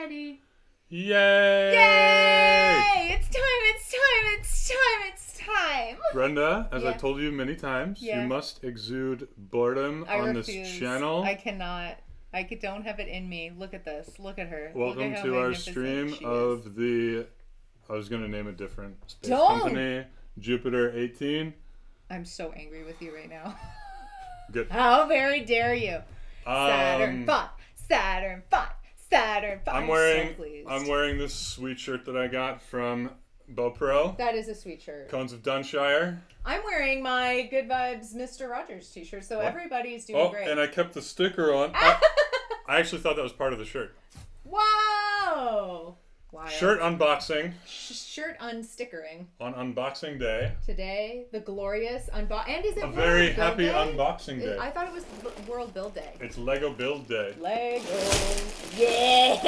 Ready. Yay! Yay! It's time, it's time, it's time, it's time. Brenda, as I Yeah. told you many times, Yeah. you must exude boredom I on refuse. this channel. I cannot. I don't have it in me. Look at this. Look at her. Welcome at to our stream of the. I was going to name it different. Space Don't! Company Jupiter 18. I'm so angry with you right now. Good. How very dare you? Saturn Um, five. Saturn five. Saturn. I'm wearing pleased. I'm wearing this sweet shirt that I got from BoPro. That is a sweet shirt. Cones of Dunshire. I'm wearing my Good Vibes Mr. Rogers t-shirt, so What? everybody's doing Oh, great. and I kept the sticker on. I, I actually thought that was part of the shirt. Whoa! Wild. Shirt unboxing Sh- shirt unstickering on unboxing day. today. The glorious unbox. And is it A World very Build happy Day? unboxing day. I thought it was B- World Build Day. It's Lego Build Day. Lego. Yeah!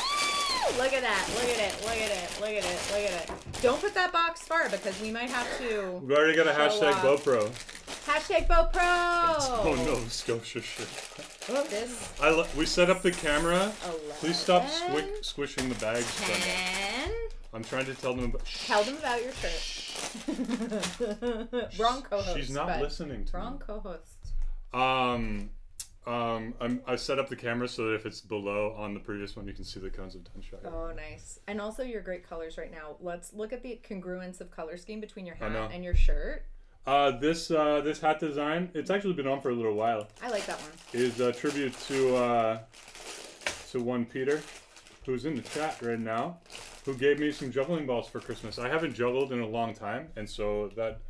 look at that. Look at it. Look at it. Look at it. Look at it. Don't put that box far because we might have to. We've already got a hashtag. BoPro. Hashtag BoPro. Oh no, Scotia shit. This I we set up the camera. 11. Please stop squishing the bags. 10. I'm trying to tell them. About- Tell them about your shirt. Wrong co-host. She's not listening to Wrong me. co-host. Um, um, I'm, I set up the camera so that if it's below on the previous one, you can see the cones of Dunshire. Oh, nice. And also your great colors right now. Let's look at the congruence of color scheme between your hat and your shirt. Uh, this uh, this hat design, it's actually been on for a little while. I like that one. Is a tribute to uh, to one Peter, who's in the chat right now, who gave me some juggling balls for Christmas. I haven't juggled in a long time, and so that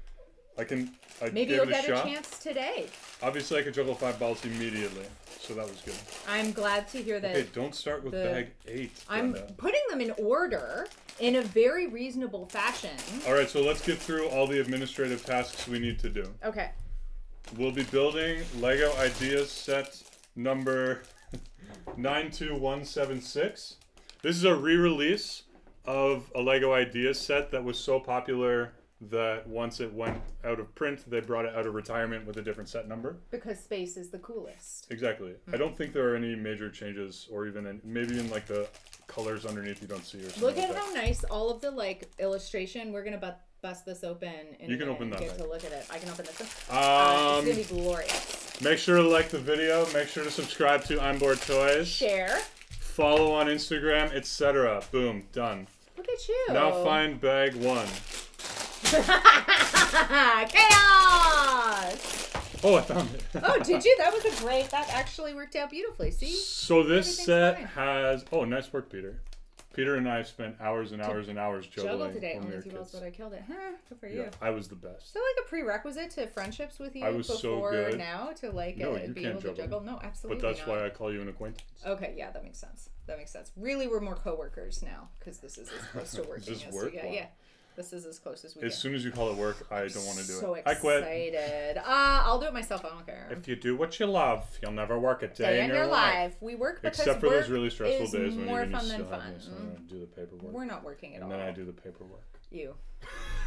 I can I Maybe gave you'll it a get shot. a chance today. Obviously, I could juggle five balls immediately, so that was good. I'm glad to hear that. Okay, don't start with the- bag eight. I'm Brenda. putting them in order in a very reasonable fashion. All right, so let's get through all the administrative tasks we need to do. Okay. We'll be building Lego Ideas set number 92176. This is a re-release of a Lego Ideas set that was so popular that once it went out of print, they brought it out of retirement with a different set number. Because space is the coolest. Exactly. I don't think there are any major changes, or even in, maybe in like the colors underneath you don't see or something. Look like at that. how nice all of the like illustration. We're gonna bu- bust this open. In You can open that, Get right? to look at it. I can open this one. Uh, Um, it's gonna be glorious. make sure to like the video. Make sure to subscribe to I'm Bored Toys. Share. Follow on Instagram, etc. Boom, done. Look at you. Now find bag one. Chaos. Oh, I found it. Oh, did you? That was a great. That actually worked out beautifully. See. So this set fine. has. Oh, nice work, Peter. Peter and I spent hours and hours and hours juggling Juggle today. Only two balls, but I killed it. Huh? Good for Yeah, you. I was the best. Is that like a prerequisite to friendships with you I was so before good. now to like No, uh, you be can't able to juggle. juggle? No, absolutely But that's not. why I call you an acquaintance. Okay, yeah, that makes sense. That makes sense. Really, we're more coworkers now because this is as close to working this as work? we get. Wow. Yeah, this is as close as we As get. soon as you call it work, I don't want to do so it. I quit. excited. Uh, I'll do it myself. I don't care. If you do what you love, you'll never work a day, Day in your life. life. We work because Except for work those really stressful days when, more you, when fun than fun. Mm. Do the paperwork. We're not working at and all. then I do the paperwork. You.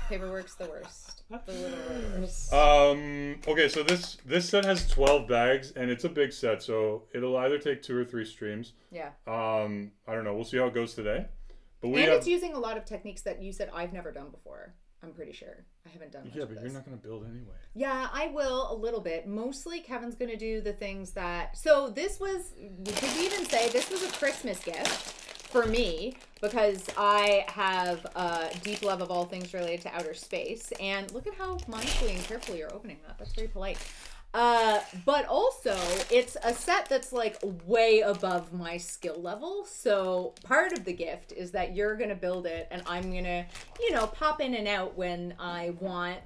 Paperwork's the worst. The little worst. Um. Okay, so this this set has twelve bags, and it's a big set, so it'll either take two or three streams. yeah. Um. I don't know. We'll see how it goes today. But we and have. it's using a lot of techniques that you said I've never done before. I'm pretty sure. I haven't done much Yeah, of but this. you're not gonna build anyway. Yeah, I will a little bit. Mostly, Kevin's going to do the things that. So, this was. Could we even say this was a Christmas gift for me because I have a deep love of all things related to outer space. And look at how mindfully and carefully you're opening that. That's very polite. Uh, but also, it's a set that's like way above my skill level. So, part of the gift is that you're going to build it, and I'm going to, you know, pop in and out when I want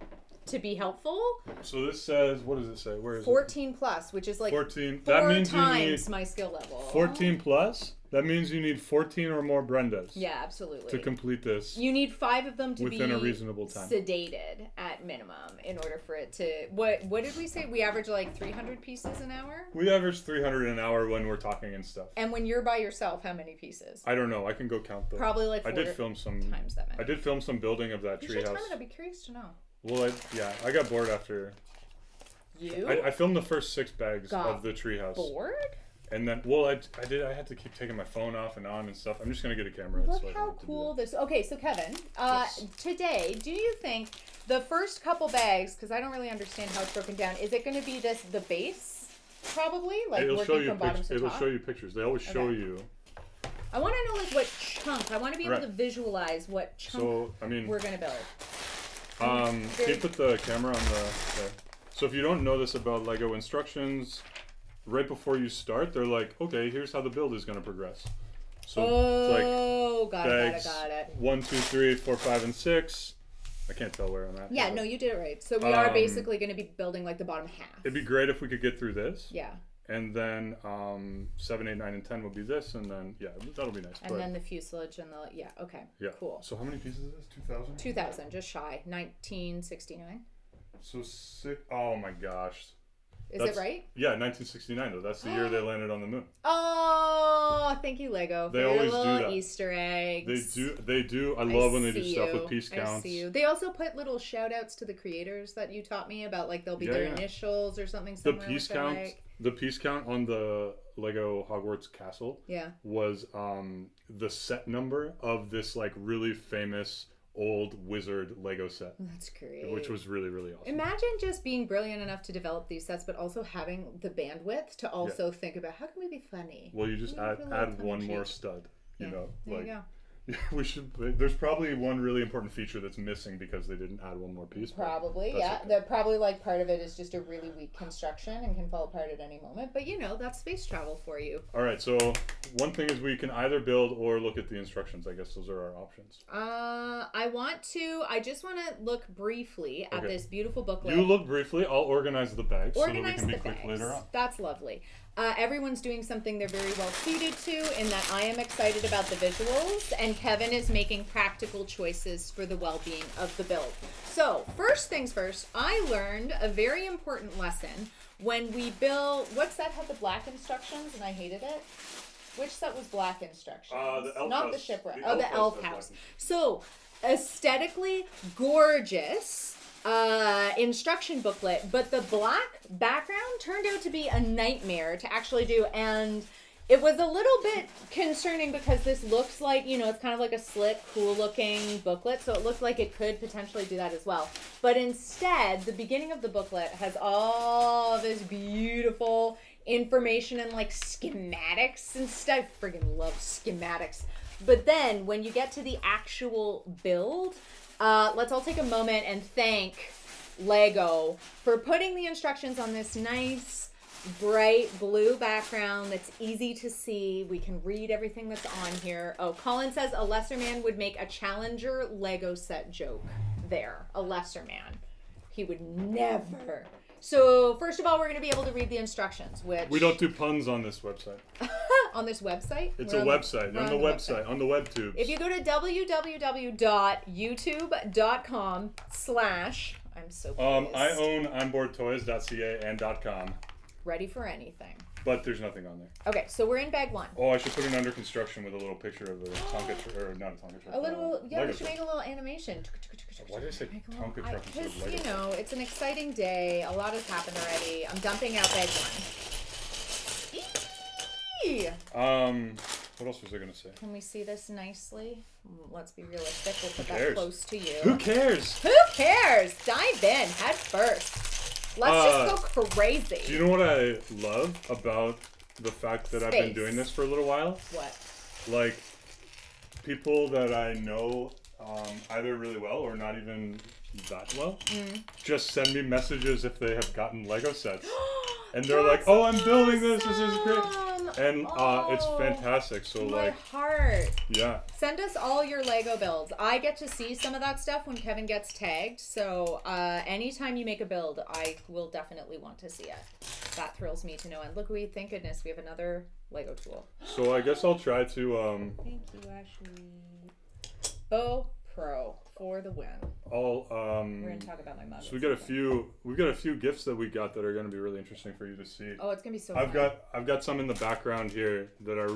to be helpful. So this says, what does it say? Where is 14 plus, which is like Fourteen. four That means you times need my skill level. fourteen plus. That means you need fourteen or more Brendas. Yeah, absolutely. To complete this. you need five of them to Within be a reasonable time. sedated at minimum in order for it to. What What did we say? We average like 300 pieces an hour. We average three hundred an hour when we're talking and stuff. And when you're by yourself, how many pieces? I don't know. I can go count them. Probably like I did film some. times that many. I did film some building of that You should time treehouse. I'd be curious to know. Well, I, yeah, I got bored after. You I, I filmed the first six bags Got of the treehouse, bored? And then well, I, I did I had to keep taking my phone off and on and stuff. I'm just gonna get a camera. Look so how have to do cool this. Okay, so Kevin, uh, Yes. today, do you think the first couple bags? Because I don't really understand how it's broken down. Is it going to be this the base? Probably like It'll working show you from bottom pictures. to It'll top. show you pictures. They always show Okay. you. I want to know like what chunk. I want to be able Right. to visualize what chunk So I mean, we're going to build. Um, Very- can you put the camera on the, there? So if you don't know this about Lego instructions, right before you start, they're like, okay, here's how the build is going to progress. So it's like Oh, got it, got it, got it. one, two, three, four, five, and six. I can't tell where I'm at. Yeah, no, you did it right. So we are Um, basically going to be building like the bottom half. It'd be great if we could get through this, Yeah, and then um, seven, eight, nine, and ten would be this, and then yeah, that'll be nice. and but then the fuselage and the yeah. Okay, yeah, cool. So how many pieces is this? Two thousand. Two thousand, just shy. Nineteen sixty nine. So six. Oh my gosh. Is That's- it right? Yeah, 1969 though. That's the year they landed on the moon. Oh, thank you, Lego. They always do little that. Easter eggs. They do. They do. I love when they do see stuff you. with piece I see you. They also put little shout outs to the creators that you taught me about, like they'll be Yeah, their yeah. initials or something The somewhere. piece which I count. like. The peace count on the Lego Hogwarts castle Yeah. was um the set number of this like really famous old wizard Lego set, That's great. which was really really awesome. Imagine just being brilliant enough to develop these sets, but also having the bandwidth to also think about how can we be funny. well, you just add put a little add one more stud. You Yeah, know, There like you go. we should. There's probably one really important feature that's missing because they didn't add one more piece. Probably, yeah. okay. They're probably like part of it is just a really weak construction and can fall apart at any moment. But you know, that's space travel for you. All right. So one thing is we can either build or look at the instructions. I guess those are our options. Uh, I want to. I just want to look briefly at Okay. this beautiful booklet. You look briefly. I'll organize the bags so that we Organize can be quick bags. later on. That's lovely. Uh, everyone's doing something they're very well suited to, in that I am excited about the visuals, and Kevin is making practical choices for the well being of the build. So, first things first, I learned a very important lesson when we build. What set had the black instructions, and I hated it? Which set was black instructions? Uh, the elf Not house. the shipwreck. The oh, elf the elf black house. So, aesthetically gorgeous uh, instruction booklet, but the black background turned out to be a nightmare to actually do. And it was a little bit concerning because this looks like, you know, it's kind of like a slick, cool looking booklet. So it looked like it could potentially do that as well. But instead, the beginning of the booklet has all this beautiful information and like schematics and stuff. I freaking love schematics. But then when you get to the actual build, uh, let's all take a moment and thank Lego for putting the instructions on this nice, bright blue background that's easy to see. We can read everything that's on here. Oh, Colin says a lesser man would make a Challenger Lego set joke there. A lesser man. He would never. So, first of all, we're going to be able to read the instructions, which We don't do puns on this website. on this website. It's We're a on the- website. we're On the website. On the web tubes. if you go to www.youtube.com slash I'm so um, I own onboardtoys.ca and .com, ready for anything. But there's nothing on there. Okay, so we're in bag one. Oh, I should put it under construction with a little picture of a Tonka truck, or not a Tonka truck. A little, uh, yeah, we should make a little animation. Why did I say Make a little- Tonka truck Because, you know, it's an exciting day. A lot has happened already. I'm dumping out bag one. Eee! Um, what else was I gonna say? Can we see this nicely? Mm, Let's be realistic. We'll put Who that cares? close to you. Who cares? Who cares? Dive in head first. Let's Uh, just go crazy. Do you know what I love about the fact that I've been doing this for a little while? what? Like, people that I know um, either really well or not even that well Mm. just send me messages if they have gotten Lego sets. And they're like, "Oh, I'm building this. This is great." And uh, it's Oh, fantastic. So, My like, heart. yeah. Send us all your Lego builds. I get to see some of that stuff when Kevin gets tagged. So uh, anytime you make a build, I will definitely want to see it. That thrills me to no end. Look, we thank goodness we have another Lego tool. So I guess I'll try to. Um, Thank you, Ashley. Bo Pro for the win. I'll. Um, We're gonna talk about my mug. so we got a few. We've got a few gifts that we got that are going to be really interesting for you to see. Oh, it's gonna be so. I've fun. got I've got some in the background here that are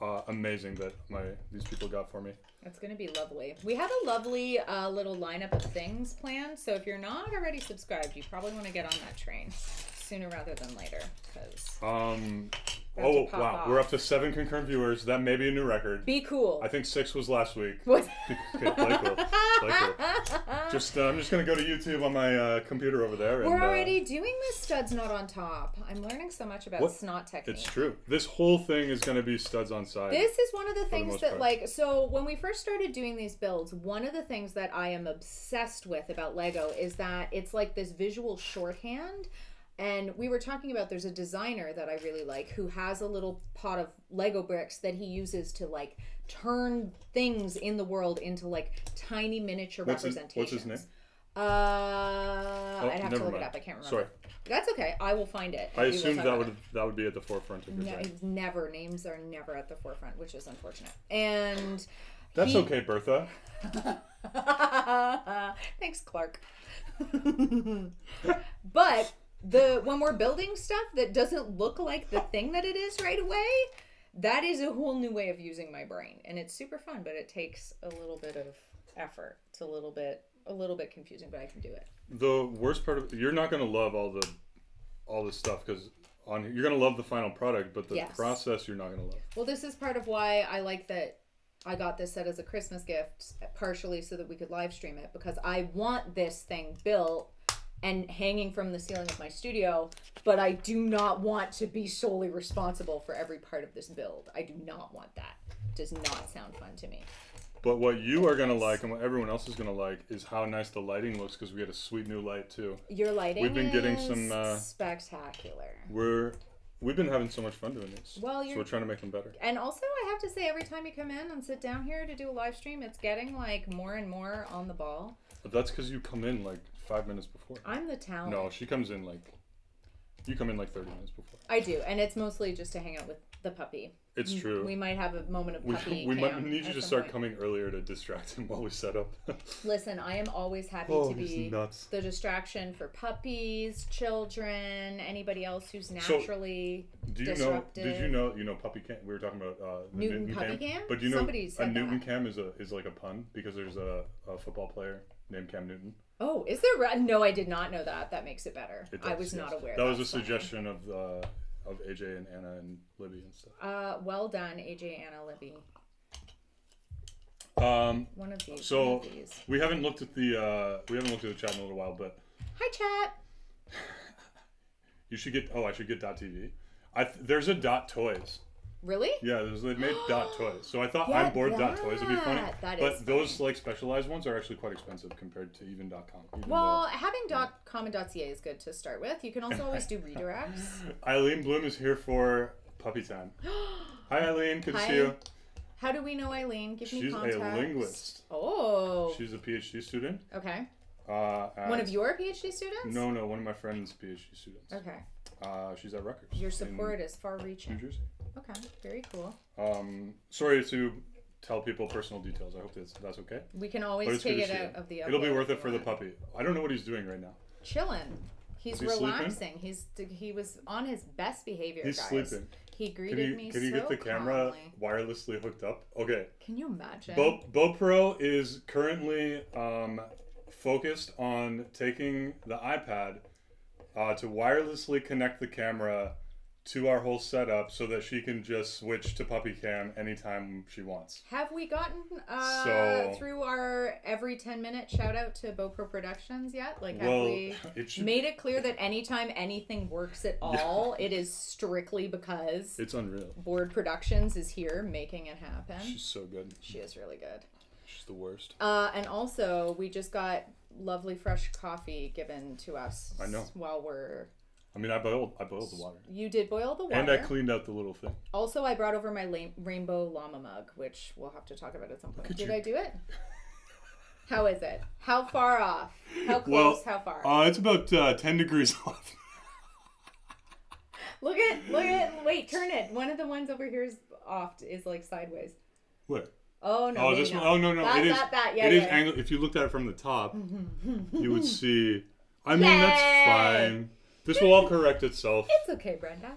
uh, amazing that my these people got for me. It's gonna be lovely. We have a lovely uh, little lineup of things planned. So if you're not already subscribed, you probably want to get on that train sooner rather than later. Because Um, About Oh wow, off. we're up to seven concurrent viewers. That may be a new record. Be cool. I think six was last week. What? okay, play cool. Play cool. Just uh, I'm just gonna go to YouTube on my uh, computer over there. We're and, uh, already doing the studs not on top. I'm learning so much about What? snot technique. It's true. This whole thing is gonna be studs on side. This is one of the things most that, part. like, so when we first started doing these builds, one of the things that I am obsessed with about Lego is that it's like this visual shorthand. And we were talking about there's a designer that I really like who has a little pot of Lego bricks that he uses to like turn things in the world into like tiny miniature What's his- representations. what's his name? Uh, Oh, I'd have to look it up. I can't remember. Sorry, That's okay. I will find it. I We assumed that would that would be at the forefront of your no, never names are never at the forefront, which is unfortunate. And That's he- okay, Bertha. thanks, Clark. but the when we're building stuff that doesn't look like the thing that it is right away, that is a whole new way of using my brain, and it's super fun. But it takes a little bit of effort. It's a little bit a little bit confusing, but I can do it. The worst part of you're not gonna love all the all this stuff because on you're gonna love the final product, but the Yes. process you're not gonna love. Well, this is part of why I like that I got this set as a Christmas gift, partially so that we could live stream it, because I want this thing built and hanging from the ceiling of my studio, but I do not want to be solely responsible for every part of this build. I do not want that. Does not sound fun to me. But what you are gonna like and what everyone else is gonna like is how nice the lighting looks because we had a sweet new light too. Your lighting We've been getting is some, uh, spectacular. We're we've been having so much fun doing this. Well, so you're- we're trying to make them better. And also, I have to say, every time you come in and sit down here to do a live stream, it's getting like more and more on the ball. But that's because you come in like five minutes before. I'm the talent. No, she comes in like you come in like thirty minutes before. I do, and it's mostly just to hang out with the puppy. It's true. We might have a moment of We, puppy. we might cam need you to start point. coming earlier to distract him while we set up. Listen, I am always happy oh, to be nuts. the distraction for puppies, children, anybody else who's naturally. Do you know? Did you know? You know, puppy cam. We were talking about uh, the Newton puppy cam? But do you know Somebody a Newton that. cam is a is like a pun because there's a, a football player named Cam Newton. Oh, is there? Ra- no, I did not know that. That makes it better. It I was yes. not aware. That was a funny. suggestion of uh, of AJ and Anna and Libby and stuff. Uh, well done, AJ, Anna, Libby. Um, One of these. So- of these. we haven't looked at the uh, we haven't looked at the chat in a little while, but Hi, chat. you should get. Oh, I should get Dot TV. I th- there's a Dot Toys. Really? Yeah, there's, they made Dot Toys. So I thought Get I'm bored Dot Toys would be funny. that. That but is those like specialized ones are actually quite expensive compared to even .com. Even Well, having .com and .ca is good to start with. You can also always do redirects. Eileen Bloom is here for puppy time. Hi Eileen, good to see you. How do we know Eileen? Give me She's a linguist. Oh. She's a PhD student. Okay. Uh, One of your PhD students? No, no, one of my friend's PhD students. Okay. Uh, she's at Rutgers. Your support is far-reaching. New Jersey. Okay. Very cool. Um, sorry to tell people personal details. I hope that's that's okay. We can always take it out of the. It'll be worth it for the puppy. I don't know what he's doing right now. Chilling. He's he sleeping? relaxing. He's he was on his best behavior, He's guys. sleeping. He Can greeted you me can you so get the camera calmly. wirelessly hooked up? Okay. Can you imagine? Bo BoPro is currently um, focused on taking the iPad uh, to wirelessly connect the camera to our whole setup so that she can just switch to puppy cam anytime she wants. Have we gotten uh, So- through our every 10 minute shout out to BoPro Productions yet? Like, have well, we it should. made it clear that anytime anything works at all, it is strictly because It's unreal. Bored Productions is here making it happen. She's so good. She is really good. She's the worst. Uh, and also, we just got lovely fresh coffee given to us I know. while we're. I mean, I boiled I boiled the water. You did boil the water. And I cleaned out the little thing. also, I brought over my la- rainbow llama mug, which we'll have to talk about at some point. at Did you. I do it? How is it? How far off? How close? Well, how far? Uh, it's about uh, 10 degrees off. look at, look at, wait, turn it. One of the ones over here is off, is like sideways. What? Oh no! Oh, maybe this one. Oh, no, no. That, it is. that, that. Yeah, it is yeah. angled. If you looked at it from the top, you would see. I mean, Yay! that's fine. This will all correct itself. It's okay, Brenda.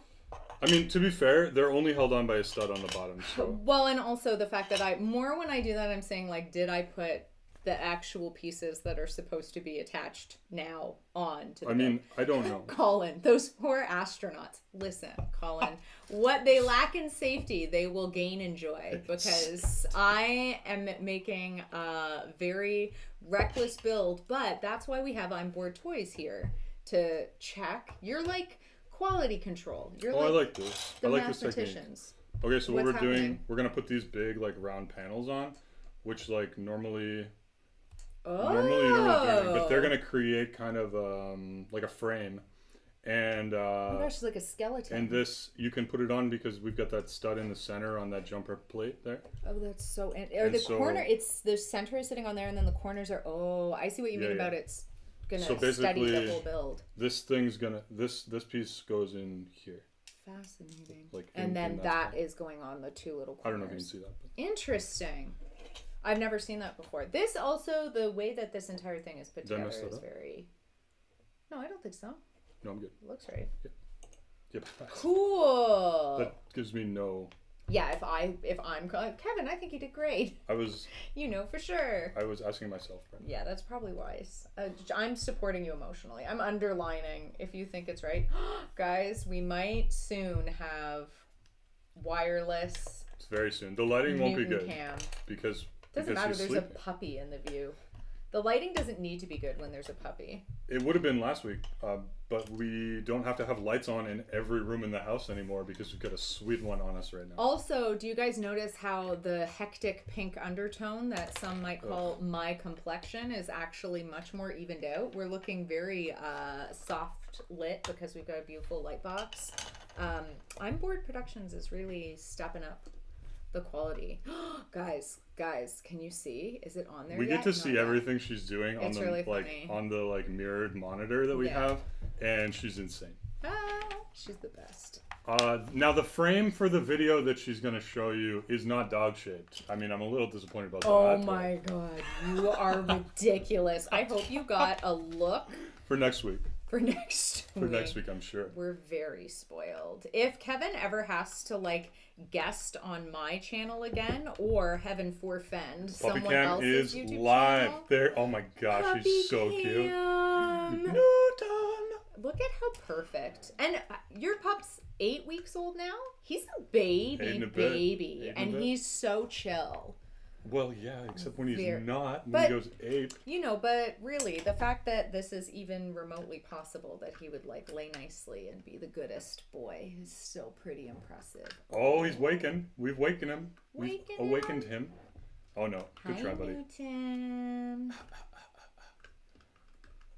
I mean, to be fair, they're only held on by a stud on the bottom. So Well, and also the fact that I more when I do that, I'm saying like, did I put the actual pieces that are supposed to be attached now on to the I mean, I don't know. Colin, those poor astronauts. Listen, Colin, what they lack in safety, they will gain in joy because I am making a very reckless build, but that's why we have On Board Toys here to check. You're like quality control. You're Oh, I like like this. the I like this technique. mathematicians. Okay, so what What's we're doing, happening? we're gonna put these big like round panels on, which like normally Oh, normally you don't do anything, but they're gonna create kind of um like a frame, and Oh my uh, gosh, it's like a skeleton. and this you can put it on because we've got that stud in the center on that jumper plate there. Oh, that's so. And, or And the so- corner, it's the center is sitting on there, and then the corners are. Oh, I see what you Yeah, mean yeah. about it's gonna So study the basically- whole build. This thing's gonna this this piece goes in here. Fascinating. Like in- and then in that that is going on the two little I don't know if you can see that. But Interesting. I've never seen that before. This also, the way that this entire thing is put Did together is up? very. No, I don't think so. no, I'm good. It looks right. Yep. Cool. That gives me no. Yeah, if I if I'm Kevin, I think you did great. I was You know for sure. I was asking myself. Yeah, that's probably wise. Uh, I'm supporting you emotionally. I'm underlining if you think it's right. Guys, we might soon have wireless It's very soon. The lighting won't be good cam. because Doesn't because matter. There's sleeping. a puppy in the view. The lighting doesn't need to be good when there's a puppy. It would have been last week, uh, but we don't have to have lights on in every room in the house anymore because we've got a sweet one on us right now. Also, do you guys notice how the hectic pink undertone that some might call my complexion is actually much more evened out? We're looking very uh, soft lit because we've got a beautiful light box. Um, I'm Bored Productions is really stepping up the quality. guys, guys, can you see? Is it on there? we yet? get to Not see yet. everything she's doing on It's the really like funny. on the like mirrored monitor that we Yeah. have, and she's insane. Ah, she's the best. Uh, now the frame for the video that she's gonna show you is not dog shaped. I mean, I'm a little disappointed about that. Oh that. my god, you are ridiculous. I hope you got a look For next week. for next For next week, I'm sure. We're very spoiled. If Kevin ever has to like guest on my channel again, or heaven forfend Puppy someone Cam else's is YouTube live channel, there. Oh my gosh, Puppy she's so cute. Newton. Look at how perfect. And uh, your pup's eight weeks old now. He's a baby, Eight and a bit. baby, Eight and and a bit. he's so chill. Well, yeah, except when he's not. When But- he goes ape. You know, but really, the fact that this is even remotely possible that he would like lay nicely and be the goodest boy is still pretty impressive. Oh, he's waking. We've wakened him. We've Waken awakened him. Oh no, good Hi, try, buddy. Newton.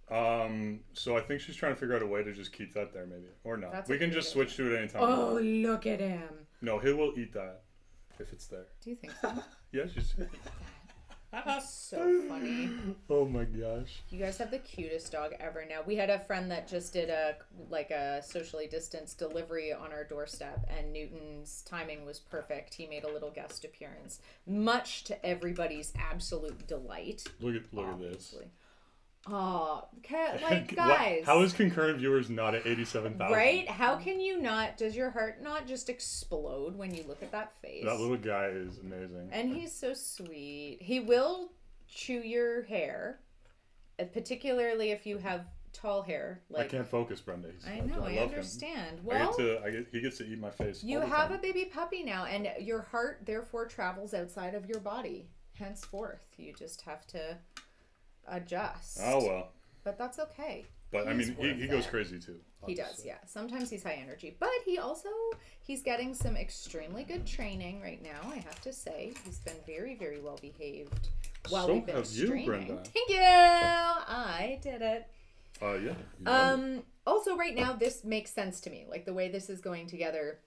Um, so I think she's trying to figure out a way to just keep that there, maybe, or not. That's we can just switch to it anytime. Oh, look at him. No, he will eat that if it's there. Do you think so? Yeah, she's. That's so funny. oh my gosh. You guys have the cutest dog ever. Now we had a friend that just did a like a socially distanced delivery on our doorstep, and Newton's timing was perfect. He made a little guest appearance, much to everybody's absolute delight. Look at look at this. Oh, like guys. How is concurrent viewers not at eighty-seven thousand? Right? How can you not? Does your heart not just explode when you look at that face? That little guy is amazing. And he's so sweet. He will chew your hair, uh, particularly if you have tall hair. Like I can't focus, Brenda. He's, I know, I, love understand. Him. I Well, get to, I get, he gets to eat my face. you have a baby puppy now, and your heart therefore travels outside of your body. Henceforth, you just have to adjust. Oh well, But that's okay. but I mean, he, he goes it. crazy too. He does, yeah. Sometimes he's high energy, but he also he's getting some extremely good training right now. I have to say, he's been very, very well behaved while So we've been have you, streaming. Brenda. Thank you. I did it. Uh, yeah. you know. Um. Also, right now, this makes sense to me. Like the way this is going together.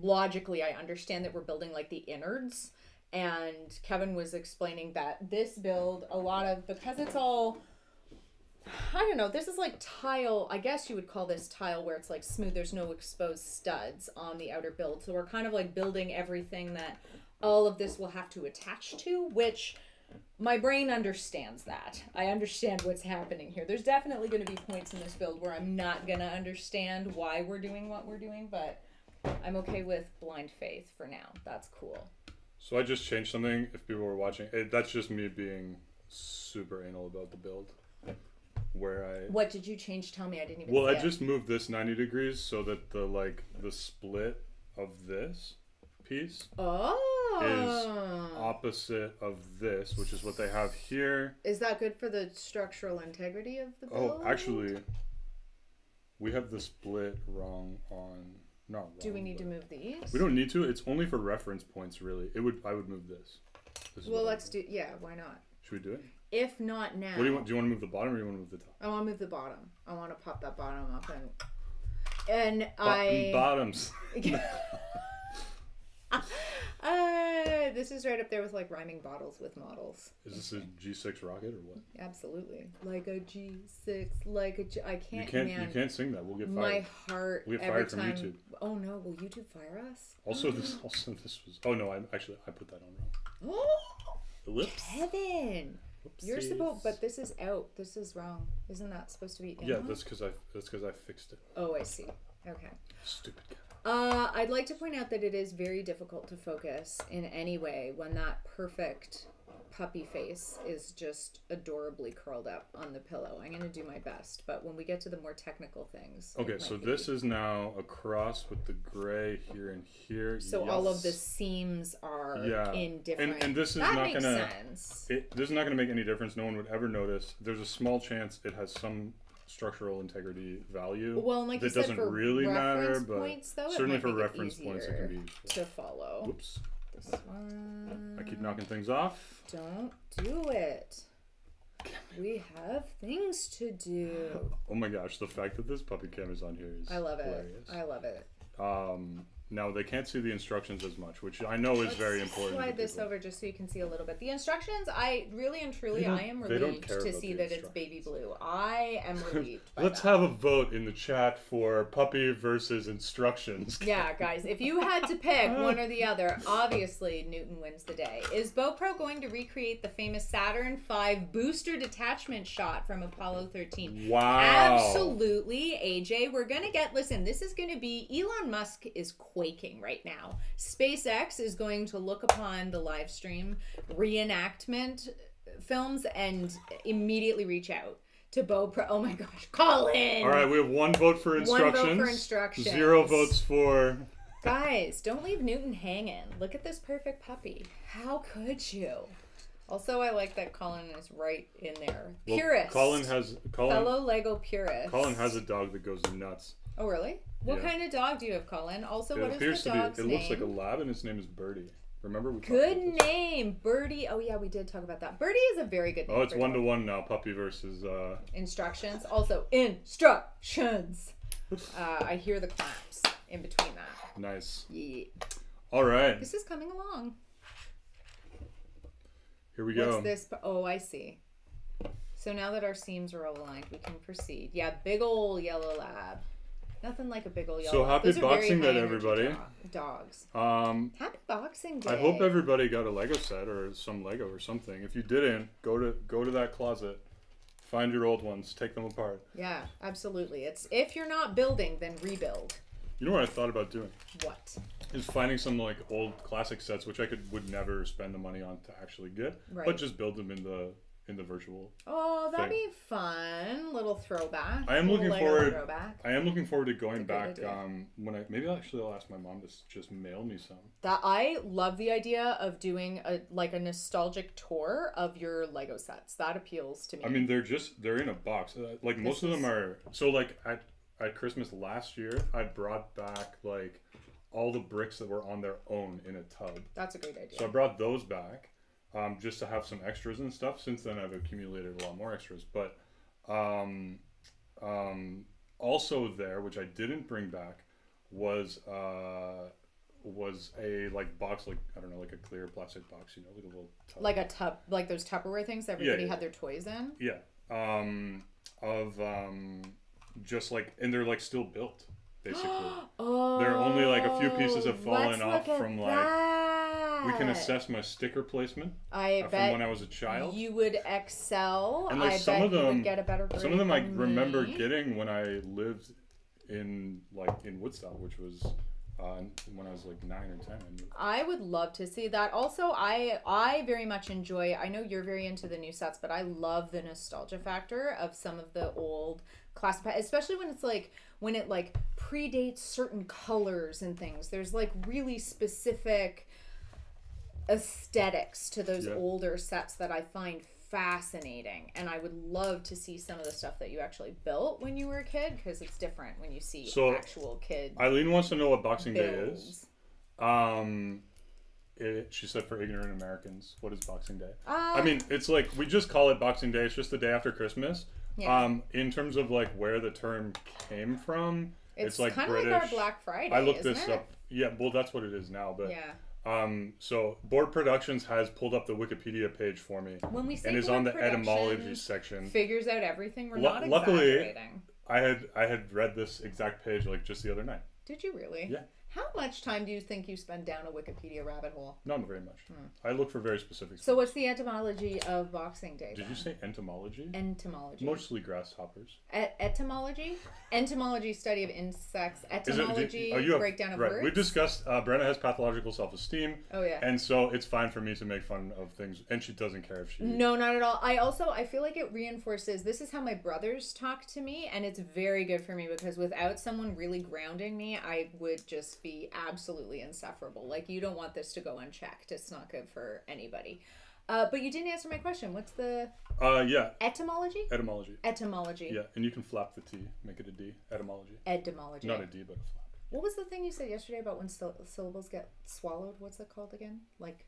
Logically, I understand that we're building like the innards, and Kevin was explaining that this build a lot of because it's all. I don't know. This is like tile. I guess you would call this tile where it's like smooth. There's no exposed studs on the outer build. So we're kind of like building everything that all of this will have to attach to, which my brain understands that. I understand what's happening here. There's definitely going to be points in this build where I'm not going to understand why we're doing what we're doing, but I'm okay with blind faith for now. That's cool. So I just changed something. If people were watching, it, that's just me being super anal about the build. Where I What did you change? Tell me. I didn't even. well, see I it. just moved this ninety degrees so that the like the split of this piece Oh. opposite of this, which is what they have here. Is that good for the structural integrity of the Oh, actually, we have the split wrong on. Not wrong. Do we need to move these? We don't need to. It's only for reference points, really. It would. I would move this. This Well, let's do. Yeah, why not? Should we do it? If not now. What do you want? Do you want to move the bottom or do you want to move the top? I want to move the bottom. I want to pop that bottom up and. And Bo- I. bottoms. uh, this is right up there with like rhyming bottles with models. Is this a G6 rocket or what? Absolutely. Like a G6, like a G. I can't, You can't. man. You can't sing that. We'll get fired. My heart We'll get fired from time. YouTube. Oh no! Will YouTube fire us? Also, this. Also, this was. Oh no! I actually I put that on wrong. Oh, Ellipse. Kevin, you're supposed, but this is out. This is wrong. Isn't that supposed to be? In Yeah, that's because I. That's because I fixed it. Oh, I see. Okay. Stupid cat. Uh, I'd like to point out that it is very difficult to focus in any way when that perfect puppy face is just adorably curled up on the pillow. I'm going to do my best, but when we get to the more technical things. Okay, so be- this is now across with the gray here and here. So all of the seams are Yeah. in different. and this is that not gonna- sense. This is not going to make any difference. No one would ever notice. There's a small chance it has some structural integrity value. Well, and like that doesn't for really matter, reference but points, though, certainly for reference points, it can be useful. to follow. Whoops! This one. I keep knocking things off. Don't do it. We have things to do. Oh my gosh, the fact that this puppy cam is on here is I love it. hilarious. I love it. Um, now they can't see the instructions as much, which I know is very important. Slide this over just so you can see a little bit. The instructions, I really and truly, I am they don't relieved care to about see the that it's baby blue. I am relieved. by Let's that. have a vote in the chat for puppy versus instructions. Yeah, guys, if you had to pick one or the other, obviously Newton wins the day. Is BoPro going to recreate the famous Saturn V booster detachment shot from Apollo 13? Wow. Absolutely, AJ. We're going to get, listen, this is going to be, Elon Musk is quaking right now. SpaceX is going to look upon the live stream reenactment films and immediately reach out to BoPro. Oh my gosh, Colin! All right, we have one vote for instructions. One vote for instructions. instructions. Zero votes for. Guys, don't leave Newton hanging. Look at this perfect puppy. How could you? Also, I like that Colin is right in there. Well, Purist. Colin has Colin. fellow Lego purist. Colin has a dog that goes nuts. Oh, really? What Yeah. kind of dog do you have, Colin? Also, It what is the to be. It name? looks like a lab, and its name is Birdie. Remember we Good name, Birdie. Oh yeah, we did talk about that. Birdie is a very good name. Oh, it's one to one now. Puppy versus. uh Instructions. Also, instructions. Uh, I hear the claps in between that. Nice. Yeah. All right, This is coming along. here we go. What's this? Oh, I see. So now that our seams are all aligned, we can proceed. Yeah, big old yellow lab. Nothing like a big ol' yellow. So happy Those are very Boxing Day, high-energy everybody. do- dogs. Um, Happy Boxing Day. I hope everybody got a Lego set or some Lego or something. If you didn't, go to go to that closet, find your old ones, take them apart. Yeah, absolutely. It's if you're not building, then rebuild. You know what I thought about doing What? is finding some like old classic sets, which I could would never spend the money on to actually get, Right. but just build them in the in the virtual. Oh, that'd Thing. be fun. Little throwback. I am looking Lego forward- Throwback. I am looking forward to going back. idea. Um, when I maybe actually I'll ask my mom to just mail me some. That I love the idea of doing a like a nostalgic tour of your Lego sets. That appeals to me. I mean, they're just they're in a box. Uh, like most This of them are. So like at at Christmas last year, I brought back like all the bricks that were on their own in a tub. that's a great idea. So I brought those back, um, just to have some extras and stuff. Since then, I've accumulated a lot more extras. But um, um, also there, which I didn't bring back, was uh, was a like box, like I don't know, like a clear plastic box, you know, like a little tub. like a tub, like those Tupperware things that everybody yeah, had their toys in. Yeah. Um, of um, just like, and they're like still built, basically. oh, There are only, like, a few pieces have fallen off from, like, that. we can assess my sticker placement I uh, from when I was a child. you would excel. And, like, I some bet of them- get a better grade. Some of them I remember me. getting when I lived in like in Woodstock, which was Uh, when I was like nine or ten, I. I would love to see that. Also, I I very much enjoy. I know you're very into the new sets, but I love the nostalgia factor of some of the old classic, especially when it's like when it like predates certain colors and things. There's like really specific aesthetics to those Yeah. older sets that I find fascinating and I would love to see some of the stuff that you actually built when you were a kid because it's different when you see So, actual kid Eileen wants to know what Boxing Day is. Um, it, she said for ignorant Americans, what is Boxing Day? Uh, I mean, it's like we just call it Boxing Day. It's just the day after Christmas. Yeah. Um, in terms of like where the term came from, it's, it's, like kind British. of like our Black Friday. I looked this it? up. Yeah, well, that's what it is now. But Yeah. um, so Bored Productions has pulled up the Wikipedia page for me When we say and is on the etymology section. figures out everything, we're Lu- not luckily- exaggerating. I had I had read this exact page like just the other night. Did you really? Yeah. How much time do you think you spend down a Wikipedia rabbit hole? Not very much. I look for very specific. Hmm. So, what's the etymology of Boxing Day? Did you say entomology? entomology? Mostly grasshoppers. Et- etymology? Entomology, study of insects. Is it? Etymology, Did, oh, breakdown of right. words. We discussed. Uh, Brenda has pathological self-esteem, oh yeah. and so it's fine for me to make fun of things, and she doesn't care if she. No, not at all. I also I feel like it reinforces this is how my brothers talk to me and it's very good for me because without someone really grounding me, I would just be absolutely insufferable. Like you don't want this to go unchecked. It's not good for anybody. Uh, but you didn't answer my question. What's the Uh, yeah. etymology? Etymology. Etymology. Yeah, and you can flap the T, make it a D. Etymology. Etymology. Not a D, but a flap. What was the thing you said yesterday about when syll- syllables get swallowed? What's it called again? Like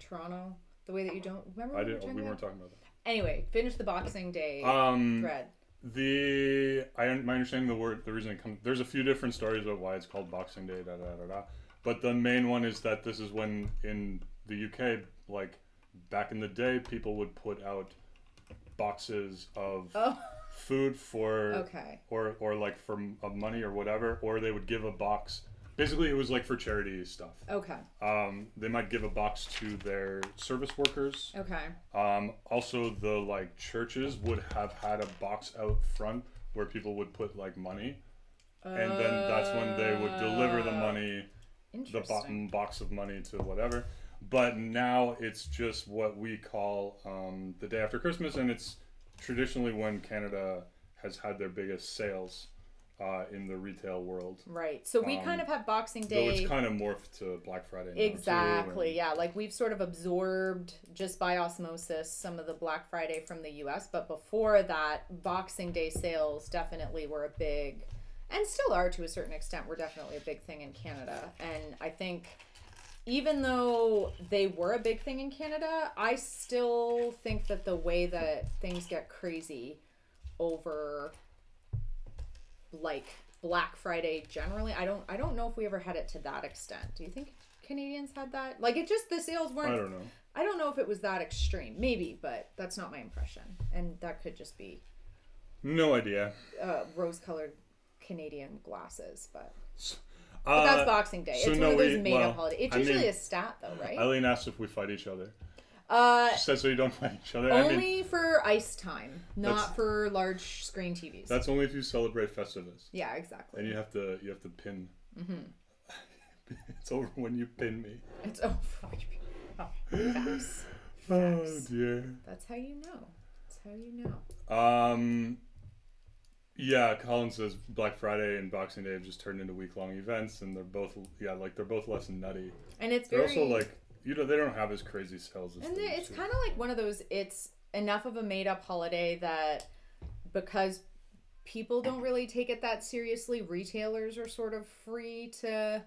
Toronto, the way that you don't remember. I what we were didn't. We about? weren't talking about that. Anyway, finish the Boxing Day Um, thread. The I my understanding the word the reason it comes there's a few different stories about why it's called Boxing Day da da da da, but the main one is that this is when in the UK like back in the day people would put out boxes of Oh, food for okay. or or like for money or whatever or they would give a box basically it was like for charity stuff Okay. um, they might give a box to their service workers Okay. um, also, the like churches would have had a box out front where people would put like money, and then that's when they would deliver the money, the bo- Interesting. box of money to whatever. But now it's just what we call um, the day after Christmas, and it's traditionally when Canada has had their biggest sales uh, in the retail world. Right. So we Um, kind of have Boxing Though Day. it's kind of morphed to Black Friday. Exactly. and- Yeah. Like we've sort of absorbed just by osmosis some of the Black Friday from the US, but before that, Boxing Day sales definitely were a big and still are to a certain extent, were definitely a big thing in Canada. And I think even though they were a big thing in Canada, I still think that the way that things get crazy over like Black Friday generally, I don't I don't know if we ever had it to that extent. Do you think Canadians had that? Like it just the sales weren't I don't know. I don't know if it was that extreme. Maybe, but that's not my impression. And that could just be No idea. uh, rose-colored Canadian glasses, but, but Uh, that's Boxing Day. so it's no, one of those we- made-up well, holidays. It's I usually mean- a stat, though, right? Eileen asked if we fight each other. Uh, She said so you don't fight each other. I only mean, for ice time, not for large screen TVs. that's only if you celebrate Festivus, yeah, exactly. and you have to you have to pin. Mm-hmm. it's over when you pin me. It's oh, oh facts. Oh dear. That's how you know. That's how you know. Um. Yeah, Colin says Black Friday and Boxing Day have just turned into week long events, and they're both yeah like they're both less nutty. And it's They're very also like you know they don't have as crazy sales as And they it's kind of like one of those. It's enough of a made up holiday that because people don't really take it that seriously, retailers are sort of free to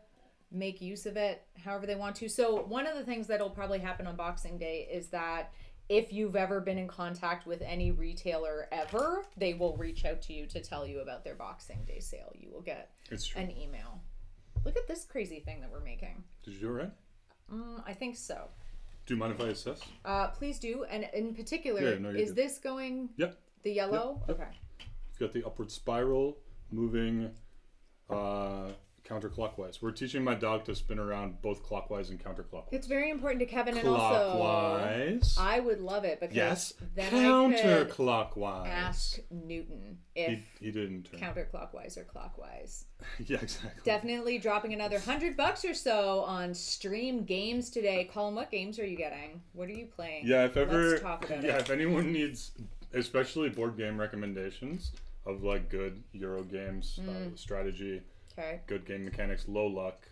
make use of it however they want to. So, one of the things that'll probably happen on Boxing Day is that if you've ever been in contact with any retailer ever, they will reach out to you to tell you about their Boxing Day sale. You will get an email. Look at this crazy thing that we're making. Did you do it right? Mm, I think so. Do you mind if I assess? Uh, please do. And in particular, Yeah, no, is good. this going Yep. the yellow? Yep, Okay. You've got the upward spiral moving uh, counterclockwise. We're teaching my dog to spin around both clockwise and counterclockwise. It's very important to Kevin, and also Clockwise. I would love it because yes. then I could Counterclockwise. ask Newton if He, he didn't turn. counterclockwise or clockwise. yeah, exactly. Definitely dropping another hundred bucks or so on stream games today. Colin, what games are you getting? What are you playing? Yeah, if ever, Let's talk about yeah, it. if anyone needs, especially board game recommendations of like good Euro games, Mm. uh, strategy, Okay. good game mechanics, low luck,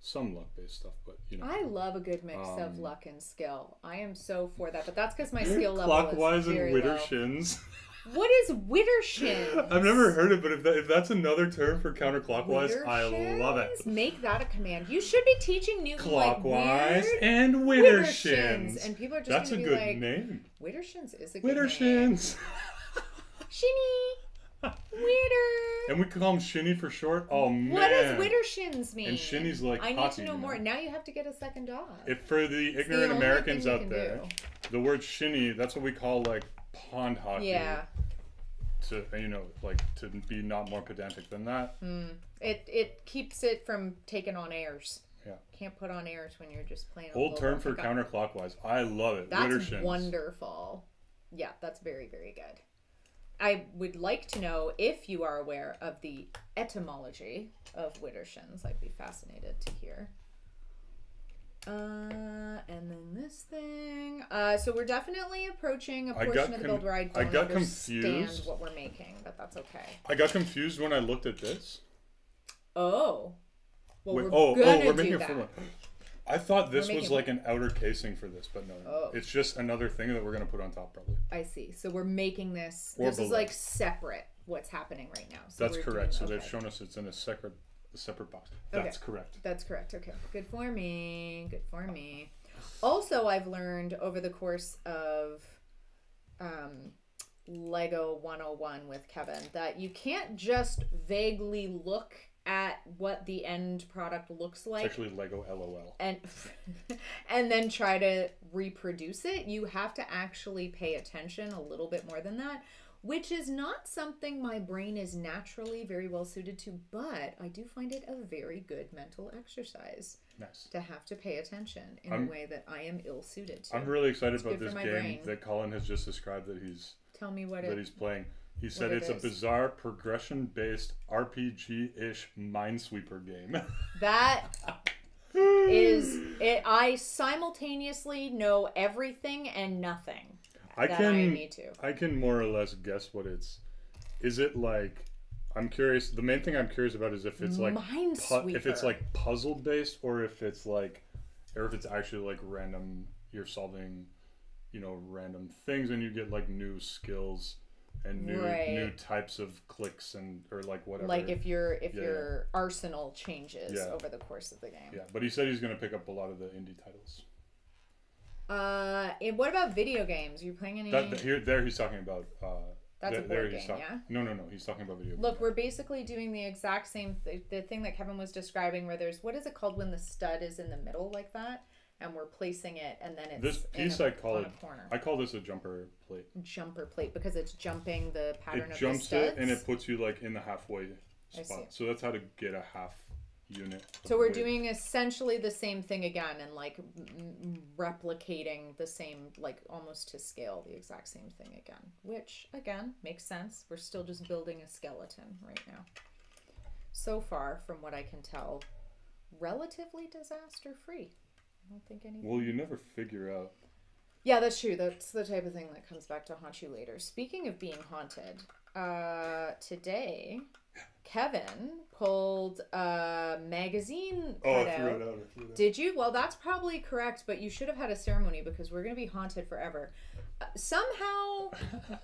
some luck based stuff, but you know. I love a good mix of Um, luck and skill. I am so for that, but that's because my skill level Clockwise is and very witter low. shins. What is Widdershins? I've never heard it, but if, that, if that's another term for counterclockwise, I love it. Make that a command. You should be teaching Newton Clockwise like and witter Widdershins. And people are just That's a good like, name. Widdershins is a good Witter name. shins. Shinny. Witter. And we call him Shinny for short. Oh man. What does Widdershins mean? And Shinny's like I need to know you more. know? Now you have to get a second dog. If for the It's the ignorant only Americans out there, do. the word shinny, that's what we call like pond hockey. Yeah. To you know, like to be not more pedantic than that. Hmm. It it keeps it from taking on airs. Yeah. Can't put on airs when you're just playing. Old term for counterclockwise. I love it. That's wonderful. Yeah, that's very very good. I would like to know if you are aware of the etymology of Widdershins. I'd be fascinated to hear. Uh, and then this thing. Uh, so we're definitely approaching a I portion got of the build where I I don't got understand confused. what we're making, but that's okay. I got confused when I looked at this. Oh, well, Wait, we're oh, gonna oh, we're do making a that. one. I thought this was like an outer casing for this, but no. Oh. It's just another thing that we're gonna put on top, probably. I see. So we're making this. Or this is like separate. What's happening right now? So That's correct. doing- So they've shown us it's in a separate, a separate box. Okay. That's correct. That's correct. Okay. Good for me. Good for me. Also, I've learned over the course of um, Lego 101 with Kevin that you can't just vaguely look at what the end product looks It's like actually Lego LOL. and and then try to reproduce it you have to actually pay attention a little bit more than that which is not something my brain is naturally very well suited to but i do find it a very good mental exercise Nice. to have to pay attention in I'm- a way that i am ill suited to I'm really excited It's about this game brain. that Colin has just described that he's tell me what that it he's playing. He said it it's a bizarre progression-based RPG-ish Minesweeper game. that is it i simultaneously know everything and nothing I can i need to I can more or less guess what it's. Is it like? I'm curious. The main thing I'm curious about is if it's like pu- if it's like puzzle based or if it's like, or if it's actually like random. You're solving, you know, random things and you get like new skills and new Right. new types of clicks and or like whatever. like if your if Yeah, your arsenal changes Yeah. over the course of the game. yeah, but he said he's gonna pick up a lot of the indie titles. Uh, and what about video games? Are you playing any? That, here there he's talking about. Uh, That's a there, there board game, talking- yeah? No, no, no. He's talking about video. Look, we're basically doing the exact same th- the thing that Kevin was describing, where there's what is it called when the stud is in the middle like that, and we're placing it, and then it's This in piece a, I call on it. a corner I call this a jumper plate. jumper plate because it's jumping the pattern It of jumps the it and it puts you like in the halfway I spot. So that's how to get a half unit. of So we're weight. doing essentially the same thing again and like m- m- replicating the same, like almost to scale, the exact same thing again, which again makes sense. We're still just building a skeleton right now. So far, from what I can tell, relatively disaster free. I don't think anything. Well, you never figure out. Yeah, that's true. That's the type of thing that comes back to haunt you later. Speaking of being haunted, uh, today Kevin pulled a magazine Oh, I cutout. threw it out. I threw it out. Did you? Well, that's probably correct, but you should have had a ceremony because we're going to be haunted forever. Uh, somehow, uh,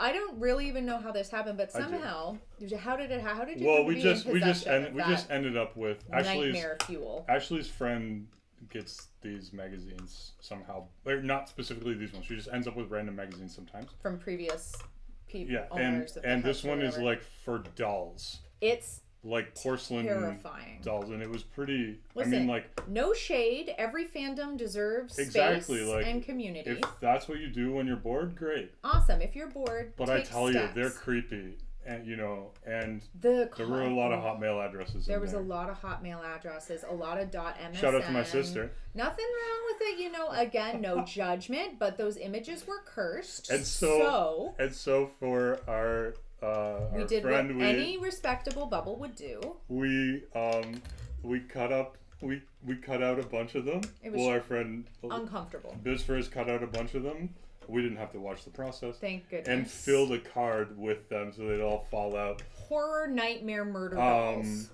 I don't really even know how this happened, but I do. somehow, how did it? How did you? well, we just we just end, we just ended up with Ashley's nightmare fuel. Ashley's friend gets these magazines somehow, or not specifically these ones. She just ends up with random magazines sometimes. from previous people Yeah, and owners of the and this one is like for dolls, it's like porcelain terrifying. dolls, and it was pretty. I mean, like No shade. Every fandom deserves Exactly, space like, and community. if that's what you do when you're bored, great. awesome. If you're bored, But I tell steps. you, they're creepy. And you know, and The there were a lot of Hotmail addresses. There was there. a lot of Hotmail addresses, a lot of dot .msn. Shout out to my sister. Nothing wrong with it, you know. Again, no judgment, but those images were cursed. And so- so And so for our uh, we did friend, what we any respectable bubble would do. we um we cut up we we cut out a bunch of them. It was well, our friend Uncomfortable. Biz first cut out a bunch of them. We didn't have to watch the process. Thank goodness. And filled a card with them so they'd all fall out. horror nightmare murder Um,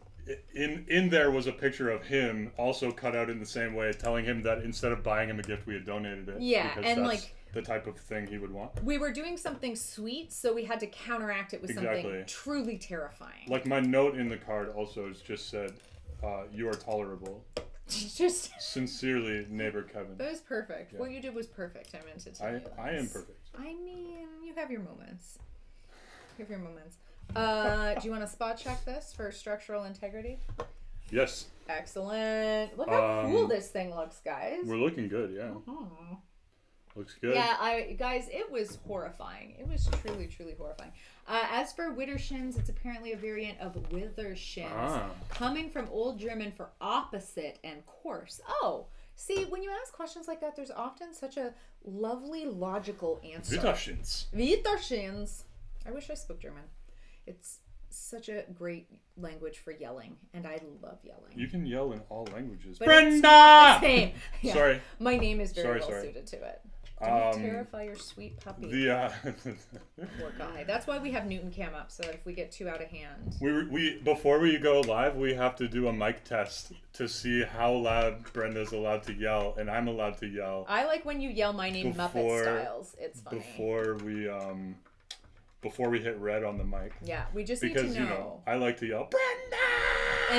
in in there was a picture of him also cut out in the same way, telling him that instead of buying him a gift, we had donated it. Yeah, because and, like- the type of thing he would want. We were doing something sweet, so we had to counteract it with Exactly. something truly terrifying. Like my note in the card also just said, uh, "You are tolerable." Just Sincerely, neighbor Kevin. that was perfect. Yeah. What you did was perfect. I meant to tell I you. I am perfect. I mean, you have your moments. You have your moments. Uh, do you want to spot check this for structural integrity? Yes, Excellent. Look how Um, cool this thing looks, guys. we're looking good. Yeah, Hmm. Looks good. Yeah, I guys, it was horrifying. It was truly, truly horrifying. Uh, as for Widdershins, it's apparently a variant of Withershins, Ah. coming from Old German for opposite and course. Oh, see, when you ask questions like that, there's often such a lovely, logical answer. Widershins. Widdershins. I wish I spoke German. It's such a great language for yelling, and I love yelling. You can yell in all languages. But Brenda. Same. Yeah. Sorry. My name is very Sorry, well sorry. suited to it. Don't Um, terrify your sweet puppy. the uh, Poor guy. That's why we have Newton Cam up, so that if we get too out of hand. we we before we go live, we have to do a mic test to see how loud Brenda's allowed to yell, and I'm allowed to yell I like when you yell my name Before- Muppet Styles. It's funny. before we um before we hit red on the mic Yeah, we just because need to know. you know. I like to yell Brenda.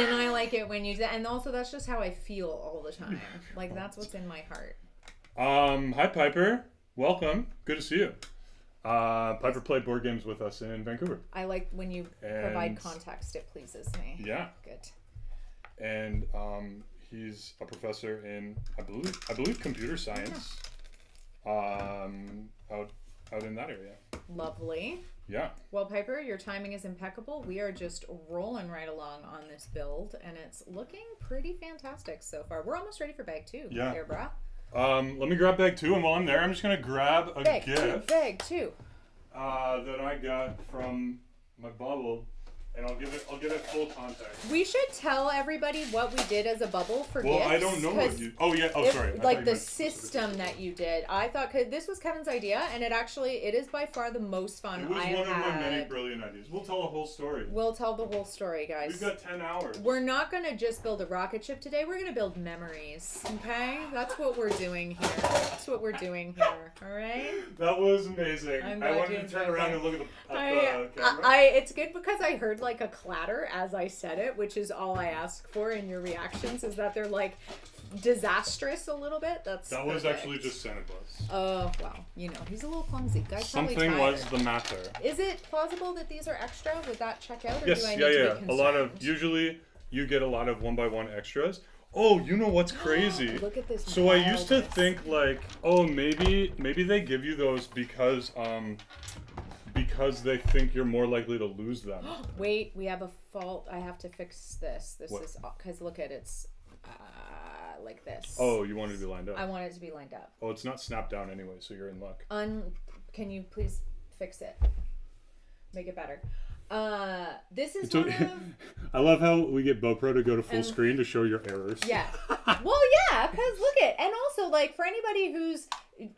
And I like it when you do and also that's just how I feel all the time. Like that's what's in my heart. Um, hi Piper, welcome. Good to see you. Uh, Piper played board games with us in Vancouver. I like when you provide context. It pleases me. Yeah, Good. and um, he's a professor in I believe I believe computer science. Um, out out in that area. Lovely. Yeah. Well, Piper, your timing is impeccable. We are just rolling right along on this build, and it's looking pretty fantastic so far. We're almost ready for bag two. Yeah. Here, brah. Um, let me grab bag two, and while I'm there, I'm just gonna grab a Bag two. gift Bag two. uh, that I got from my bubble, and I'll give it I'll give it full context. We should tell everybody what we did as a bubble for Well, gifts. I don't know what you. Oh yeah. Oh if- sorry. I like the system that you did. I thought cause this was Kevin's idea, and it actually it is by far the most fun It was I one of my many brilliant ideas. We'll tell a whole story. We'll tell the whole story, guys. We've got ten hours. We're not gonna just build a rocket ship today. We're gonna build memories. Okay, that's what we're doing here. That's what we're doing here. All right. That was amazing. I wanted to turn around that. and look at the, I, at the I, camera. I, it's good because I heard like a clatter as I said it, which is all I ask for in your reactions. Is that they're like disastrous a little bit. That's that was perfect. actually just Santa Claus. Oh well, you know he's a little clumsy. Guy's Something was the matter. Is it plausible that these are extra? Would that check out, or Yes, do I need yeah, to yeah. A lot of usually you get a lot of one by one extras. Oh, you know what's crazy? Look at this. So I used to think like, oh, maybe maybe they give you those because um because they think you're more likely to lose them. Wait, we have a fault. I have to fix this. This What? is because look at it's uh, like this. Oh, you wanted to be lined up. I want it to be lined up. Oh, it's not snapped down anyway, so you're in luck. Un, can you please fix it? Make it better. Uh, this is one of I love how we get GoPro to go to full screen to show your errors. yeah. Well, yeah, because look at and also like for anybody who's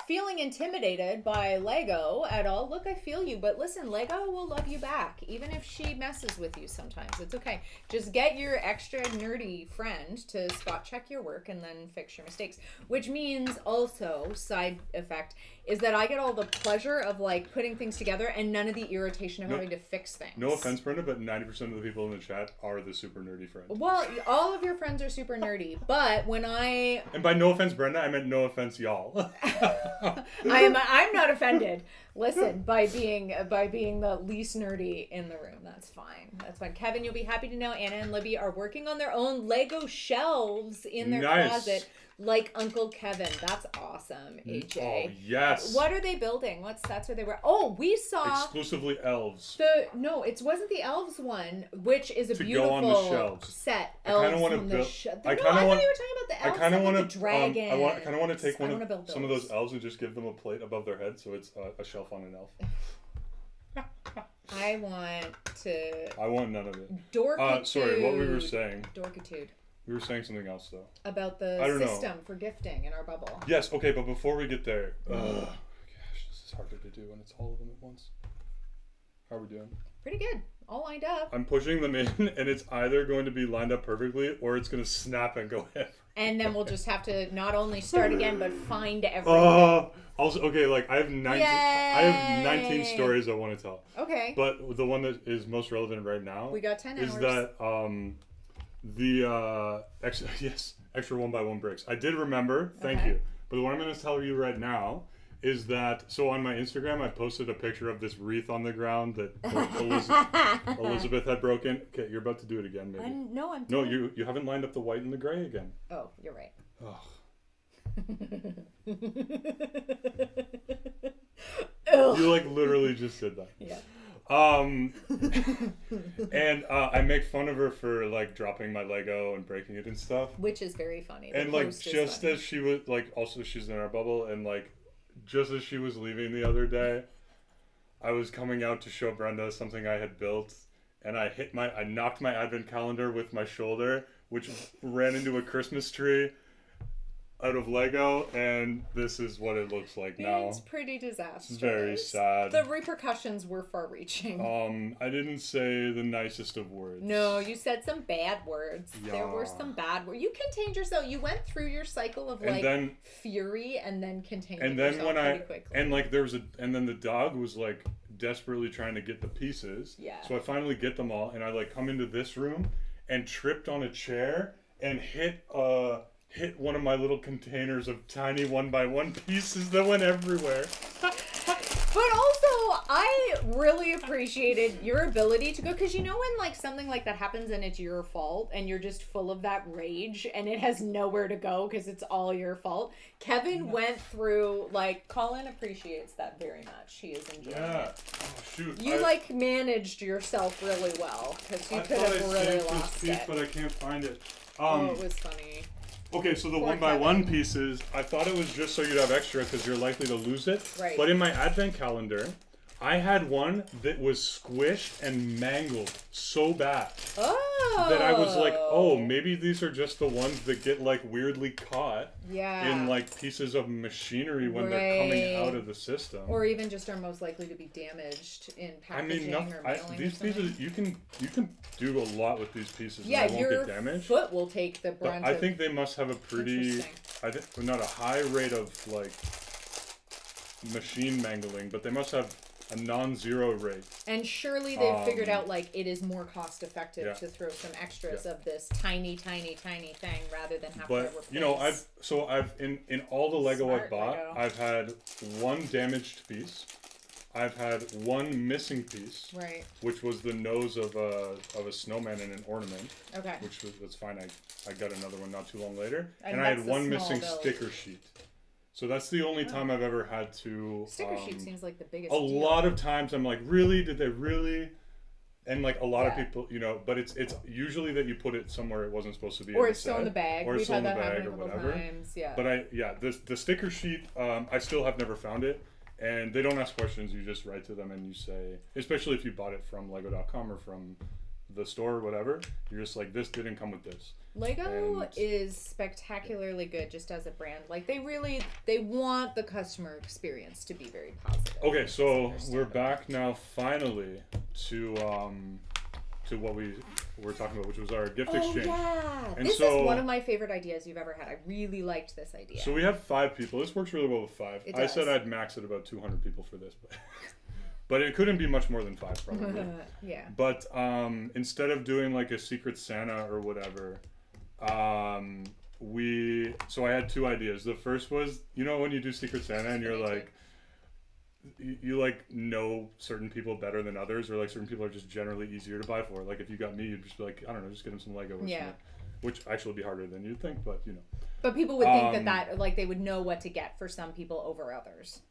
feeling intimidated by Lego at all, look, I feel you. But listen, Lego will love you back, even if she messes with you sometimes. It's okay. Just get your extra nerdy friend to spot check your work and then fix your mistakes. Which means also, side effect, is that I get all the pleasure of like putting things together and none of the irritation of No- having to fix things. No offense, Brenda, but 90% of the people in the chat are the super nerdy friends. Well, all of your friends are super nerdy, but when I And by no offense, Brenda, I meant no offense, y'all. I am I'm not offended. Listen, by being by being the least nerdy in the room, that's fine. That's fine. Kevin, you'll be happy to know Anna and Libby are working on their own Lego shelves in their Nice. closet, like Uncle Kevin. That's awesome, AJ. Oh yes. What are they building? What sets are they wearing? Oh, we saw Exclusively elves. the no. It wasn't the elves one, which is a To go beautiful on the shelves. set. I kinda Elves wanna on build- sh- I no, kinda I want- you were talking I kind of want to. the Um, I want. dragons. Kind of want to take I one of some of those those. elves and just give them a plate above their head, so it's uh, a shelf on an elf. I want to I want none of it. dorkitude. Uh, sorry, what we were saying. Dorkitude We were saying something else though. about the I don't know. system for gifting in our bubble. Yes. Okay, but before we get there, ugh, gosh, this is harder to do when it's all of them at once. How are we doing? Pretty good. All lined up. I'm pushing them in, and it's either going to be lined up perfectly or it's going to snap and go in. And then we'll just have to not only start again but find everything. Oh, also okay. Like I have nineteen. I have nineteen stories I want to tell, okay. but the one that is most relevant right now we got 10 is hours. that um, the uh, extra yes, extra one by one bricks. I did remember. Thank Okay. you. But what I'm going to tell you right now is that so on my Instagram I posted a picture of this wreath on the ground that Elizabeth, Elizabeth had broken. Okay, you're about to do it again, maybe. I, no, I'm No, you you haven't lined up the white and the gray again. Oh, you're right. Ugh. You like literally just said that. Yeah. Um, and uh, I make fun of her for like dropping my Lego and breaking it and stuff. Which is very funny. The And like just funny. as she was like, also she's in our bubble, and like just as she was leaving the other day, I was coming out to show Brenda something I had built, and I hit my, I knocked my advent calendar with my shoulder, which ran into a Christmas tree out of Lego, and this is what it looks like now. It's pretty disastrous. It's very sad. The repercussions were far-reaching. Um, I didn't say the nicest of words. No, you said some bad words. There were some bad words. You contained yourself. You went through your cycle of And like then fury and then contained and then when I quickly. and like there was a and then the dog was like desperately trying to get the pieces. Yeah. So I finally get them all, and I like come into this room and tripped on a chair and hit uh hit one of my little containers of tiny one by one pieces that went everywhere. But also, I really appreciated your ability to go because you know when like something like that happens and it's your fault and you're just full of that rage and it has nowhere to go because it's all your fault. Kevin went through like Colin appreciates that very much. He is enjoying Yeah. it. Oh shoot. You I, like managed yourself really well because you I could thought I have really lost piece, it. but I can't find it. oh, Um, it was funny. Okay, so the one by one pieces, I thought it was just so you'd have extra because you're likely to lose it. Right. But in my advent calendar, I had one that was squished and mangled so bad Oh. that I was like, oh. oh, maybe these are just the ones that get like weirdly caught yeah. in like pieces of machinery when they're coming out of the system. or even just are most likely to be damaged in I packaging mean, nothing. or I, mailing. or these something. pieces you can you can do a lot with these pieces. Yeah, and your get damaged. foot will take the But brunt. I think they must have a pretty, I think not a high rate of like machine mangling, but they must have a non-zero rate. and surely they've figured um, out like it is more cost effective yeah. to throw some extras of this tiny, tiny, tiny thing rather than have to But you know, I've so I've in in all the Lego Smart I've bought, Lego. I've had one damaged piece. I've had one missing piece, right. which was the nose of a of a snowman and an ornament, Okay. which was that's fine. I I got another one not too long later, And and, I had one missing build. sticker sheet. So that's the only time I've ever had to Sticker um, sheet seems like the biggest. a deal. lot of times I'm like, really? Did they really? And like a lot Yeah. of people, you know, but it's it's usually that you put it somewhere it wasn't supposed to be. Or it's still in the bag. Or it's still in the bag or whatever. times. Yeah. But I yeah, the the sticker sheet, um, I still have never found it. And they don't ask questions. You just write to them and you say, especially if you bought it from Lego.com or from the store or whatever. You're just like, this didn't come with this. Lego And- is spectacularly good just as a brand. Like they really they want the customer experience to be very positive. Okay, so we're back now finally to um to what we were talking about, which was our gift Oh exchange. yeah, And this so- is one of my favorite ideas you've ever had. I really liked this idea. So we have five people. This works really well with five. I said. I'd max at about 200 people for this, but but it couldn't be much more than five probably. yeah. but um, instead of doing like a secret Santa or whatever, um, we so I had two ideas. The first was you know when you do secret Santa and you're like. You, you like know certain people better than others, or like certain people are just generally easier to buy for. Like if you got me, you'd just be like, I don't know, just get him some Lego. Or Yeah. something. which actually would be harder than you'd think, but you know. But people would think Um, that that like they would know what to get for some people over others.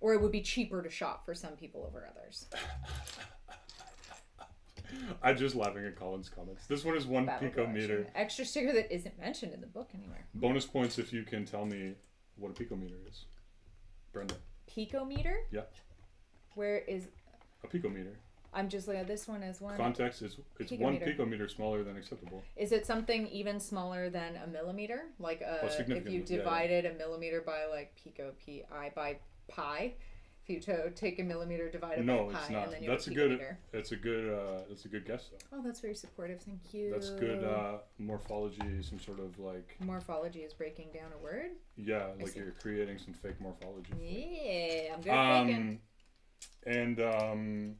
Or it would be cheaper to shop for some people over others. I'm just laughing at Colin's comments. This one is one Battle picometer. Extra sticker that isn't mentioned in the book anywhere. Bonus points if you can tell me what a picometer is. Brenda. Picometer? Yeah. Where is A picometer. I'm just looking at this one as one. Context is it's one Picometer. picometer smaller than acceptable. Is it something even smaller than a millimeter? Like uh, a, Oh, if you yeah, yeah. divided a millimeter by like pico p i by pi, take a millimeter divided No, by pi it's not. and then you That's a good. That's a good. Uh, that's a good guess though. Oh, that's very supportive. Thank you. That's good uh, morphology. Some sort of like Morphology is breaking down a word. yeah, like you're creating some fake morphology. Yeah, I'm good faking. Um, and um,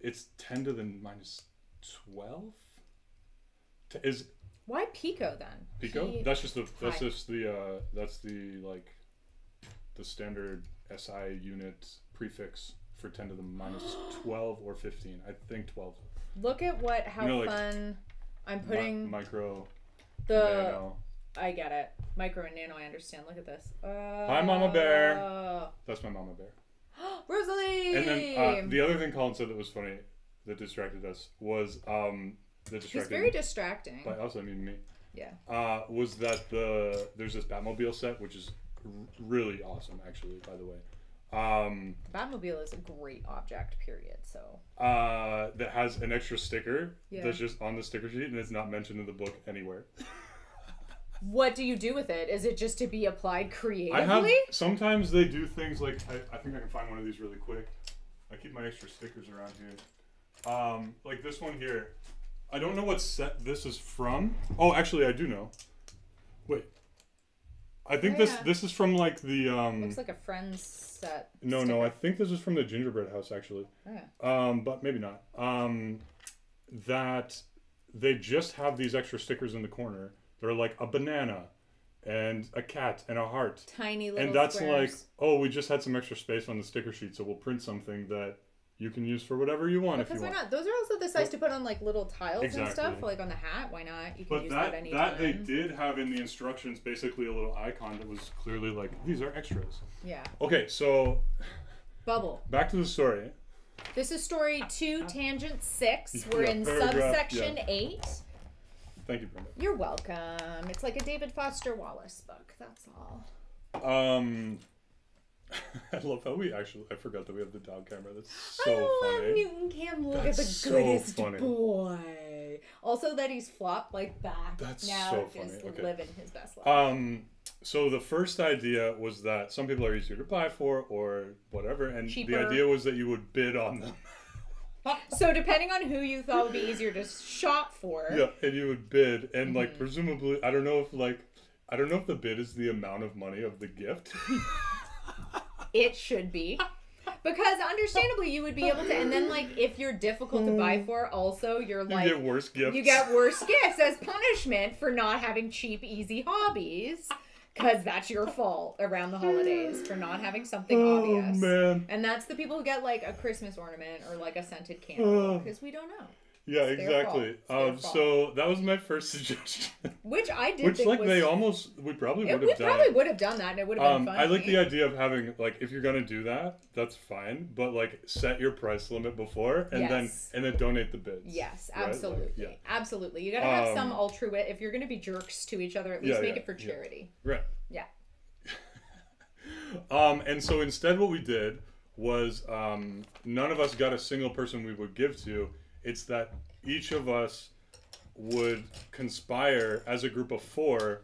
it's ten to the minus twelve. Is Why pico then? pico? P- that's just the. That's just the. Uh, that's the like. The standard SI unit prefix for ten to the minus twelve or fifteen. I think twelve. Look at what how You know, like, fun I'm Mi- putting micro. the. nano. I get it. Micro and nano. I understand. Look at this. Uh, Hi, Mama Bear. That's my mama bear. Rosalie. And then uh, the other thing Colin said that was funny, that distracted us, was um, that He's distracted very distracting. by us. I mean me. Yeah. Uh, was that the there's this Batmobile set which is really awesome actually. By the way, um, Batmobile is a great object. Period. So uh, that has an extra sticker Yeah. that's just on the sticker sheet and it's not mentioned in the book anywhere. what do you do with it? Is it just to be applied creatively? I have sometimes they do things like I, I think I can find one of these really quick. I keep my extra stickers around here. Um, like this one here. I don't know what set this is from. Oh, actually, I do know. Wait. I think Oh, this yeah. this is from like the um. Looks like a friend's set. no, no, I think this is from the Gingerbread House actually. Yeah. Um, but maybe not. Um, that they just have these extra stickers in the corner. They're like a banana, and a cat and a heart Tiny little. and that's squares. like oh we just had some extra space on the sticker sheet so we'll print something that you can use for whatever you want Because if you want. Because why want not? Those are also the size to put on like little tiles and stuff, like on the hat. Why not? You can but use that that anytime. that they did have in the instructions basically a little icon that was clearly like these are extras Yeah. okay so Bubble. back to the story This is story two, tangent six. We're in subsection yeah. eight. thank you brenda You're welcome. It's like a David Foster Wallace book. That's all. um i love how we actually i forgot that we have the dog camera that's so I love funny Newton Cam. Look That's at the so goodest funny. boy. Also, that he's flopped like back. That's now, so just funny. Okay. living his best life. Um, so the first idea was that some people are easier to buy for or whatever, and Cheaper. the idea was that you would bid on them. so, depending on who you thought would be easier to shop for, yeah, and you would bid, and Mm-hmm. like presumably, I don't know if like, I don't know if the bid is the amount of money of the gift. it should be. Because understandably, you would be able to, and then like if you're difficult to buy for, also you're Mm. you like get worse gifts. you get worse gifts as punishment for not having cheap, easy hobbies. Because that's your fault around the holidays for not having something Oh obvious. man. And that's the people who get like a Christmas ornament or like a scented candle because we don't know. Yeah, It's exactly. Um, so that was my first suggestion, Which I did which like was. they almost we probably would have done. probably would have done that, and it would have Um, been fun. I like the idea of having like if you're gonna do that, that's fine. But like set your price limit before, and Yes. then and then donate the bids. Yes, right? Like, absolutely, yeah. absolutely. You gotta have some Um, altruist. If you're gonna be jerks to each other, at least Yeah, make yeah, it for yeah. charity. Right. Yeah. Um, and so instead, what we did was um, none of us got a single person we would give to. It's that each of us would conspire as a group of four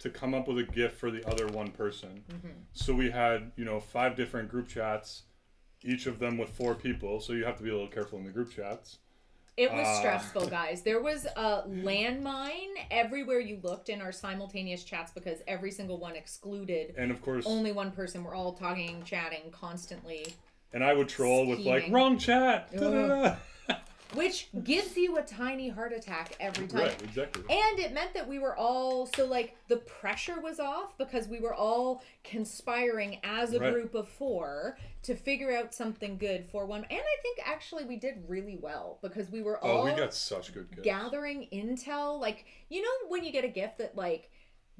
to come up with a gift for the other one person. Mm-hmm. So we had, you know, five different group chats, each of them with four people. So you have to be a little careful in the group chats. It was Uh, stressful, guys. There was a landmine everywhere you looked in our simultaneous chats because every single one excluded And of course, only one person. We're all talking, chatting constantly. and I would troll with like wrong chat. Which gives you a tiny heart attack every time. Right, exactly. And it meant that we were all so like the pressure was off because we were all conspiring as a Right. group of four to figure out something good for one. And I think actually we did really well because we were all Oh, we got such good gifts. gathering intel. Like, you know, when you get a gift that, like,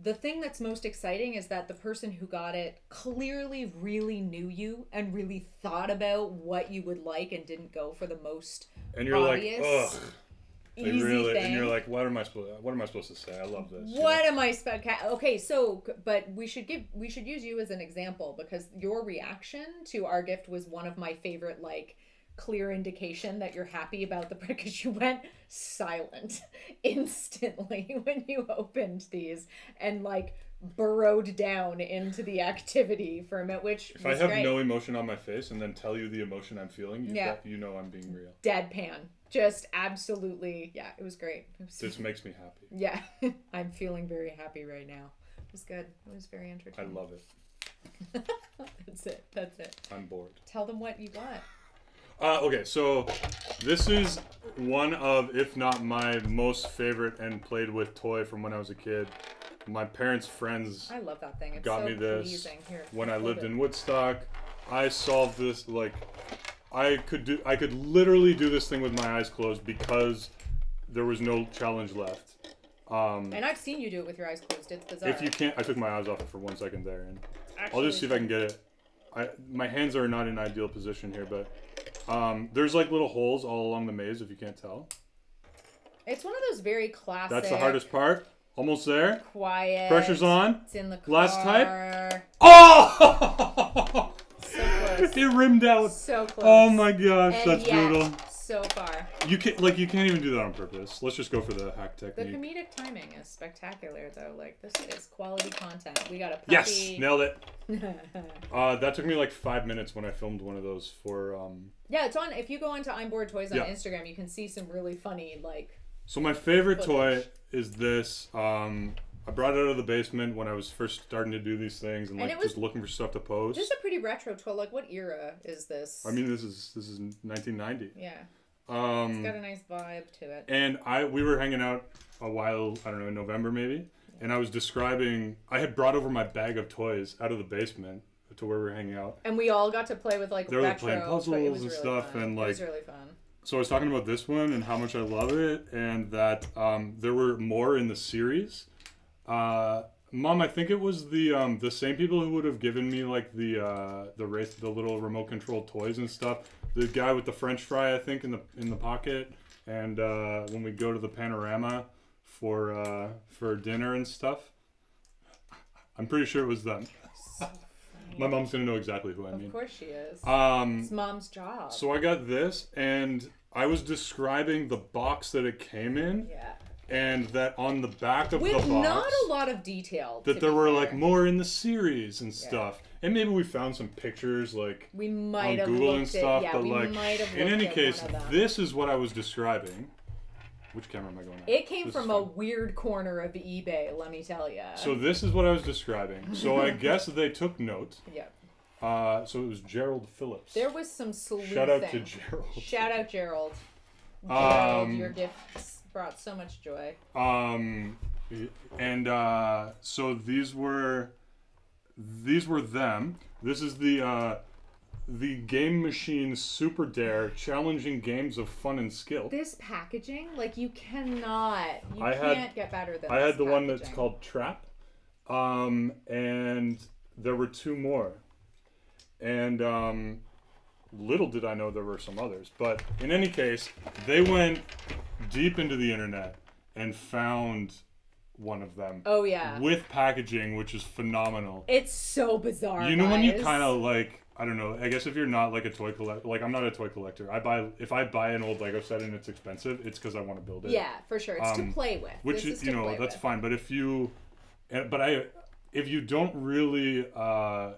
the thing that's most exciting is that the person who got it clearly really knew you and really thought about what you would like and didn't go for the most and you're like, obvious, ugh. They easy really, thing. and you're like, what am I supposed? What am I supposed to say? I love this. what am I supposed? Okay, so but we should give we should use you as an example because your reaction to our gift was one of my favorite like clear indication that you're happy about the because you went silent instantly when you opened these and like burrowed down into the activity for a minute which If I have great. no emotion on my face and then tell you the emotion I'm feeling, you, Yeah. you know I'm being real. deadpan just absolutely yeah it was great it was, This makes me happy. yeah i'm feeling very happy right now it was good it was very entertaining. I love it. That's it. That's it. I'm bored. Tell them what you got. Uh, okay, so this is one of, if not my most favorite and played with toy from when I was a kid. My parents' friends I love that thing. It's got so me this. Here, when I lived it. in Woodstock. I solved this like I could do. I could literally do this thing with my eyes closed because there was no challenge left. Um, And I've seen you do it with your eyes closed. It's bizarre. if you can't, I took my eyes off it for one second there, and I'll just see if I can get it. I my hands are not in ideal position here, but um, there's like little holes all along the maze if you can't tell. It's one of those very classic. That's the hardest part. Almost there. Quiet. Pressure's on. It's in the car. Last type? Oh! So close. it rimmed out. So close. Oh my gosh, And that's yet, brutal. So far, You can't like you can't even do that on purpose. Let's just go for the hack technique. the comedic timing is spectacular, though. Like this is quality content. We got a puppy. Yes, nailed it. Uh, that took me like five minutes when I filmed one of those for. Um... yeah, it's on. If you go onto I'm Bored Toys on Yeah. Instagram, you can see some really funny like. So my favorite toy is this. Um, I brought it out of the basement when I was first starting to do these things and And like was- just looking for stuff to post. This is a pretty retro toy. Like, what era is this? I mean, this is this is 1990. yeah, Um, it's got a nice vibe to it. and I we were hanging out a while I don't know in November maybe, and I was describing I had brought over my bag of toys out of the basement to where we were hanging out. And we all got to play with like They were retro. playing puzzles and really stuff, fun. and, it was like, really fun. So I was talking about this one and how much I love it, and that um, there were more in the series. Uh, Mom, I think it was the um, the same people who would have given me like the uh, the race, the little remote control toys and stuff. The guy with the French fry, I think, in the in the pocket, and uh, when we go to the panorama for uh, for dinner and stuff. I'm pretty sure it was them. So My mom's gonna know exactly who I Of mean. Of course she is. Um, it's mom's job. so I got this, and I was describing the box that it came in, yeah. And that on the back of With the box, not a lot of detail. that there were fair. like more in the series and stuff. And maybe we found some pictures like We on might have Google looked and stuff, at, yeah, but we like might have in any case, one of them. this is what I was describing. Which camera am I going at? It came This from a weird corner of eBay, let me tell you. So this is what I was describing. So I guess they took note. yeah, Uh, so it was Gerald Phillips. there was some sleuthing. Shout out to Gerald. Shout out Gerald. Gerald, Um, your gifts brought so much joy. Um, and uh, so these were these were them. This is the uh, the Game Machine Super Dare challenging games of fun and skill. This packaging, like you cannot, you I had- can't get better than. I this had the one that's called Trap, um, and there were two more, and um, little did I know there were some others. But in any case, they went deep into the internet and found one of them. Oh yeah, with packaging, which is phenomenal. it's so bizarre. You know when you kind of like I don't know. I guess if you're not like a toy collector, like I'm not a toy collector. I buy if I buy an old Lego set and it's expensive, it's because I want to build it. Yeah, for sure. It's Um, to play with. Which this is you know that's with. fine. But if you, but I, if you don't really, uh,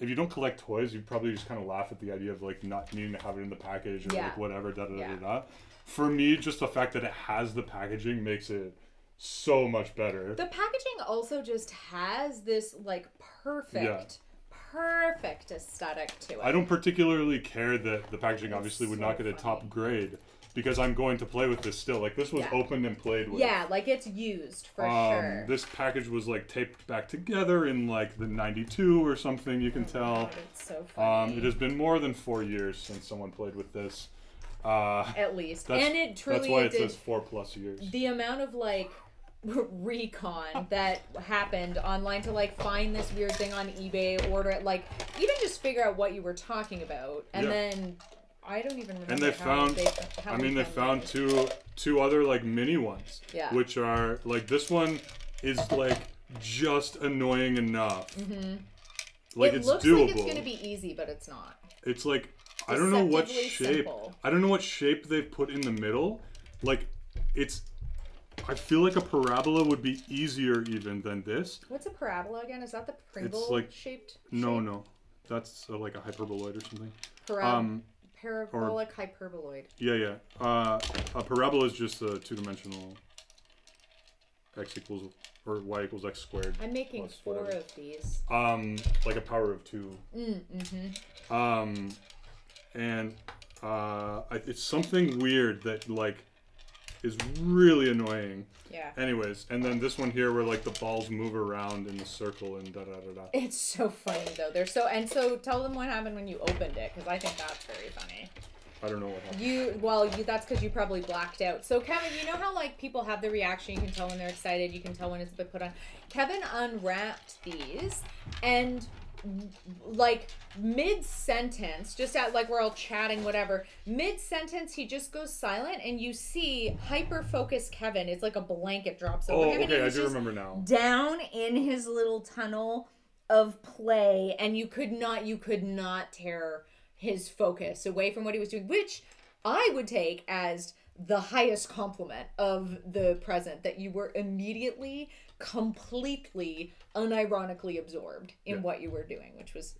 if you don't collect toys, you probably just kind of laugh at the idea of like not needing to have it in the package or Yeah. like whatever. Da da da Yeah. da. For me, just the fact that it has the packaging makes it so much better. The packaging also just has this like perfect, perfect aesthetic to it. I don't particularly care that the packaging obviously would so not get a funny. top grade because I'm going to play with this still. Like this was Yeah. opened and played with. Yeah, like it's used for Um, sure. This package was like taped back together in like the '92 or something. You can Oh, tell. God, it's so funny. Um, it has been more than four years since someone played with this. Uh, At least, and it truly that's why it says four plus years. the amount of like recon that happened online to like find this weird thing on eBay, order it, like even just figure out what you were talking about, and Yeah. then I don't even remember. And they found, They, I mean, they found two two other like mini ones, Yeah. which are like this one is like just annoying enough. Mhm. Like it it's looks doable. like it's gonna be easy, but it's not. It's like I don't know what shape. simple. I don't know what shape they've put in the middle. Like it's I feel like a parabola would be easier even than this. What's a parabola again? Is that the Pringle like- shaped? No, shape? no. That's uh, like a hyperboloid or something. Para- Um parabolic hyperboloid. yeah, yeah. Uh a parabola is just a two-dimensional x equals or y equals x squared. I'm making four whatever. of these. Um like a power of 2. Mm, mm-hmm. Um, and uh, I, it's something weird that like is really annoying. Yeah. Anyways, and then this one here where like the balls move around in the circle and da da da da. It's so funny though. They're so and so. Tell them what happened when you opened it because I think that's very funny. I don't know what happened. You well, you that's because you probably blacked out. So Kevin, you know how like people have the reaction. You can tell when they're excited. You can tell when it's been put on. Kevin unwrapped these and like mid sentence, just at like we're all chatting, whatever. Mid sentence, he just goes silent, and you see hyper focus Kevin. It's like a blanket drops over Oh, him. okay, I do remember now. down in his little tunnel of play and you could not you could not tear his focus away from what he was doing which i would take as the highest compliment of the present that you were immediately completely unironically absorbed in Yeah. what you were doing which was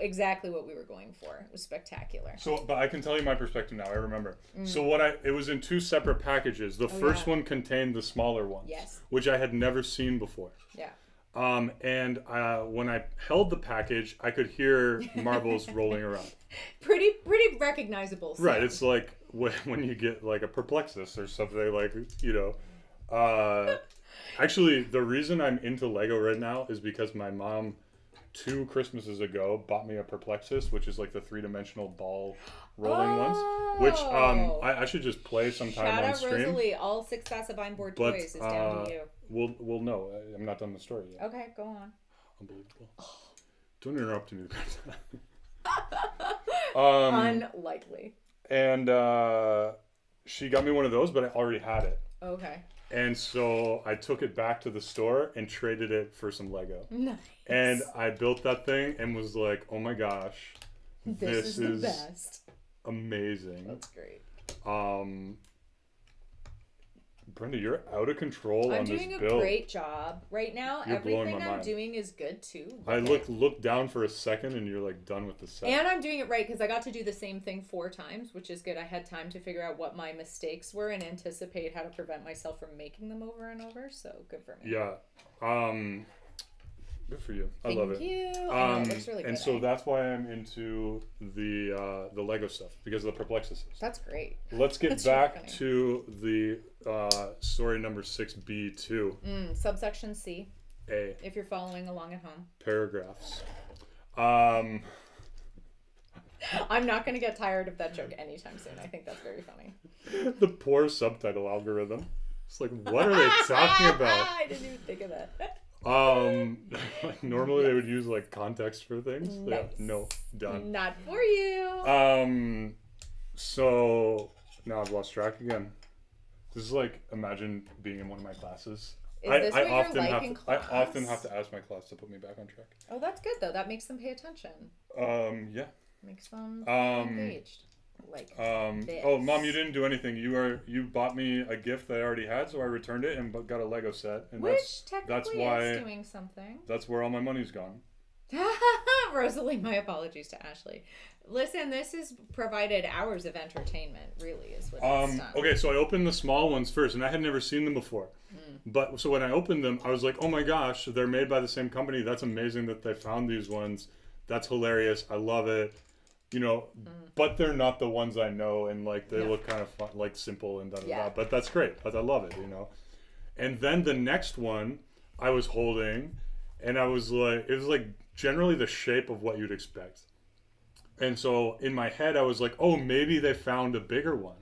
exactly what we were going for it was spectacular So, but I can tell you my perspective now. I remember. So what I it was in two separate packages. The first Mm. Oh, yeah. one contained the smaller ones, Yes. which I had never seen before. yeah Um, and uh, when I held the package, I could hear marbles rolling around. pretty pretty recognizable Right. It's like when, when you get like a perplexus or something like you know. Uh, actually, the reason I'm into Lego right now is because my mom, two Christmases ago, bought me a perplexus, which is like the three dimensional ball rolling ones. Which um, Oh. I, I should just play sometime Shout on out stream. Rosalie. All success of I'm Bored But Toys is down uh, to you. we'll we'll know. I'm not done the story yet. Okay, go on. Unbelievable. Don't interrupt me. um, Unlikely. and uh, she got me one of those, but I already had it. Okay. And so I took it back to the store and traded it for some Lego. Nice. And I built that thing and was like, oh my gosh, this, this is, the is- best. amazing. That's great. Um, Brenda, you're out of control I'm on this doing a great job right now. You're Everything I'm mind. doing is good too. I look look down for a second and you're like done with the set. And I'm doing it right because I got to do the same thing four times, which is good. I had time to figure out what my mistakes were and anticipate how to prevent myself from making them over and over. So good for me. yeah. Um, good for you. I Thank love it. Thank you. Um, it looks really good. and so that's why I'm into the uh, the Lego stuff because of the perplexuses. that's great. Let's get That's back funny. to the uh, story number six B two Mm, subsection C, A if you're following along at home. paragraphs. Um, I'm not going to get tired of that joke anytime soon. I think that's very funny. the poor subtitle algorithm. It's like, what are they talking about? I didn't even think of that. Um, like normally they would use like context for things. Yeah, no, done. Not for you. Um, so now I've lost track again. This is like imagine being in one of my classes. Is I, this I what you're often like have in to, I often have to ask my class to put me back on track. oh, that's good though. That makes them pay attention. Um, yeah. Makes them Um, engaged. Like Um, This. oh, mom, you didn't do anything. You are you bought me a gift that I already had, so I returned it and got a Lego set, and which that's technically that's is doing something. that's where all my money's gone. Rosalie, my apologies to Ashley. Listen, this has provided hours of entertainment. Really, is what it's Um, done. okay, so I opened the small ones first, and I had never seen them before. Hmm. But so when I opened them, I was like, "Oh my gosh, they're made by the same company. That's amazing that they found these ones. That's hilarious. I love it." you know, but they're not the ones I know, and like they Mm. Look kind of fun, like simple and da da da. But that's great. But I love it, you know. And then the next one I was holding, and I was like, it was like generally the shape of what you'd expect. And so in my head, I was like, oh, maybe they found a bigger one.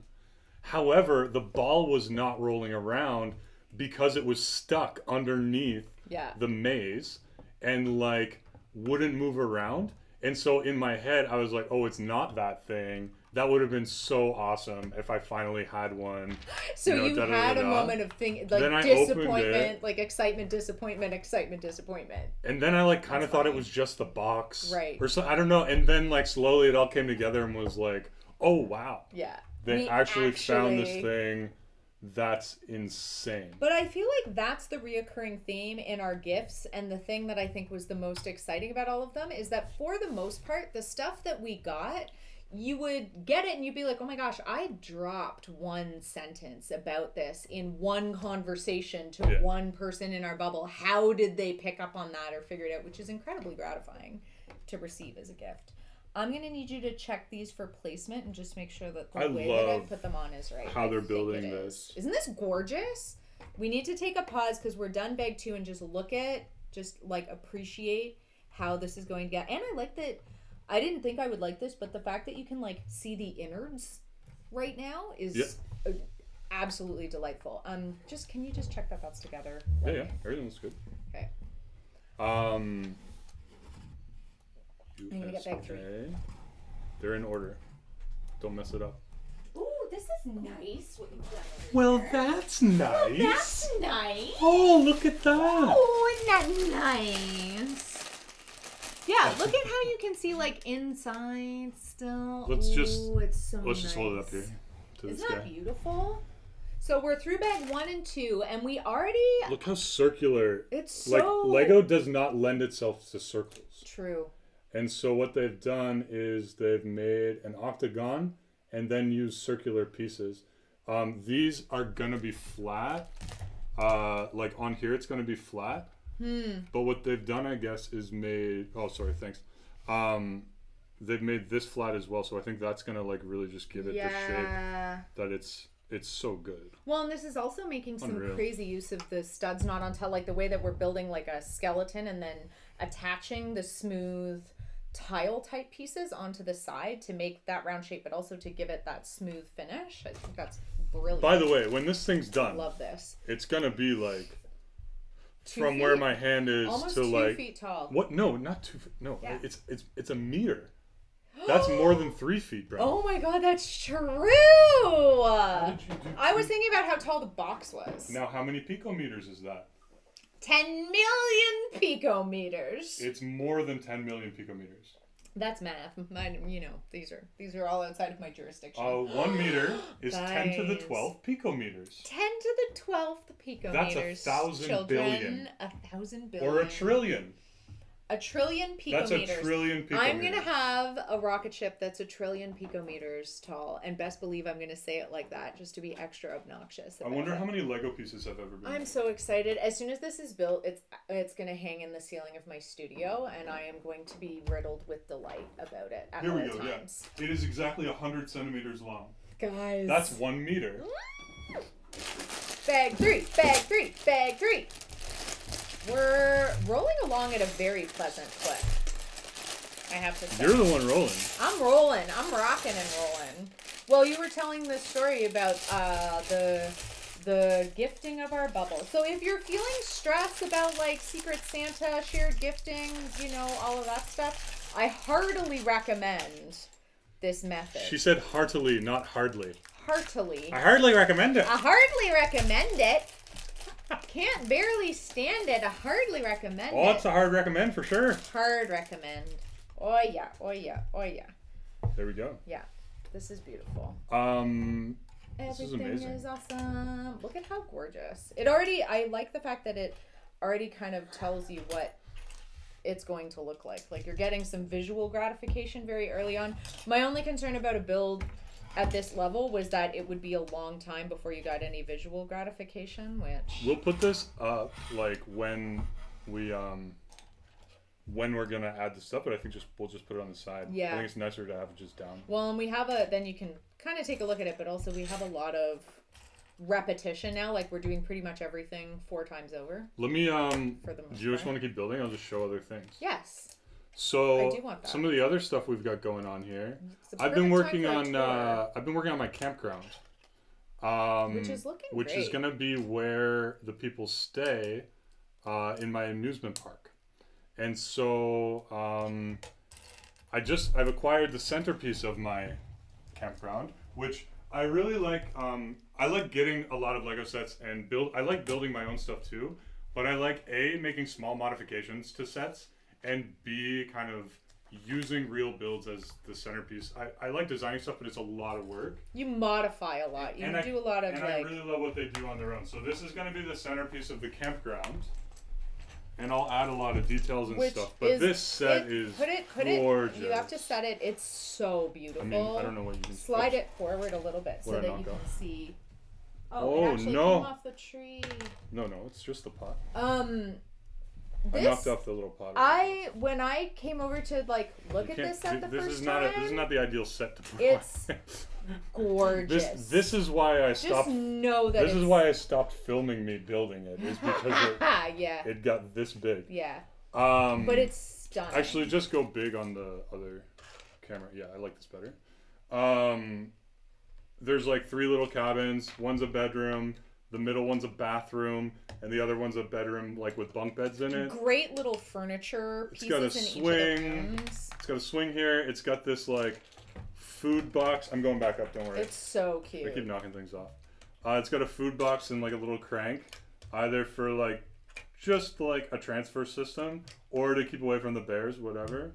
However, the ball was not rolling around because it was stuck underneath Yeah. the maze and like wouldn't move around. And so in my head, I was like, oh, it's not that thing. That would have been so awesome if I finally had one. So you know, you had a moment of thing like Then disappointment, like excitement, disappointment, excitement, disappointment. And then I like kind of That's thought it was just the box. Right. Or so I don't know. And then like slowly it all came together and was like, oh wow. Yeah. They We actually, found this thing. That's insane. But I feel like that's the reoccurring theme in our gifts. And the thing that I think was the most exciting about all of them is that for the most part, the stuff that we got, you would get it and you'd be like, oh my gosh, I dropped one sentence about this in one conversation to Yeah. one person in our bubble. How did they pick up on that or figure it out? Which is incredibly gratifying to receive as a gift. I'm gonna need you to check these for placement and just make sure that the I way that I put them on is right. how they're building is. this. Isn't this gorgeous? We need to take a pause because we're done bag two and just look at, just like appreciate how this is going to get. And I like that. I didn't think I would like this, but the fact that you can like see the innards right now is Yeah. uh, absolutely delightful. Um, just can you just check that that's together? Yeah, Like, yeah. Everything looks good. Okay. Um. I'm gonna get bag three. USK. They're in order. Don't mess it up. Ooh, this is nice. What you've done Well, that's nice. that's nice. Oh, look at that. Oh, isn't that nice? Yeah, look at how you can see like inside still. Let's just- Ooh, it's so Let's just hold it up nice. here to Isn't that guy. beautiful? So we're through bag one and two, and we already. Look how circular. It's Like so Lego does not lend itself to circles. True. And so what they've done is they've made an octagon and then used circular pieces. Um, these are gonna be flat. Uh, like on here, it's gonna be flat. Hmm. But what they've done, I guess, is made. Oh, sorry. Thanks. Um, they've made this flat as well. So I think that's gonna like really just give it the shape that it's it's so good. Well, and this is also making some Unreal. crazy use of the studs not on top, like the way that we're building like a skeleton and then attaching the smooth tile type pieces onto the side to make that round shape, but also to give it that smooth finish. I think that's brilliant. By the way, when this thing's done, love this. it's gonna be like Two from where my hand is almost to two like feet tall. What? No, not two. feet. No, Yeah. it's it's it's a meter. That's more than three feet, bro. Oh my god, that's true. How did you do I was thinking about how tall the box was. Now, how many picometers is that? 10 million picometers. It's more than ten million picometers. That's math. Mine, you know, these are these are all outside of my jurisdiction. Uh, one meter is ten to the twelfth picometers, 10 to the 12th picometers. That's a thousand children. billion. A thousand billion. or a trillion. A trillion picometers. That's a trillion picometers. I'm gonna have a rocket ship that's a trillion picometers tall, and best believe I'm gonna say it like that just to be extra obnoxious. I wonder it. how many Lego pieces I've ever been. I'm so excited. As soon as this is built, it's it's gonna hang in the ceiling of my studio, and I am going to be riddled with delight about it at Here we go. times. Yeah, it is exactly hundred centimeters long. Guys, That's one meter. bag three, bag three, bag three. We're rolling along at a very pleasant clip. I have to say. You're the one rolling. I'm rolling. I'm rocking and rolling. Well, you were telling this story about uh, the the gifting of our bubble. So if you're feeling stressed about like Secret Santa, shared gifting, you know, all of that stuff, I heartily recommend this method. She said heartily, not hardly. heartily. I hardly recommend it. I hardly recommend it. Can't barely stand it. I hardly recommend Oh, it. it's a hard recommend for sure. Hard recommend. Oh yeah, oh yeah, oh yeah. There we go. Yeah. This is beautiful. Um, This is Everything amazing. is awesome. Look at how gorgeous. It already I like the fact that it already kind of tells you what it's going to look like. Like you're getting some visual gratification very early on. My only concern about a build at this level was that it would be a long time before you got any visual gratification, which we'll put this up like when we um when we're gonna add the stuff, but I think just we'll just put it on the side. Yeah, I think it's nicer to have it just down. Well, and we have a then you can kind of take a look at it, but also we have a lot of repetition now. Like we're doing pretty much everything four times over Let me um. for the most Do you just want to keep building? I'll just show other things. Yes, So I do want that. some of the other stuff we've got going on here. I've been working on for a tour, uh, I've been working on my campground. Um, which is looking which great. is gonna be where the people stay uh, in my amusement park. And so um, I just I've acquired the centerpiece of my campground, which I really like. Um, I like getting a lot of Lego sets and build. I like building my own stuff too, but I like a making small modifications to sets and b kind of using real builds as the centerpiece. I, I like designing stuff, but it's a lot of work. You modify a lot. You And do a lot of And I really love what they do on their own. So this is going to be the centerpiece of the campground, and I'll add a lot of details and Which stuff. But is- this set it- is put it, put gorgeous. it. You have to set it. It's so beautiful. I mean, I don't know what you can Slide it forward a little bit so I that you can see. Oh, Oh, no. came off the tree. No, no, it's just the pot. Um, I knocked off the little pot. I when I came over to like look You at this at the this first is not time, a, this is not the ideal set to play. It's gorgeous. this this is why I just stopped. know that This is why I stopped filming me building it. Is because it, yeah, it got this big. yeah, Um, but it's stunning. Actually, just go big on the other camera. Yeah, I like this better. Um, there's like three little cabins. One's a bedroom. The middle one's a bathroom, and the other one's a bedroom like with bunk beds in it. great little furniture It's pieces got a in each of swing. It's got a swing here. It's got this like food box. I'm going back up. Don't worry. It's so cute. I keep knocking things off. Uh, it's got a food box and like a little crank, either for like just like a transfer system or to keep away from the bears, whatever.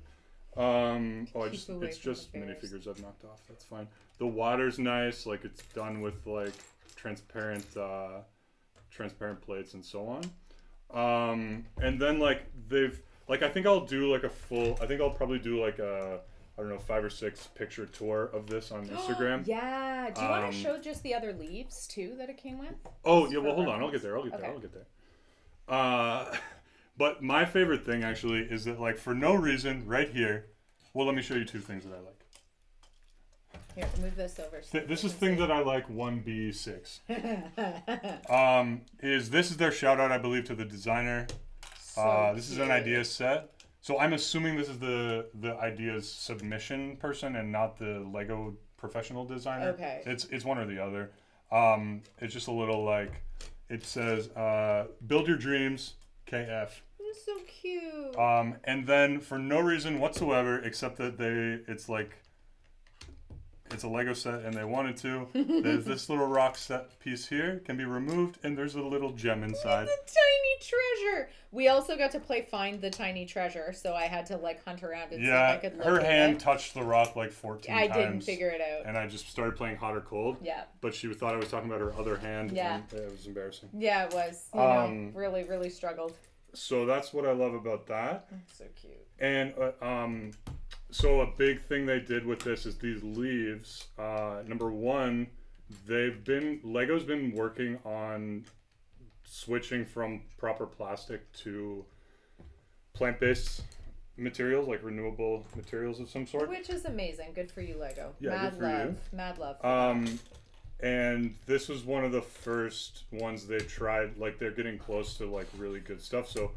Um, oh, just it's just minifigures I've knocked off. That's fine. The water's nice, like it's done with like transparent, uh, transparent plates and so on. Um, and then like they've like I think I'll do like a full. I think I'll probably do like a I don't know five or six picture tour of this on Instagram. yeah. Do you want Um, to show just the other leaves too that it came with? Oh yeah, well hold on, I'll get there. I'll get there. Okay. I'll get there. Uh, but my favorite thing actually is that like for no reason, right here. Well, let me show you two things that I like. Here, move this over. so Th- this is thing that I like. One B six. Um, is this is their shout out? I believe to the designer. So uh, this is an idea set. So I'm assuming this is the the ideas submission person and not the Lego professional designer. Okay. It's it's one or the other. Um, it's just a little like it says uh, build your dreams KF. It's so cute. Um, and then for no reason whatsoever except that they it's like it's a Lego set and they wanted to. there's this little rock set piece here can be removed and there's a little gem inside. the tiny treasure. We also got to play find the tiny treasure, so I had to like hunt around and see if I Yeah, could her locate hand it. touched the rock like 14 I times. I didn't figure it out. And I just started playing hot or cold, Yeah, but she thought I was talking about her other hand. Yeah. And it was embarrassing. yeah, it was. You Um, know, really, really struggled. So that's what I love about that. So cute. And uh, um, so a big thing they did with this is these leaves. Uh, number one, they've been Lego's been working on switching from proper plastic to plant-based materials, like renewable materials of some sort. Which is amazing. Good for you, Lego. Yeah, Mad good for you. love. Mad love. Um, and this was one of the first ones they tried. Like they're getting close to like really good stuff. So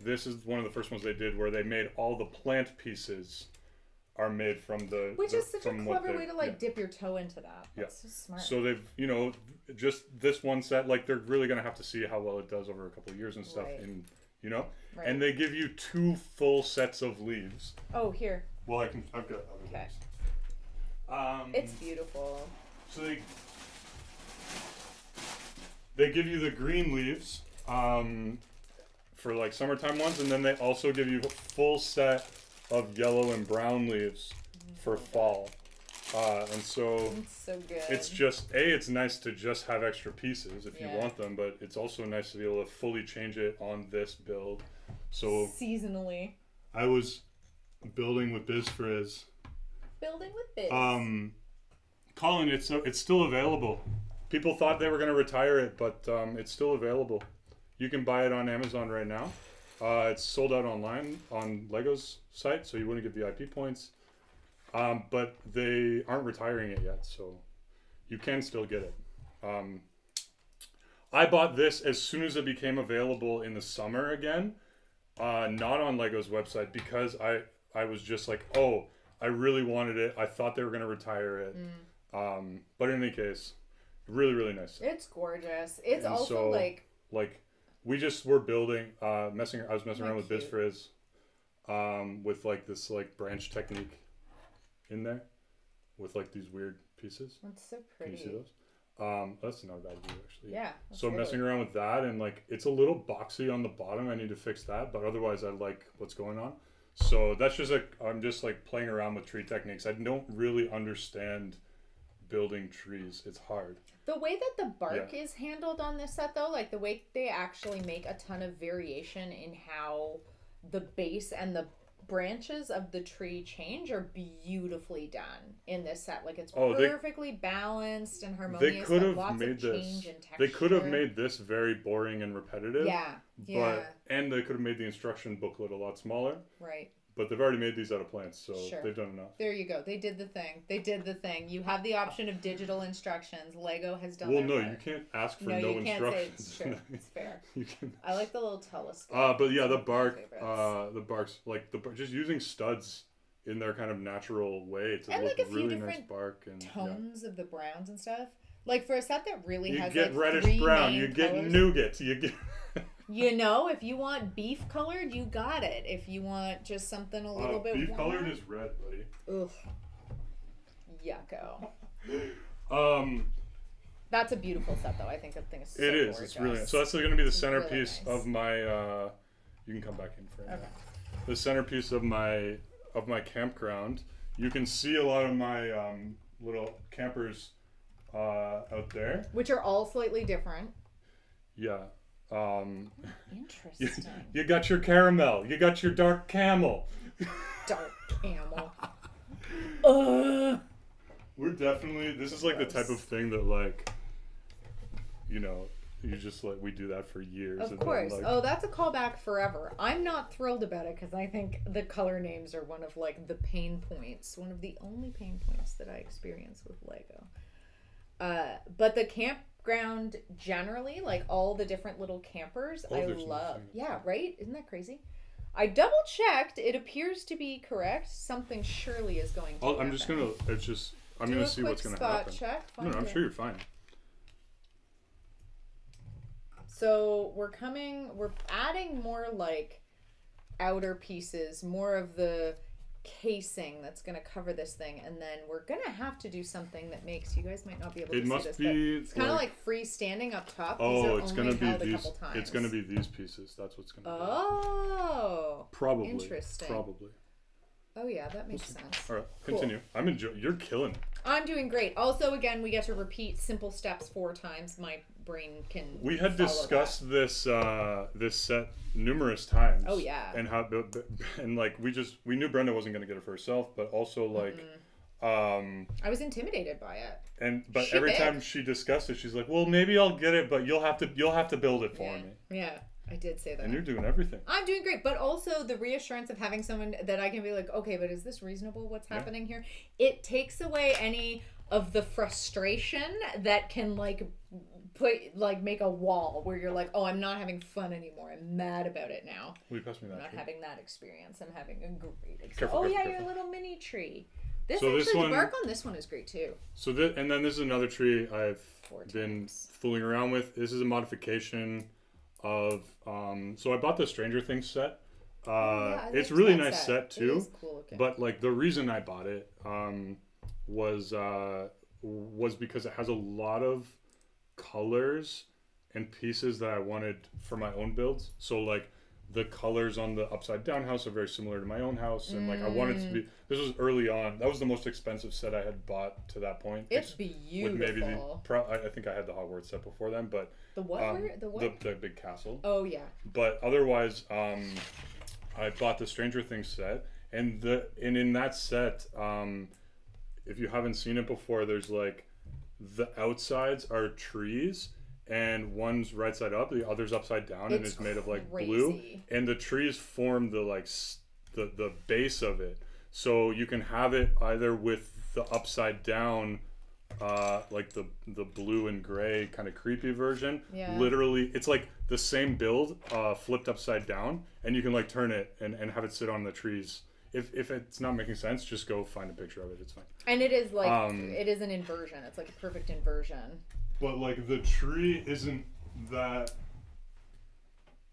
this is one of the first ones they did where they made all the plant pieces are made from the. Which the- is such a clever they- way to like yeah. dip your toe into that. Yeah. So smart. So they've you know just this one set like they're really gonna have to see how well it does over a couple of years and stuff. Right. And you know, right. and they give you two full sets of leaves. oh, here. Well, I can I've got other Okay. leaves. Um, It's beautiful. So they they give you the green leaves um, for like summertime ones, and then they also give you a full set of yellow and brown leaves for fall. Uh, and so It's so good. it's just a it's nice to just have extra pieces if you want them, but it's also nice to be able to fully change it on this build. So seasonally I was building with Biz Frizz. building with biz. Um, Colin, it's it's still available. People thought they were going to retire it, but um, it's still available. You can buy it on Amazon right now. Uh, it's sold out online on Lego's site, so you wouldn't get VIP points. Um, but they aren't retiring it yet, so you can still get it. Um, I bought this as soon as it became available in the summer again, uh, not on Lego's website because I I was just like, oh, I really wanted it. I thought they were gonna retire it. Um, but in any case, really really nice. It's gorgeous. It's And also so- like Like we just were building, uh, messing. I was messing around with Biz cute. Um, with like this like branch technique in there, with like these weird pieces. it's so Can you see those? Um, that's not a bad view actually. Yeah. So messing around with that and like it's a little boxy on the bottom. I need to fix that, but otherwise I like what's going on. So that's just like I'm just like playing around with tree techniques. I don't really understand building trees. It's hard. The way that the bark is handled on this set, though, like the way they actually make a ton of variation in how the base and the branches of the tree change are beautifully done in this set. Like it's Oh, they- perfectly balanced and harmonious. They could have lots made of this. change in texture. They could have made this very boring and repetitive. Yeah. But Yeah. and they could have made the instruction booklet a lot smaller. Right. But they've already made these out of plants, so Sure. they've done enough. There you go. They did the thing. They did the thing. You have the option of digital instructions. Lego has done Well, no, part. you can't ask for no, no, you can't say it's true. It's fair. you can. I like the little telescope. Uh, but yeah, the one of my bark, uh, the barks, like the just using studs in their kind of natural way to And, look like, a really nice bark and yeah. tones of the browns and stuff. Like for a set that really You has get like reddish brown, you get colors. nougat, you get. You know, if you want beef colored, you got it. If you want just something a little Uh, bit beef warmer, colored is red, buddy. ugh, yucko. Um, That's a beautiful set, though. I think that thing is. So it is. Gorgeous. It's really. So that's going to be the It's really centerpiece nice. of my. Uh, you can come back in for. Okay. The centerpiece of my of my campground. You can see a lot of my um, little campers uh, out there. Which are all slightly different. Yeah. Um, Interesting. you got your caramel. You got your dark camel. Dark camel. Ugh. We're definitely. This is like the type of thing that like, you know, you just like we do that for years. Of and then, course. like- oh, that's a callback forever. I'm not thrilled about it because I think the color names are one of like the pain points, one of the only pain points that I experience with Lego. Uh, but the campground generally, like all the different little campers, Oh, I love. Yeah, right? Isn't that crazy? I double checked. It appears to be correct. Something surely is going to. I'll, I'm just gonna. It's just. I'm Do gonna see what's gonna happen. check. No, no, I'm it. sure you're fine. So we're coming, we're adding more like outer pieces, more of the casing that's going to cover this thing, and then we're going to have to do something that makes you guys might not be able It to must see this, be. it's kind of like, freestanding up top. Oh, it's gonna be these. It's gonna be these pieces. That's what's gonna. be. Oh, Probably. interesting. Probably. oh yeah, that makes sense. All right, Cool. continue. I'm enjoying. You're killing. it. I'm doing great. Also, again, we get to repeat simple steps four times. My brain can. We had discussed this uh, this set numerous times. Oh, yeah. And how and like we just we knew Brenda wasn't gonna get it for herself, but also like, um. I was intimidated by it. and but every time she discussed it, she's like, well, maybe I'll get it, but you'll have to you'll have to build it for yeah. me. Yeah, I did say that. And you're doing everything. I'm doing great, but also the reassurance of having someone that I can be like, okay, but is this reasonable? What's Yeah. happening here? It takes away any of the frustration that can like put like make a wall where you're like, oh, I'm not having fun anymore. I'm mad about it now. Will you pass me I'm that? not tree? having that experience. I'm having a great experience. Careful, oh careful, yeah, careful. your little mini tree. This So actually, this the bark on this one is great too. So this, and then this is another tree I've been fooling around with. This is a modification of. Um, so I bought the Stranger Things set. Uh, Oh, yeah, it's really nice set, It too. cool. But like the reason I bought it um, was uh, was because it has a lot of colors and pieces that I wanted for my own builds. So like the colors on the upside down house are very similar to my own house, and like I wanted to be. This was early on. That was the most expensive set I had bought to that point. it's beautiful. with maybe the pro- I I think I had the Hogwarts set before then, but the what? um, the what? the, the big castle oh yeah. but otherwise um i bought the stranger things set and the and in that set um if you haven't seen it before there's like the outsides are trees and one's right side up, the other's upside down, and It's it's made of like blue. And the trees form the like s- the the base of it, so you can have it either with the upside down. Uh, like the the blue and gray kind of creepy version. Yeah. Literally, it's like the same build, uh, flipped upside down, and you can like turn it and, and have it sit on the trees. If, if it's not making sense, just go find a picture of it. It's fine. And it is like Um, it is an inversion. It's like a perfect inversion. But like the tree isn't that.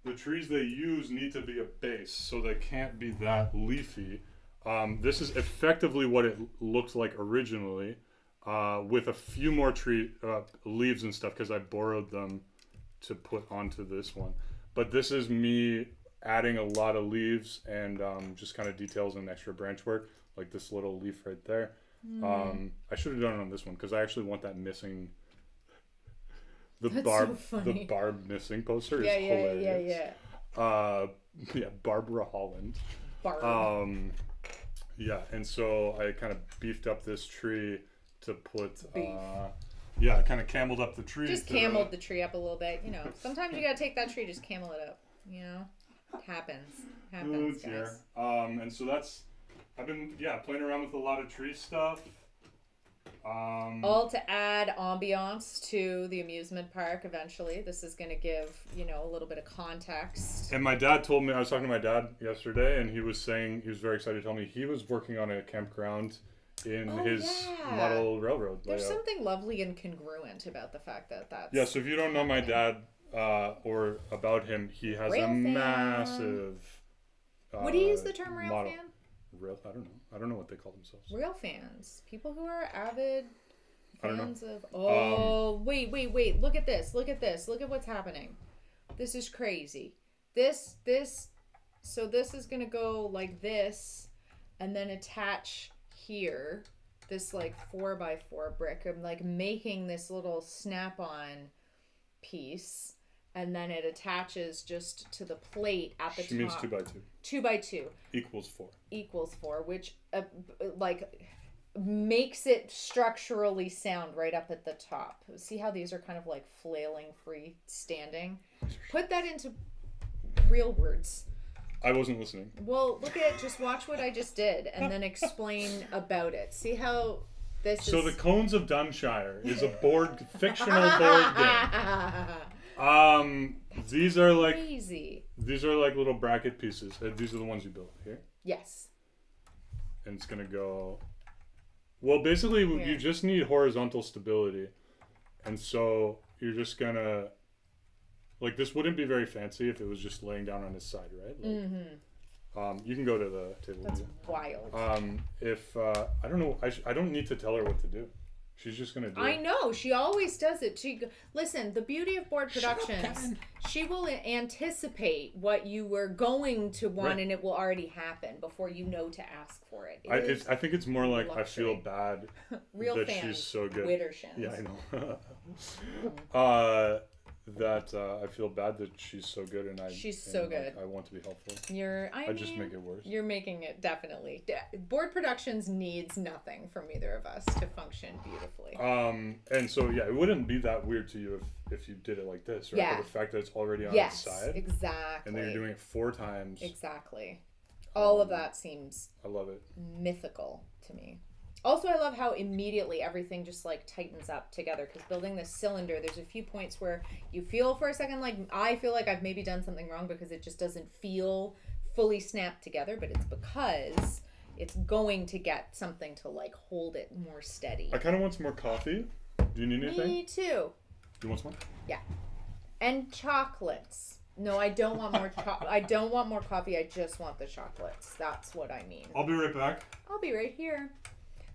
The trees they use need to be a base, so they can't be that leafy. Um, this is effectively what it looked like originally, uh, with a few more tree uh, leaves and stuff because I borrowed them to put onto this one. But this is me adding a lot of leaves and um, just kind of details and extra branch work, like this little leaf right there. Hmm. Um, I should have done it on this one because I actually want that missing. The That's barb, so the barb missing poster is Yeah, yeah, hilarious. yeah, yeah. Uh, yeah, Barbara Holland. Barb. Um, yeah, and so I kind of beefed up this tree to put. Uh, yeah, kind of cameled up the tree. just cameled the tree up a little bit. You know, sometimes you gotta take that tree, just camel it up. You know, it happens. Oh Happens, dear. guys. Um, and so that's. I've been yeah playing around with a lot of tree stuff. Um, All to add ambiance to the amusement park. Eventually, this is gonna give you know a little bit of context. And my dad told me I was talking to my dad yesterday, and he was saying he was very excited to tell me he was working on a campground in Oh, his yeah. model railroad There's layout. something lovely and congruent about the fact that that's Yeah, so if you don't know my dad uh, or about him, he has Rail a fan. massive. Uh, Would he use the term rail model- fan? Rail? I don't know. I don't know what they call themselves. Real fans, people who are avid I don't know. Um, fans of. Oh, wait, wait, wait! Look at this! Look at this! Look at what's happening. This is crazy. This, this. So this is gonna go like this, and then attach here. This like four by four brick. I'm like making this little snap-on piece, and then it attaches just to the plate at the She top. means two by two two by two equals four. equals four, which uh, like makes it structurally sound right up at the top. See how these are kind of like flailing free standing? Put that into real words. I wasn't listening. Well, look at just watch what I just did and then explain about it. See how this So the Cones of Dunshire is a board fictional board game. Um, these are like crazy. these are like little bracket pieces. Uh, These are the ones you built here, Yes. and it's gonna go. Well, basically, Yeah. you just need horizontal stability, and so you're just gonna. Like this wouldn't be very fancy if it was just laying down on its side, right? Like, Mm-hmm. um, you can go to the table. That's wild. Um, if uh, I don't know, I, sh- I don't need to tell her what to do. She's just gonna do I it. know she always does it. She go- listen. The beauty of Bored Productions, she will anticipate what you were going to want, Right. and it will already happen before you know to ask for it. It I, it's, I think it's more like I feel bad real that fans. she's so good. Widdershins. Yeah, I know. uh, that uh, I feel bad that she's so good, and I. She's and, so like, good. I want to be helpful. You're. I, I, mean, just make it worse. You're making it definitely. De- Bored Productions needs nothing from either of us to function beautifully. Um, and so yeah, it wouldn't be that weird to you if if you did it like this, right? Yeah. But the fact that it's already on yes, its side, exactly. and then you're doing it four times. exactly. All of Um, that seems I love it. mythical to me. Also, I love how immediately everything just like tightens up together because building this cylinder, there's a few points where you feel for a second like I feel like I've maybe done something wrong because it just doesn't feel fully snapped together, but it's because it's going to get something to like hold it more steady. I kind of want some more coffee. Do you need anything? Me too. You want some? Yeah. And chocolates. No, I don't want more. I don't want more coffee. I just want the chocolates. That's what I mean. I'll be right back. I'll be right here.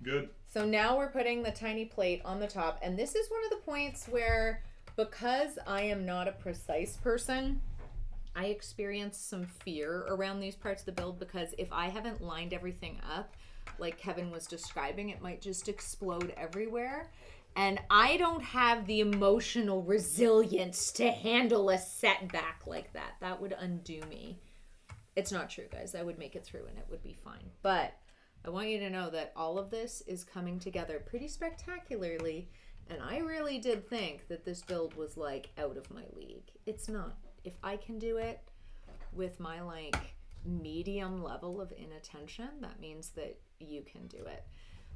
Good. So now we're putting the tiny plate on the top, and this is one of the points where, because I am not a precise person, I experience some fear around these parts of the build because if I haven't lined everything up, like Kevin was describing, it might just explode everywhere. And I don't have the emotional resilience to handle a setback like that. That would undo me. It's not true, guys. I would make it through and it would be fine. But I want you to know that all of this is coming together pretty spectacularly And I really did think that this build was like out of my league. It's not. If I can do it with my like medium level of inattention, that means that you can do it.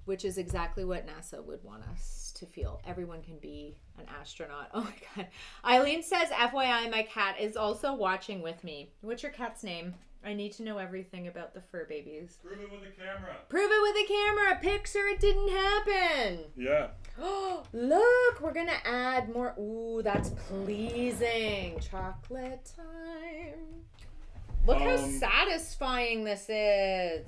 Which is exactly what NASA would want us to feel. Everyone can be an astronaut. Oh my god. Eileen says, FYI, my cat is also watching with me. What's your cat's name? I need to know everything about the fur babies. Prove it with a camera. Prove it with a camera. Picture it didn't happen. Yeah. Oh, look, we're gonna add more. Ooh, that's pleasing. Chocolate time. Look how Um, satisfying this is.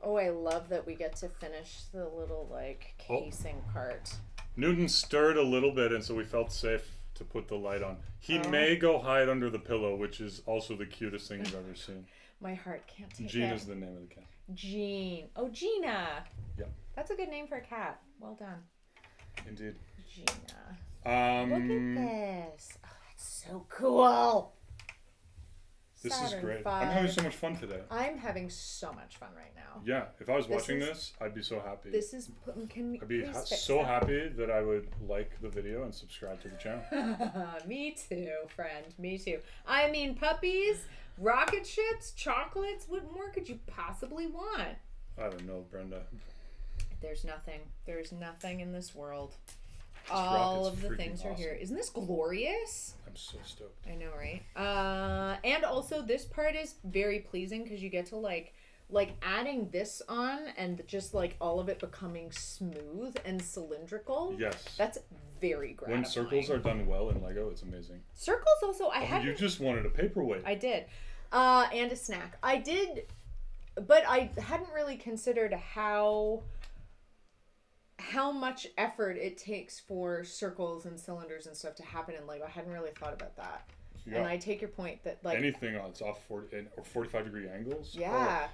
Oh, I love that we get to finish the little like Oh. casing part. Newton stirred a little bit, and so we felt safe to put the light on. He Oh. may go hide under the pillow, which is also the cutest thing you've ever seen. My heart can't take it. is the name of the cat. Jean. Oh, Gina. Yep. That's a good name for a cat. Well done, Indeed. Gina. Um, Look at this. Oh, that's so cool. This is Saturn great. I'm having so much fun today. I'm having so much fun right now. Yeah, if I was This watching is- this, I'd be so happy. This is can we I'd be please ha- fix so that? happy that I would like the video and subscribe to the channel. Me too, friend. Me too. I mean, puppies, rocket ships, chocolates. What more could you possibly want? I don't know, Brenda. There's nothing. There's nothing in this world. All of the things are here. awesome. Isn't this glorious? I'm so stoked. I know, right? Uh, and also this part is very pleasing because you get to like, like adding this on and just like all of it becoming smooth and cylindrical. Yes. That's very gratifying. When circles are done well in Lego, it's amazing. circles, also I Oh, had you just wanted a paperweight. I did. Uh, and a snack. I did, but I hadn't really considered how how much effort it takes for circles and cylinders and stuff to happen in Lego. I hadn't really thought about that. Yeah. And I take your point that like Anything that's off 40, or 45 degree angles. Oh, yeah. Oh,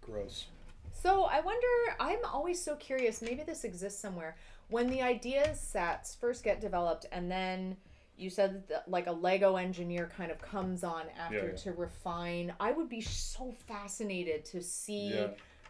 gross. So I wonder. I'm always so curious. Maybe this exists somewhere. When the ideas sets first get developed, and then you said that like a Lego engineer kind of comes on after Yeah, yeah. to refine. I would be so fascinated to see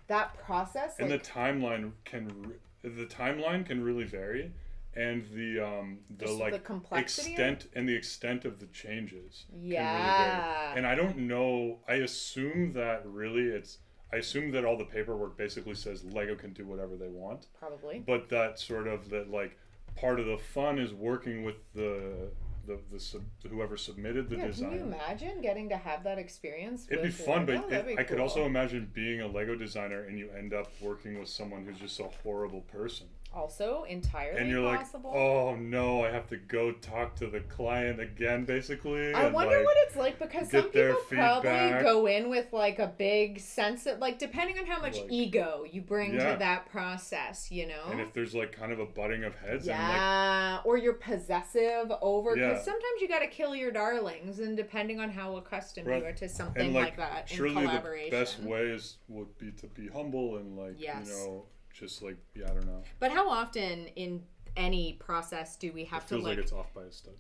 that process. And like, the timeline can the timeline can really vary, and the um the Just like the extent and the extent of the changes. can really yeah. And I don't know. I assume that really it's. I assume that all the paperwork basically says Lego can do whatever they want, Probably. but that sort of that like part of the fun is working with the the, the sub, whoever submitted the Yeah, design. can you imagine getting to have that experience? It'd be fun, but it, be I could also imagine being a Lego designer and you end up working with someone who's just a horrible person. Also entirely and you're possible. like, oh no, I have to go talk to the client again, basically. I wonder like, what it's like because some people probably go in with like a big sense of like depending on how much Like- ego you bring Yeah. to that process, you know. And if there's like kind of a butting of heads, and like, yeah, or you're possessive over because Yeah. sometimes you got to kill your darlings, and depending on how accustomed Right. you are to something like, that in surely the best way is would be to be humble and like Yes. you know just like yeah, I don't know. But how often in any process do we have It to feels like? like, it's off by a stud.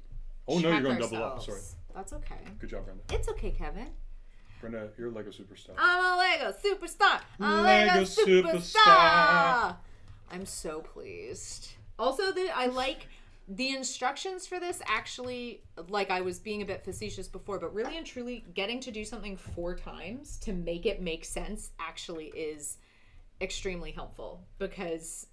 Oh no, you're going double up. Sorry. That's okay. Good job, Brenda. It's okay, Kevin. Brenda, you're a Lego superstar. I'm a Lego superstar. I'm a Lego Lego superstar. superstar. I'm so pleased. Also, that I like the instructions for this. Actually, like I was being a bit facetious before, but really and truly, getting to do something four times to make it make sense actually is extremely helpful because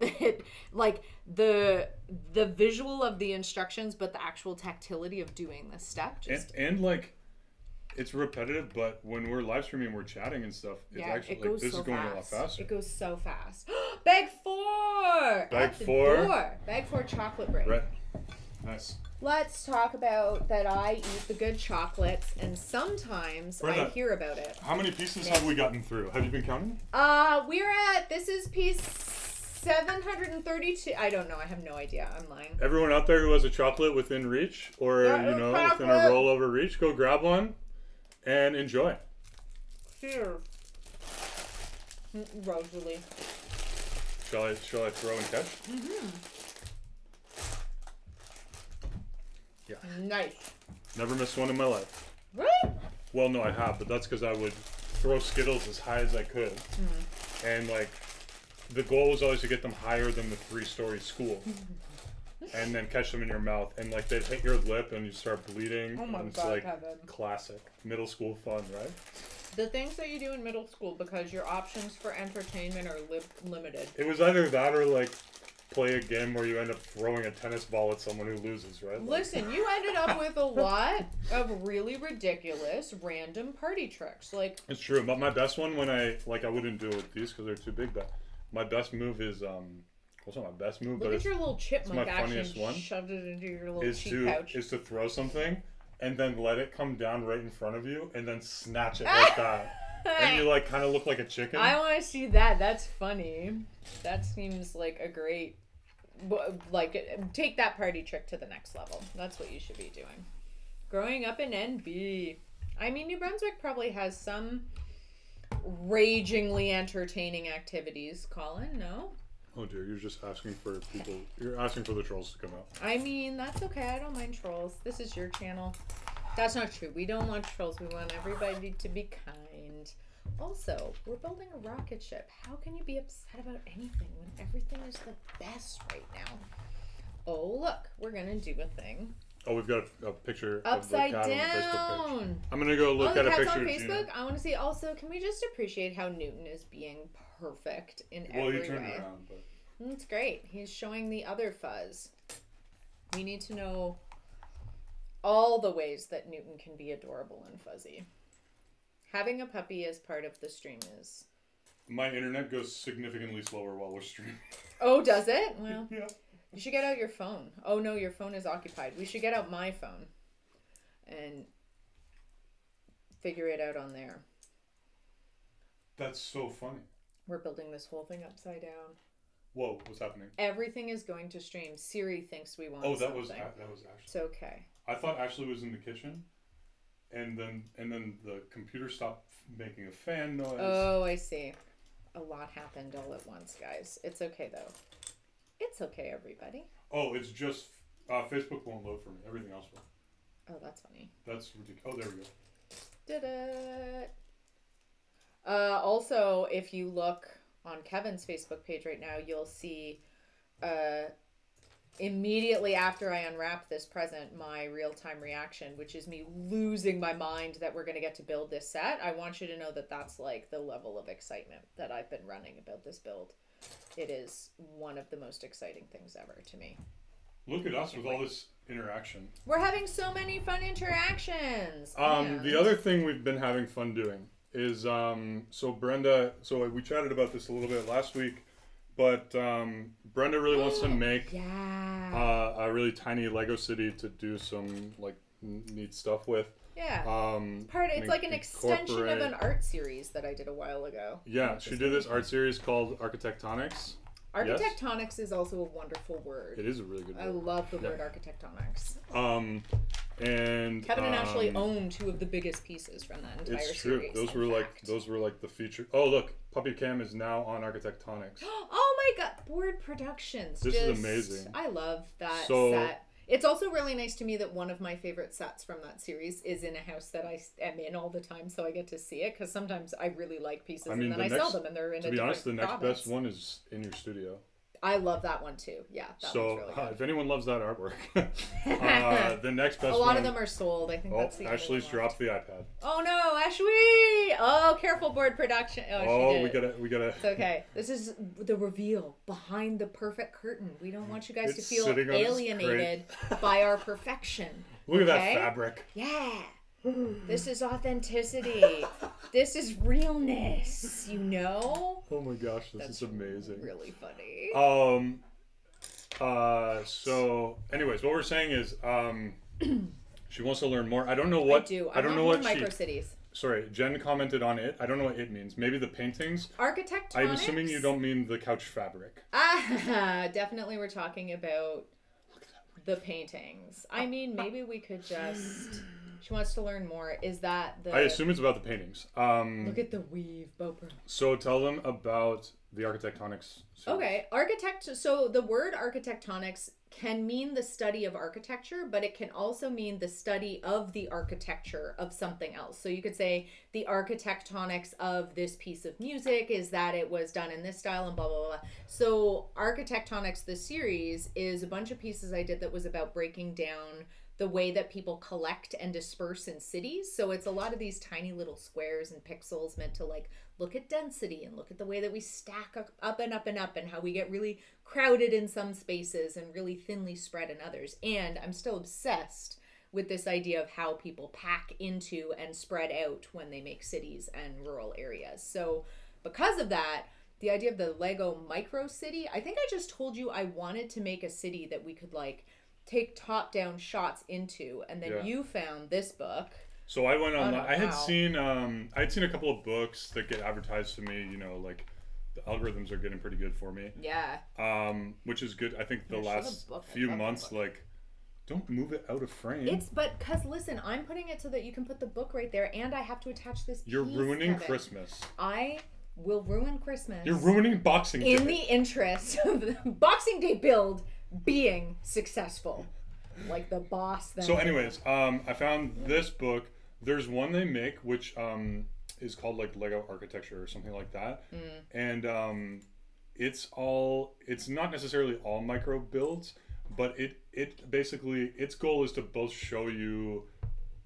it, like the the visual of the instructions but the actual tactility of doing this step and, just and like it's repetitive, but when we're live streaming, we're chatting and stuff. It's yeah, actually it like goes this so is going fast. a lot faster. It goes so fast. Bag four. Bag four. Bag four chocolate break. Right. Nice. Let's talk about that. I eat the good chocolates, and sometimes I hear about it. How many pieces have we gotten through? Have you been counting? Uh, we're at this is piece seven hundred and thirty-two. I don't know. I have no idea. I'm lying. Everyone out there who has a chocolate within reach, or Yeah, you know, chocolate. within a rollover reach, go grab one and enjoy. Here, Mm, Rosalie. Shall I? Shall I throw and catch? Nice. Never missed one in my life. Really? Well, no, I have, but that's because I would throw Skittles as high as I could, Mm-hmm. and like the goal was always to get them higher than the three-story school, and then catch them in your mouth, and like they'd hit your lip and you start bleeding. Oh my and it's God, like Kevin. classic middle school fun, right? The things that you do in middle school because your options for entertainment are li- limited. It was either that or like play a game where you end up throwing a tennis ball at someone who loses, right? Like, Listen, you ended up with a lot of really ridiculous random party tricks. Like, It's true, but my best one when I like I wouldn't do it with these because they're too big. But my best move is um, well, it's not my best move, look but at it's, your little chipmunk my action. funniest one. Shoved it into your little is cheek to pouch. is to throw something and then let it come down right in front of you and then snatch it like that, and you like kind of look like a chicken. I want to see that. That's funny. That seems like a great, like, take that party trick to the next level. That's what you should be doing. Growing up in NB. I mean, New Brunswick probably has some ragingly entertaining activities. Colin, no? oh dear, you're just asking for people. You're asking for the trolls to come out. I mean, that's okay. I don't mind trolls. This is your channel. That's not true. We don't want trolls. We want everybody to be kind. Also, we're building a rocket ship. How can you be upset about anything when everything is the best right now? Oh, look, we're gonna do a thing Oh, we've got a, a picture upside of the cat on the Facebook page. down. I'm gonna go look oh, at a picture on. Facebook. I want to see. Also, can we just appreciate how Newton is being perfect in Well, every you turned way? around, but That's great. He's showing the other fuzz. We need to know all the ways that Newton can be adorable and fuzzy. Having a puppy as part of the stream is. my internet goes significantly slower while we're streaming. Oh, does it? Well, yeah. you should get out your phone. Oh no, your phone is occupied. We should get out my phone and figure it out on there. That's so funny. We're building this whole thing upside down. Whoa, what's happening? Everything is going to stream. Siri thinks we want Oh, that was something. that was Ashley. It's okay. I thought Ashley was in the kitchen, and then and then the computer stopped making a fan noise. Oh, I see. A lot happened all at once, guys. It's okay though. It's okay, everybody. Oh, it's just uh, Facebook won't load for me. Everything else will. Oh, that's funny. That's ridiculous. Oh, there we go. Did it. Uh, also, if you look on Kevin's Facebook page right now, you'll see uh, immediately after I unwrap this present, my real time reaction, which is me losing my mind that we're going to get to build this set. I want you to know that that's like the level of excitement that I've been running about this build. It is one of the most exciting things ever to me. Look at us with all this interaction. We're having so many fun interactions. Um, the other thing we've been having fun doing is um, so Brenda. So we chatted about this a little bit last week, but um, Brenda really wants to make Yeah. uh, a really tiny Lego city to do some like neat stuff with. yeah. Um, Part it's like an extension of an art series that I did a while ago. Yeah, she did this art series called Architectonics. Architectonics is also a wonderful word. It is a really good I word. love the Yeah. word architectonics. Um, and Kevin and Ashley um, own two of the biggest pieces from that entire It's true. series. Those were like those were like the feature. Oh look, Puppy Cam is now on Architectonics. Oh my god, Bored Productions. This is just- amazing. I love that So- set. It's also really nice to me that one of my favorite sets from that series is in a house that I am in all the time, so I get to see it. Because sometimes I really like pieces I mean, and the then I sell them and they're in to a be honest, the next province. best one is in your studio. I love that one too. Yeah, that so one's really uh, if anyone loves that artwork, uh, the next best a lot one. of them are sold. I think oh, that's the only Ashley's dropped the iPad. Oh no, Ashley! Oh, careful, Bored Production. Oh, Oh, we it. gotta, we gotta. It's okay. This is the reveal behind the perfect curtain. We don't want you guys It's to feel sitting on this alienated by our perfection. Look at that fabric. Yeah. This is authenticity. this is realness, you know? Oh my gosh, this That's is amazing. Really funny. Um. Uh. So, anyways, what we're saying is, um, she wants to learn more. I don't know what. I do. I don't know what more she. micro cities. Sorry, Jen commented on it. I don't know what it means. Maybe the paintings. Architectonics. I'm assuming you don't mean the couch fabric. Ah, definitely we're talking about the paintings. I mean, maybe we could just. She wants to learn more. Is that the. I assume it's about the paintings. Um. Look at the weave, Bopra. So tell them about the architectonics. series. Okay, architect. So the word architectonics can mean the study of architecture, but it can also mean the study of the architecture of something else. So you could say the architectonics of this piece of music is that it was done in this style and blah, blah, blah. So, Architectonics, the series, is a bunch of pieces I did that was about breaking down the way that people collect and disperse in cities. So it's a lot of these tiny little squares and pixels meant to like look at density and look at the way that we stack up, up and up and up and how we get really crowded in some spaces and really thinly spread in others. And I'm still obsessed with this idea of how people pack into and spread out when they make cities and rural areas. So because of that, the idea of the Lego micro city, I think I just told you I wanted to make a city that we could like take top down shots into and then Yeah. you found this book So I went online. no, I had seen um, I had seen a couple of books that get advertised to me. You know, like the algorithms are getting pretty good for me, yeah um, which is good. I think the Yeah, last few months, like, don't move it out of frame. it's but cuz listen i'm putting it so that you can put the book right there and i have to attach this You're ruining. Christmas. i will ruin christmas You're ruining Boxing Day. in the interest of the boxing day build being successful like the boss then So, anyways, um, I found this book. There's one they make which um, is called like Lego Architecture or something like that, Mm. and um, it's all. It's not necessarily all micro builds, but it it basically its goal is to both show you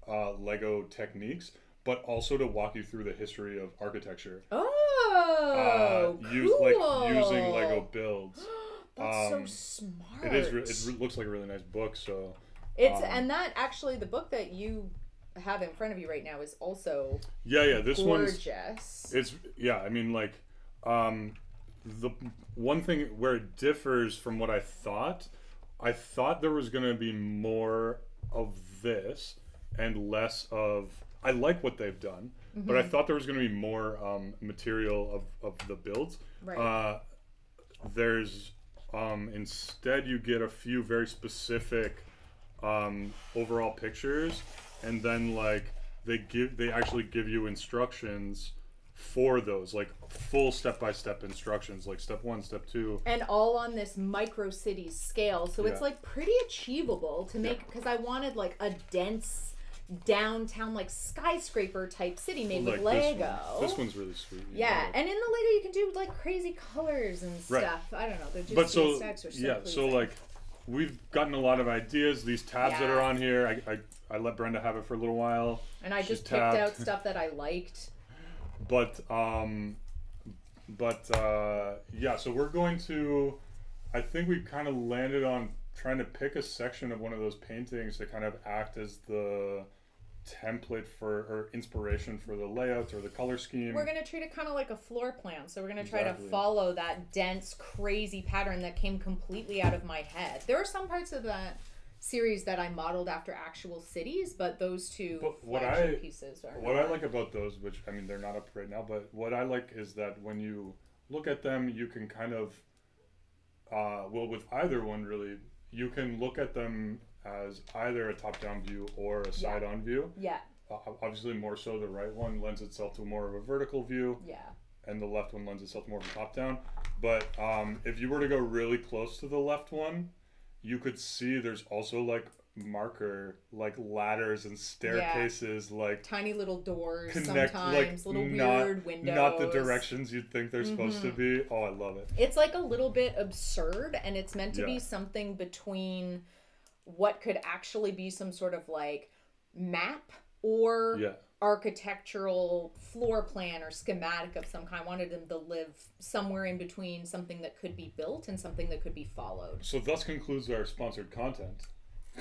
uh, Lego techniques, but also to walk you through the history of architecture. oh uh, use like using. Lego builds. that's so um, smart It is. Re- it re- looks like a really nice book. So It's Um, and that actually the book that you have in front of you right now is also yeah, yeah. This one gorgeous. It's yeah. I mean, like, um, the one thing where it differs from what I thought, I thought there was gonna be more of this and less of. I like what they've done, but I thought there was gonna be more um, material of of the builds. Right. Uh, there's um, instead you get a few very specific um, overall pictures, and then like they give they actually give you instructions for those like full step by step instructions like step one step two and all on this micro city scale. So it's like pretty achievable to make because I wanted like a dense downtown like skyscraper type city made like with Lego. This, one. this one's really sweet yeah, know. and in the Lego you can do like crazy colors and Right. stuff. I don't know. They're just but so so yeah so like we've gotten a lot of ideas these tabs that are on here I, I i let brenda have it for a little while and I she's just picked tabbed. out stuff that I liked. but um but uh yeah so we're going to i think we kind of landed on trying to pick a section of one of those paintings to kind of act as the template for or inspiration for the layout or the color scheme We're gonna treat it kind of like a floor plan. So we're gonna try Exactly. to follow that dense, crazy pattern that came completely out of my head. There are some parts of that series that I modeled after actual cities, but those two But what I- pieces are. what i like about those which i mean they're not up right now but what i like is that when you look at them you can kind of uh well with either one really you can look at them as either a top down view or a side on view Yeah, Uh, obviously, more so the right one lends itself to more of a vertical view, yeah, and the left one lends itself to more of a top down. But um, if you were to go really close to the left one, you could see there's also like marker, like ladders and staircases, like tiny little doors connect, sometimes, like little not, weird windows. not the directions you'd think they're supposed to be. Oh, I love it. It's like a little bit absurd, and it's meant to Yeah. be something between what could actually be some sort of like map or Yeah. architectural floor plan or schematic of some kind. I wanted them to live somewhere in between something that could be built and something that could be followed. So thus concludes our sponsored content.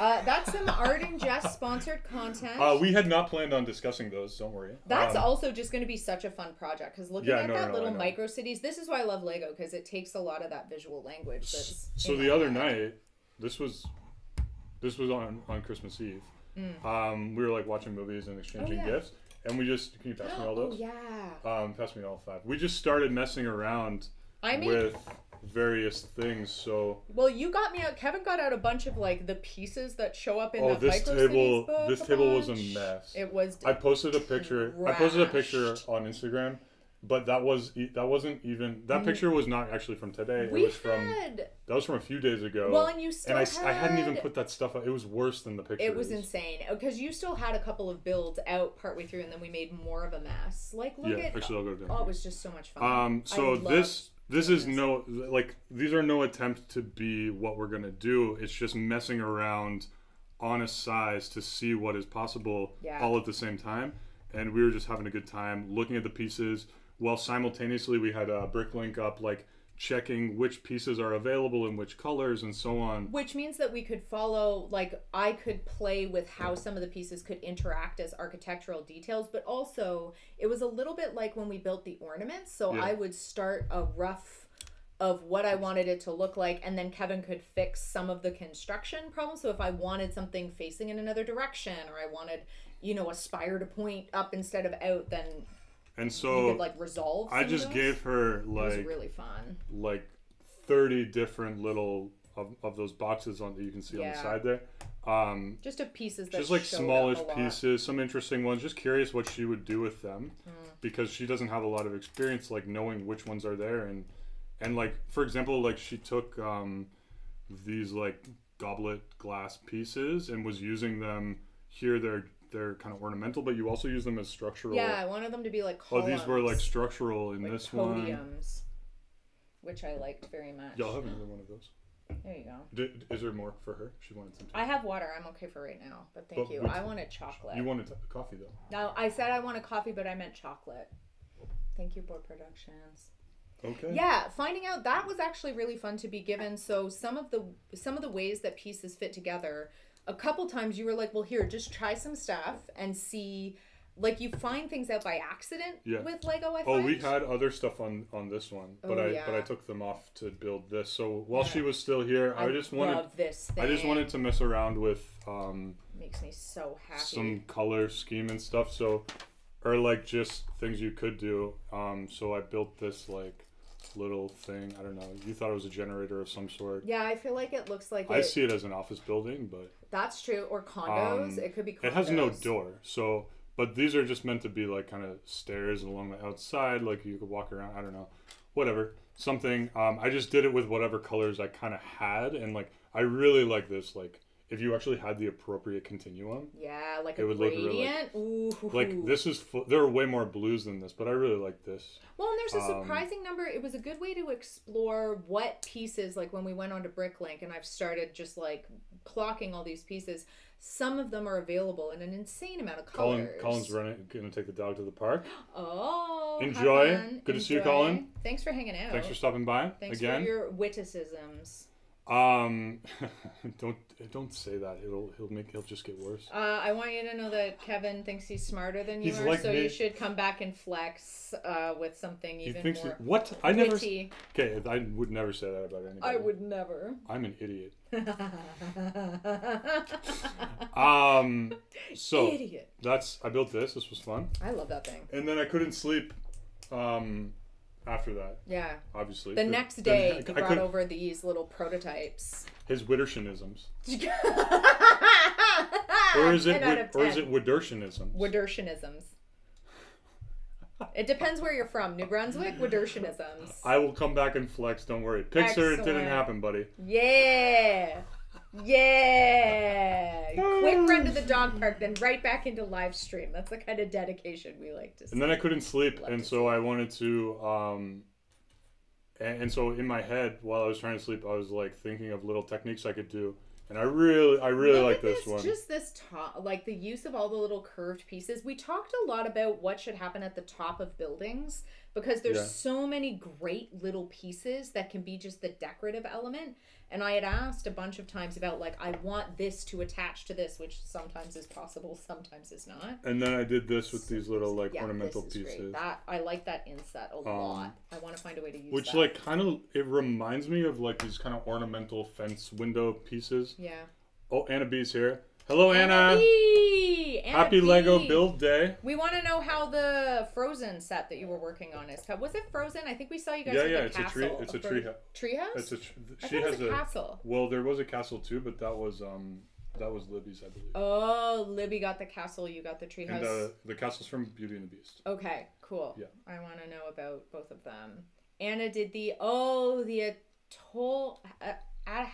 Uh, that's some Art in Jest sponsored content. Uh, we had not planned on discussing those. Don't worry. That's Um, also just going to be such a fun project because looking Yeah, at no, that no, little micro cities, this is why I love Lego because it takes a lot of that visual language. That's so the other head. night this was this was on on christmas eve um we were like watching movies and exchanging Mm. Oh, yeah. gifts and we just can you pass me all Oh those yeah. um pass me all five we just started messing around I mean, with various things so well, you got me out. Kevin got out a bunch of like the pieces that show up in oh the this table book this table was a mess It was. i posted a picture i posted a picture on instagram but that was that wasn't even that picture was not actually from today. we it was from had that was from a few days ago. well, and you still and I, had, I hadn't even put that stuff up. It was worse than the picture. It was insane because you still had a couple of builds out partway through, and then we made more of a mess. Like, look Yeah, at actually, I'll go down. oh, it was just so much fun. Um, so this this is this. no like these are no attempt to be what we're gonna do. It's just messing around on a size to see what is possible Yeah. all at the same time. And we were just having a good time looking at the pieces while simultaneously we had a bricklink up like checking which pieces are available in which colors and so on. Which means that we could follow, like, I could play with how some of the pieces could interact as architectural details, but also it was a little bit like when we built the ornaments. So Yeah. I would start a rough of what I wanted it to look like, and then Kevin could fix some of the construction problems. So if I wanted something facing in another direction, or I wanted, you know, a spire to point up instead of out, then And so could like resolve. I just those. gave her It was like really fun. like 30 different little of, of those boxes on that you can see on the side there. Um, Just of pieces that just like smallish pieces, some interesting ones. Just curious what she would do with them Hmm. because she doesn't have a lot of experience like knowing which ones are there and and like for example, like she took um, these like goblet glass pieces and was using them here. They're they're kind of ornamental, but you also use them as structural. Yeah, I wanted them to be like Oh, these were like structural in like this one. podiums, which I liked very much. Yeah, I'll have another one of those. There you go. D- is there more for her? She wanted some. too. I have water. I'm okay for right now, but thank But you. I wanted chocolate. You wanted coffee though. no, I said I wanted coffee, but I meant chocolate. Thank you, Bored Productions. Okay. Yeah, finding out that was actually really fun to be given. So some of the some of the ways that pieces fit together, a couple times you were like, "Well, here, just try some stuff and see." Like you find things out by accident Yeah. with Lego. I Oh, find. we had other stuff on on this one, but Oh, I yeah. but I took them off to build this. So while Yeah. she was still here, I, just wanted this thing. I just wanted to mess around with um, makes me so happy. some color scheme and stuff. So or like just things you could do. Um, so I built this like little thing. I don't know. You thought it was a generator of some sort. Yeah, I feel like it looks like I it, see it as an office building, but That's true. Or condos. Um, it could be. Condos. It has no door, so but these are just meant to be like kind of stairs along the outside, like you could walk around. I don't know, whatever, something. Um, I just did it with whatever colors I kind of had, and like I really like this. Like if you actually had the appropriate continuum, Yeah, like It a would look really- gradient. Ooh. like this is there are way more blues than this, but I really like this. Well, and there's a um, surprising number. It was a good way to explore what pieces, like when we went onto Bricklink, and I've started just like clocking all these pieces. Some of them are available in an insane amount of Colin, colors. Colin's running, gonna take the dog to the park. Oh, Enjoy. Good to see you, Colin. Thanks for hanging out. Thanks for stopping by Thanks again. for your witticisms. Um, don't don't say that. It'll he'll make he'll just get worse. Uh, I want you to know that Kevin thinks he's smarter than you He's are, like so me. you should come back and flex uh, with something He even thinks he, more what? I never. witty. Okay, I would never say that about anybody. I would never. I'm an idiot. Um, so Idiot. that's I built this. This was fun, I love that thing. and then I couldn't sleep. Um, after that, Yeah. obviously. The next day, he brought over these little prototypes. his Widdershonisms, or is it Wid- or is it Widdershonisms? Widdershonisms? It depends where you're from. New Brunswick, Widdershonisms. I will come back and flex. Don't worry. Pics or it didn't happen, buddy. Yeah. Yeah. Quick run to the dog park, then right back into live stream. That's the kind of dedication we like to see. And then I couldn't sleep, Love and so I wanted to. Um, and, and so in my head, while I was trying to sleep, I was like thinking of little techniques I could do, and I really, I really Look like at this, one. Just this top, like the use of all the little curved pieces. We talked a lot about what should happen at the top of buildings because there's Yeah. so many great little pieces that can be just the decorative element. And I had asked a bunch of times about like I want this to attach to this, which sometimes is possible, sometimes is not. And then I did this with these little like Yeah, ornamental is great. pieces, That I like that inset a um, lot. I want to find a way to use that. which that. like kind of it reminds me of like these kind of ornamental fence window pieces. yeah. Oh, Anna B's here. Hello, Anna. B! Anna Happy Lego build day. We want to know how the Frozen set that you were working on is. Was it Frozen? I think we saw you guys. Yeah, yeah, it's a tree- it's a tree hou- Treehouse. It's a tr- I she has a, castle. well, there was a castle too, but that was um That was Libby's, I believe. Oh, Libby got the castle. You got the treehouse. and uh, the castle's from Beauty and the Beast. Okay, cool. Yeah. I want to know about both of them. Anna did the oh the atoll uh, at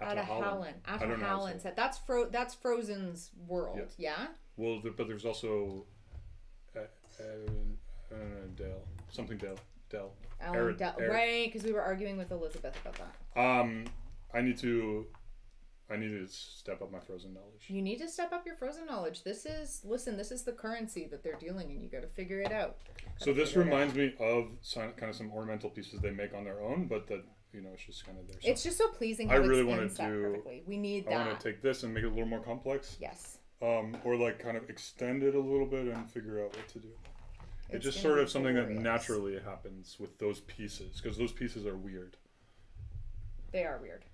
Ahtohallan. At I a don't know how to Howland say. That's fro. That's Frozen's world. Yeah. Well, the, but there's also uh, uh, uh, Dale, something Dale, Dale. Alan Arid- Del- Arid- right, because we were arguing with Elizabeth about that. Um, I need to, I need to step up my Frozen knowledge. You need to step up your Frozen knowledge. This is listen. This is the currency that they're dealing in. You got to figure it out. So this out. reminds me of some, kind of some ornamental pieces they make on their own, but that you know it's just kind of there. So It's just so pleasing. I really wanna do- perfectly. We need I that. want to take this and make it a little more complex, yes. um, or like kind of extend it a little bit and figure out what to do. It's, It's just sort of something that naturally happens with those pieces because those pieces are weird. They are weird.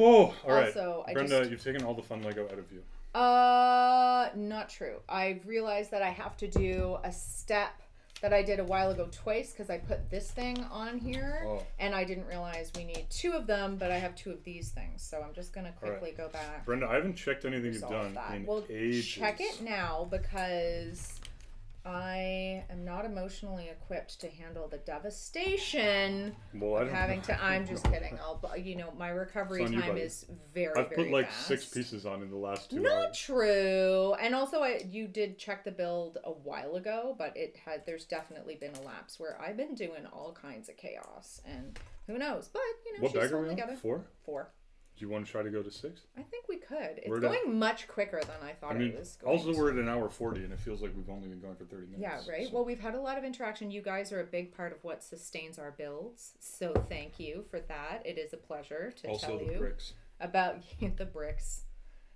Oh, all right. Also, I Brenda, just- you've taken all the fun Lego out of you. Uh, not true. I've realized that I have to do a step that I did a while ago twice because I put this thing on here Oh. and I didn't realize we need two of them, but I have two of these things. So I'm just gonna All right. quickly go back. Brenda, I haven't checked anything you've done that. in Well, ages. check it now because I am not emotionally equipped to handle the devastation Well, of having know. to. I'm just kidding. I'll, you know, my recovery It's on you, time is very, I've very put like fast. six pieces on in the last two Not hours. true. And also, I you did check the build a while ago, but it had there's definitely been a lapse where I've been doing all kinds of chaos, and who knows? But you know, What she's bag are we on? together. Four? Four. Do you want to try to go to six? I think we could. It's We're at- going much quicker than I thought I mean, it was. Going also to. we're at an hour 40 and it feels like we've only been going for 30 minutes. Yeah, right. so- Well, we've had a lot of interaction. You guys are a big part of what sustains our builds, so thank you for that. It is a pleasure to also tell the you bricks. about the bricks.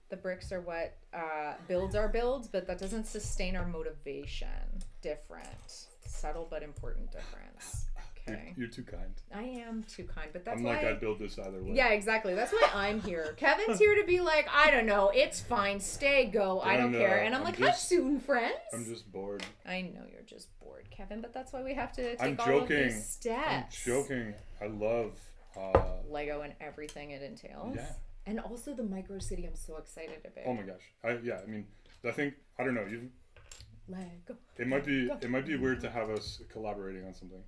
The bricks are what uh, builds our builds, but that doesn't sustain our motivation. Different, subtle but important difference. You're, you're too kind. I am too kind, but that's I'm why. like, I'd build this either way. yeah, exactly. That's why I'm here. Kevin's here to be like, I don't know, it's fine, stay, go, I don't Brenda, care. And I'm, I'm like, just- hi, soon, friends. I'm just bored. I know you're just bored, Kevin, but that's why we have to take I'm all of these steps. I'm joking. I love. Uh, Lego and everything it entails. Yeah. And also the Micro City, I'm so excited about. oh my gosh. I, yeah, I mean, I think, I don't know. You, Lego. it might be it might be weird to have us collaborating on something.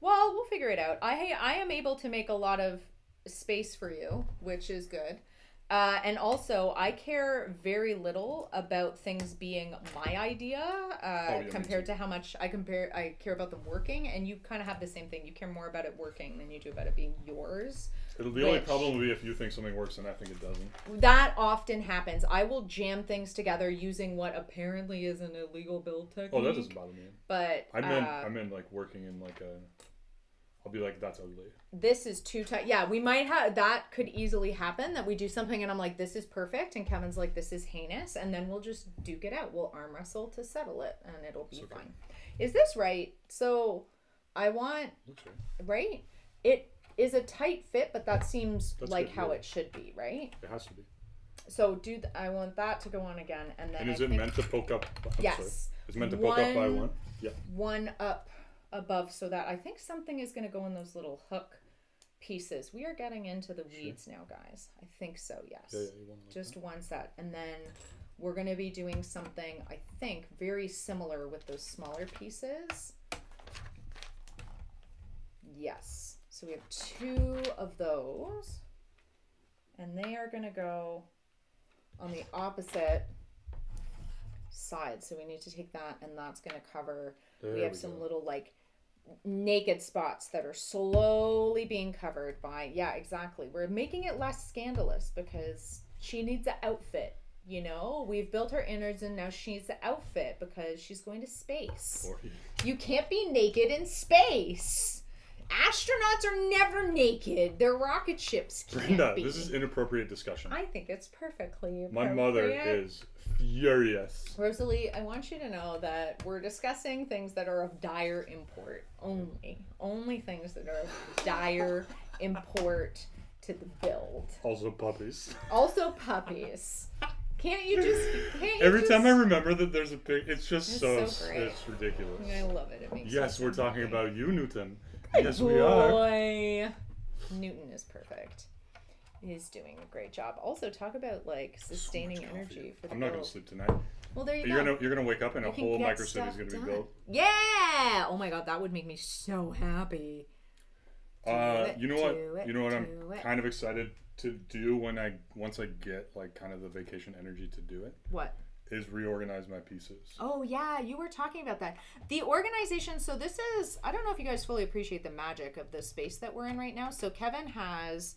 Well, we'll figure it out. I I am able to make a lot of space for you, which is good. Uh, and also, I care very little about things being my idea uh, yeah, compared to how much I compare. I care about them working, and you kind of have the same thing. You care more about it working than you do about it being yours. It'll, the only problem will be if you think something works and I think it doesn't. That often happens. I will jam things together using what apparently is an illegal build technique. Oh, that doesn't bother me. But I meant uh, I meant like working in like a. I'll be like that's ugly. this is too tight. Yeah, we might have that could easily happen that we do something and I'm like, this is perfect, and Kevin's like, this is heinous, and then we'll just duke it out. We'll arm wrestle to settle it, and it'll be okay. fine. Is this right? So, I want right. right. It is a tight fit, but that seems That's like how it should be, right? It has to be. So, do th- I want that to go on again, and then And I is it think meant to poke up? I'm sorry. yes, It's meant to poke up by One- one. Yeah. one up above, so that I think something is going to go in those little hook pieces. We are getting into the Sure. weeds now, guys. I think so. Yes. Yeah, yeah. You want like Just one set, and then we're going to be doing something I think very similar with those smaller pieces. Yes. So we have two of those, and they are going to go on the opposite side. So we need to take that, and that's going to cover. That. we There have some go. little like naked spots that are slowly being covered by yeah exactly we're making it less scandalous because she needs an outfit you know we've built her innards and now she needs the outfit because she's going to space you can't be naked in space astronauts are never naked their rocket ships can't Brenda, be this is inappropriate discussion. i think it's perfectly My mother is furious. Rosalie, I want you to know that we're discussing things that are of dire import only. Only things that are of dire import to the build. Also puppies. Also puppies. Can't you just can't you Every just, time I remember that there's a pic, it's just It's so, so it's ridiculous. I love it. It makes Yes, we're talking about you, Newton. Yes, we are. boy. Newton is perfect. He's doing a great job. Also, talk about like sustaining much energy for the I'm not gonna sleep tonight. Well, there you But you're go. gonna you're gonna wake up and a You can whole micro city is gonna be built. Yeah! Oh my god, that would make me so happy. Uh, it, you know what? it, you know what? I'm it. kind of excited to do when I once I get like kind of the vacation energy to do it What? Is reorganize my pieces. Oh yeah, you were talking about that. The organization. So this is. I don't know if you guys fully appreciate the magic of the space that we're in right now. So Kevin has.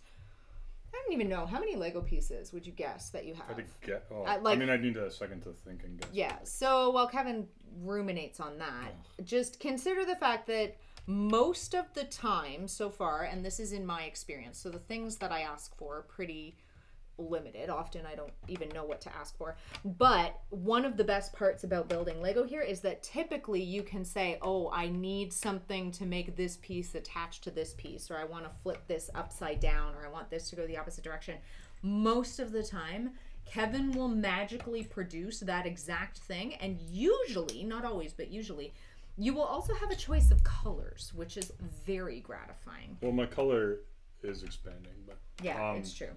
I don't even know how many Lego pieces would you guess that you I have. had to get. Oh, Uh, I mean, I need a second to think and guess. Yeah. So while Kevin ruminates on that, just consider the fact that most of the time so far, and this is in my experience, so the things that I ask for are pretty limited. Often I don't even know what to ask for. But one of the best parts about building Lego here is that typically you can say, oh, I need something to make this piece attached to this piece, or I want to flip this upside down, or I want this to go the opposite direction. Most of the time, Kevin will magically produce that exact thing, and usually, not always, but usually, you will also have a choice of colors, which is very gratifying. Well, my color is expanding, but Yeah, Um, it's true.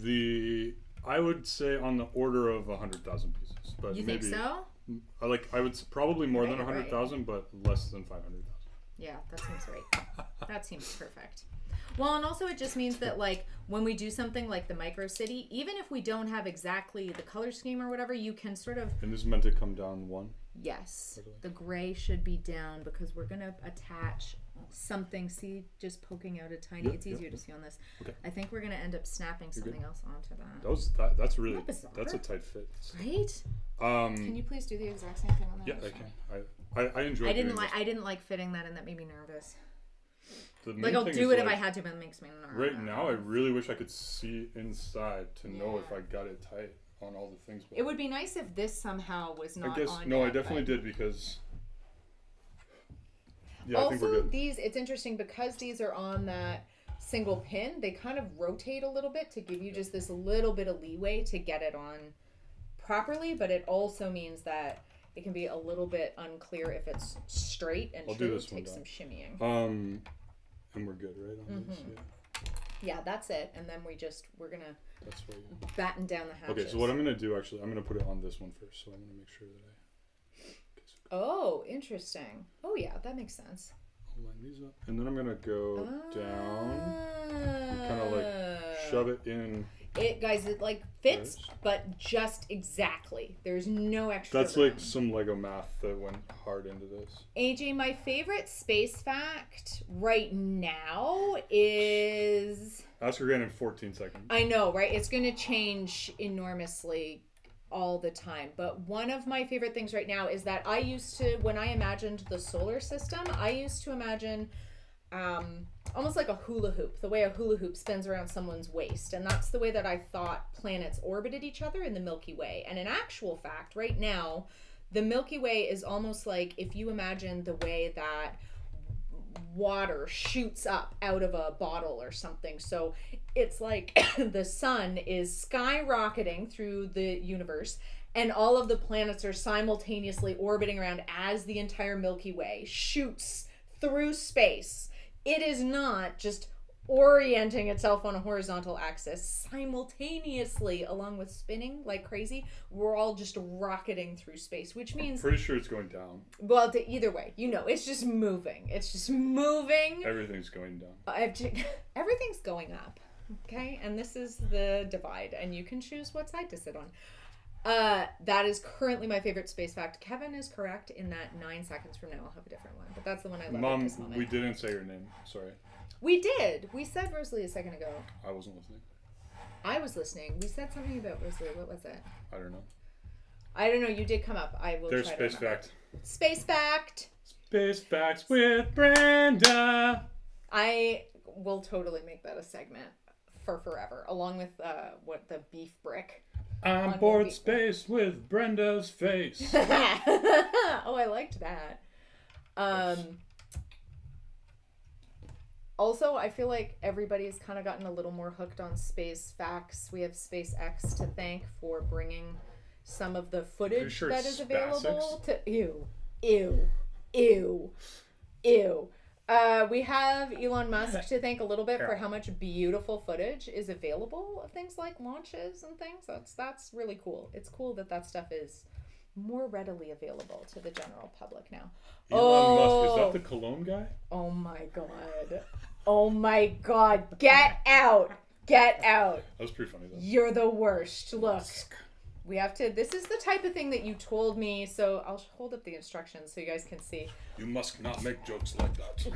The I would say on the order of a hundred thousand pieces, but You maybe think so? I like I would probably more than Right, a hundred thousand, but less than five hundred thousand. Yeah, that seems right. that seems perfect. Well, and also it just means that like when we do something like the micro city, even if we don't have exactly the color scheme or whatever, you can sort of And this is meant to come down one. yes, the gray should be down because we're gonna attach something. See, just poking out a tiny. Yep, it's easier to see on this. Okay. I think we're gonna end up snapping something else onto that. That was that. That's really that that's a tight fit. Right? Um. Can you please do the exact same thing on that? yeah, I can. I I, I enjoy. I didn't like. I didn't like fitting that, and that made me nervous. Like I'll do it if I had to, but it makes me nervous. Right now, I really wish I could see inside to know if I got it tight on all the things. But It would be nice if this somehow was not I guess on no, I definitely but- did because. Yeah, I think we're also, good. these it's interesting because these are on that single pin. They kind of rotate a little bit to give you just this little bit of leeway to get it on properly. But it also means that it can be a little bit unclear if it's straight and I'll do this one Take some shimmying. Um, and we're good, right? On? Mm-hmm. Yeah, Yeah, that's it. And then we just we're gonna that's. Batten down the hatches. Okay, so what I'm gonna do actually, I'm gonna put it on this one first. So I'm gonna make sure that I Oh, interesting. Oh yeah, that makes sense. line these up, and then I'm gonna go down, kind kind of like shove it in. It guys, it like fits, First. but just exactly. There's no extra. That's room. like some Lego math that went hard into this. AJ. My favorite space fact right now is Ask her again in 14 seconds. I know, right? It's going to change enormously all the time. But one of my favorite things right now is that I used to, when I imagined the solar system, I used to imagine um, almost like a hula hoop, the way a hula hoop spins around someone's waist. And that's the way that I thought planets orbited each other in the Milky Way. And in actual fact, right now, the Milky Way is almost like if you imagine the way that water shoots up out of a bottle or something. So it's like the sun is skyrocketing through the universe and all of the planets are simultaneously orbiting around as the entire Milky Way shoots through space. It is not just orienting itself on a horizontal axis simultaneously along with spinning like crazy we're all just rocketing through space which means Pretty sure it's going down. well to either way you know it's just moving. It's just moving. Everything's going down. Everything's going up okay? And this is the divide and you can choose what side to sit on. Uh that is currently my favorite space fact. Kevin is correct in that nine seconds from now i'll have a different one but that's the one i love Mom, we didn't say your name. Sorry, we did we said rosalie a second ago I wasn't listening. i was listening we said something about rosalie what was it I don't know. i don't know you did come up i will There's try space to fact. space fact Space facts with Brenda. I will totally make that a segment for forever, along with uh, what the beef brick. I'm On bored space with Brenda's face. oh, I liked that. Um, also, I feel like everybody's kind of gotten a little more hooked on space facts. We have SpaceX to thank for bringing some of the footage sure that is available SpaceX? to ew, ew, ew, ew. Uh, we have Elon Musk to thank a little bit for how much beautiful footage is available of things like launches and things. That's that's really cool. It's cool that that stuff is more readily available to the general public now. Elon Musk is Oh. that the cologne guy? Oh my god. Oh my god. Get out. Get out. That was pretty funny though. You're the worst. Look. We have to this is the type of thing that you told me, so I'll hold up the instructions so you guys can see. You must not make jokes like that.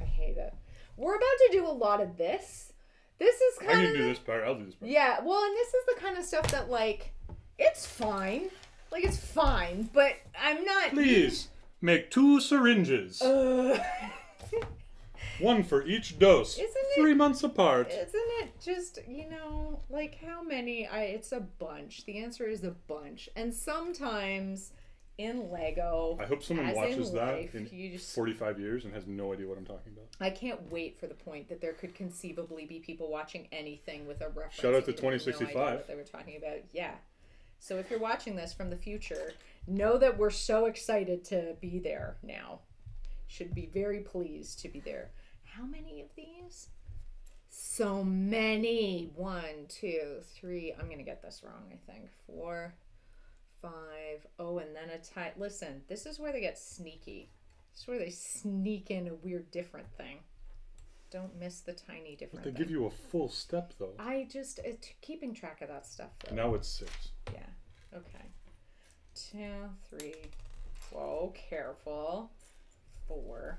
I hate it. We're about to do a lot of this. This is kind I can of do this part. I'll do this part. Yeah, well, and this is the kind of stuff that like it's fine. Like it's fine, but I'm not Please make two syringes, Ugh. one for each dose, Isn't it- three months apart. Isn't it just, you know, like how many? I it's a bunch. The answer is a bunch. And sometimes in Lego, I hope someone watches in that life, in you just 45 years and has no idea what I'm talking about. I can't wait for the point that there could conceivably be people watching anything with a reference. Shout out to and you have no 2065. what they were talking about. Yeah. So if you're watching this from the future, know that we're so excited to be there now. Should be very pleased to be there. How many of these? So many. One, two, three. I'm gonna get this wrong. I think four, five. Oh, and then a tie. Listen, this is where they get sneaky. This is where they sneak in a weird different thing. Don't miss the tiny different. They thing. give you a full step though. I just keeping track of that stuff though. Now it's six. Yeah. Okay. Two, three. Whoa, careful. Four.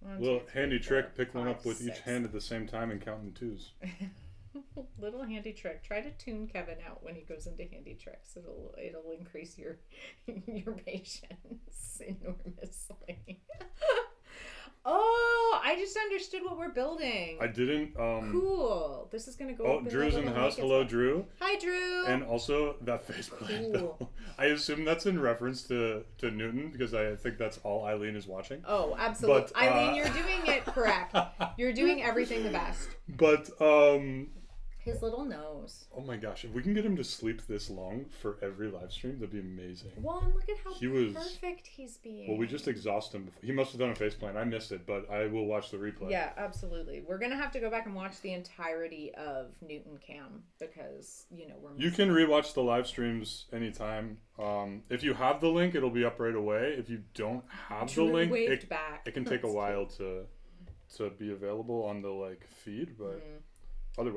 One, Little two, three, handy four, trick: pick one up with each hand at the same time and count in twos. Little handy trick. Try to tune Kevin out when he goes into handy tricks. It'll it'll increase your your patience enormously. Oh, I just understood what we're building. I didn't. Um, cool. This is gonna go. Oh, Drew's in the house. Hello, Drew. Hi, Drew. And also that face plant. Cool. I assume that's in reference to, to Newton because I think that's all Eileen is watching. Oh, absolutely. But, Eileen, uh, you're doing it correct. You're doing everything the best. But um, His little nose. oh my gosh, if we can get him to sleep this long for every live stream, that'd be amazing. Well, and look at how He was- perfect he's being. Well, we just exhaust him. Before. He must have done a face plant. I missed it, but I will watch the replay. Yeah, absolutely. We're gonna have to go back and watch the entirety of Newton Cam because you know we're. You can rewatch the live streams anytime. Um, if you have the link, it'll be up right away. If you don't have Drew the link, it, back. it can take a That's while to to be available on the like feed, but Mm-hmm. other's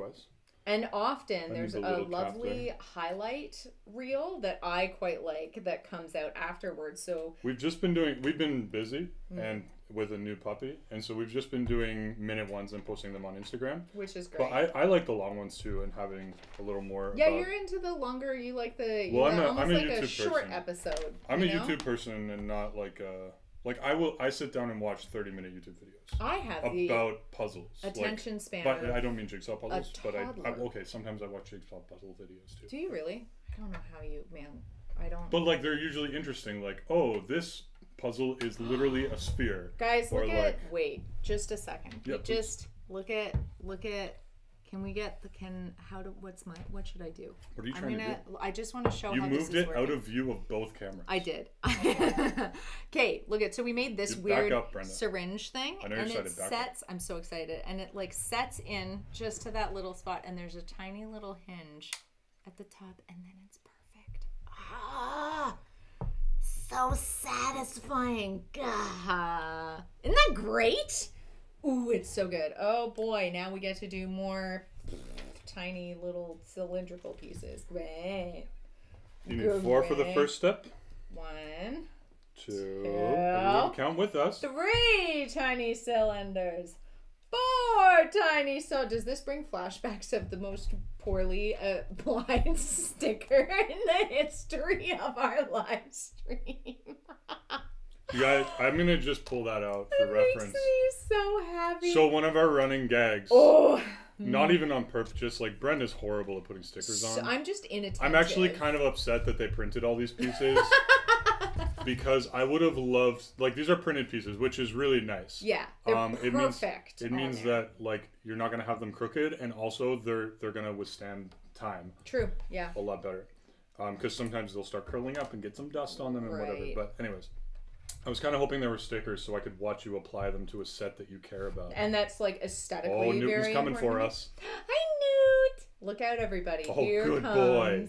And often need there's the a cap lovely highlight reel that I quite like that comes out afterwards. So We've just been doing. We've been busy Mm-hmm. and with a new puppy, and so we've just been doing minute ones and posting them on Instagram. which is great. But I, I like the long ones too, and having a little more. yeah, about- you're into the longer. You like the you Well, I'm know, a- almost I'm a like a YouTube short person. episode. I'm a know? YouTube person and not like a like I will. I sit down and watch 30 minute YouTube videos I have about puzzles. like- attention span. but I don't mean jigsaw puzzles. But I, I okay. Sometimes I watch jigsaw puzzle videos too. Do you really? I don't know how you, man. I don't. But like they're usually interesting. Like oh, this puzzle is literally a sphere. Guys, or look like- at. Wait, just a second. Yeah, just look at. Look at. Can we get the can? How do? What's my? What should I do? What are you I'm trying gonna. to do? I just want to show You how moved this is it working. out of view of both cameras. I did. okay, look at. So we made this Dude, back weird up, Brenda. syringe thing, I know you're and it excited, back up. sets. I'm so excited, and it like sets in just to that little spot, and there's a tiny little hinge at the top, and then it's perfect. Ah, so satisfying. Gah. Isn't that great? Ooh, it's so good. Oh boy, now we get to do more tiny little cylindrical pieces. Great. You need four for the first step. One, Two. Two. Count with us. three tiny cylinders, four tiny. So, does this bring flashbacks of the most poorly uh, applied sticker in the history of our live stream? You guys, I'm gonna just pull that out for makes reference. me so happy. So one of our running gags, oh, not even on purpose, just like Brenda's horrible at putting stickers so on. I'm just inattentive. I'm actually kind of upset that they printed all these pieces because I would have loved like these are printed pieces, which is really nice. Yeah, they're Um, it means- perfect. It means there. that like you're not gonna have them crooked, and also they're they're gonna withstand time True. Yeah. a lot better. Because sometimes they'll start curling up and get some dust on them and whatever. But anyways, I was kind of hoping there were stickers so I could watch you apply them to a set that you care about. And that's like aesthetically Oh, Newton's very coming for us. Hi, Newt. Look out, everybody. Oh, Here good comes boy.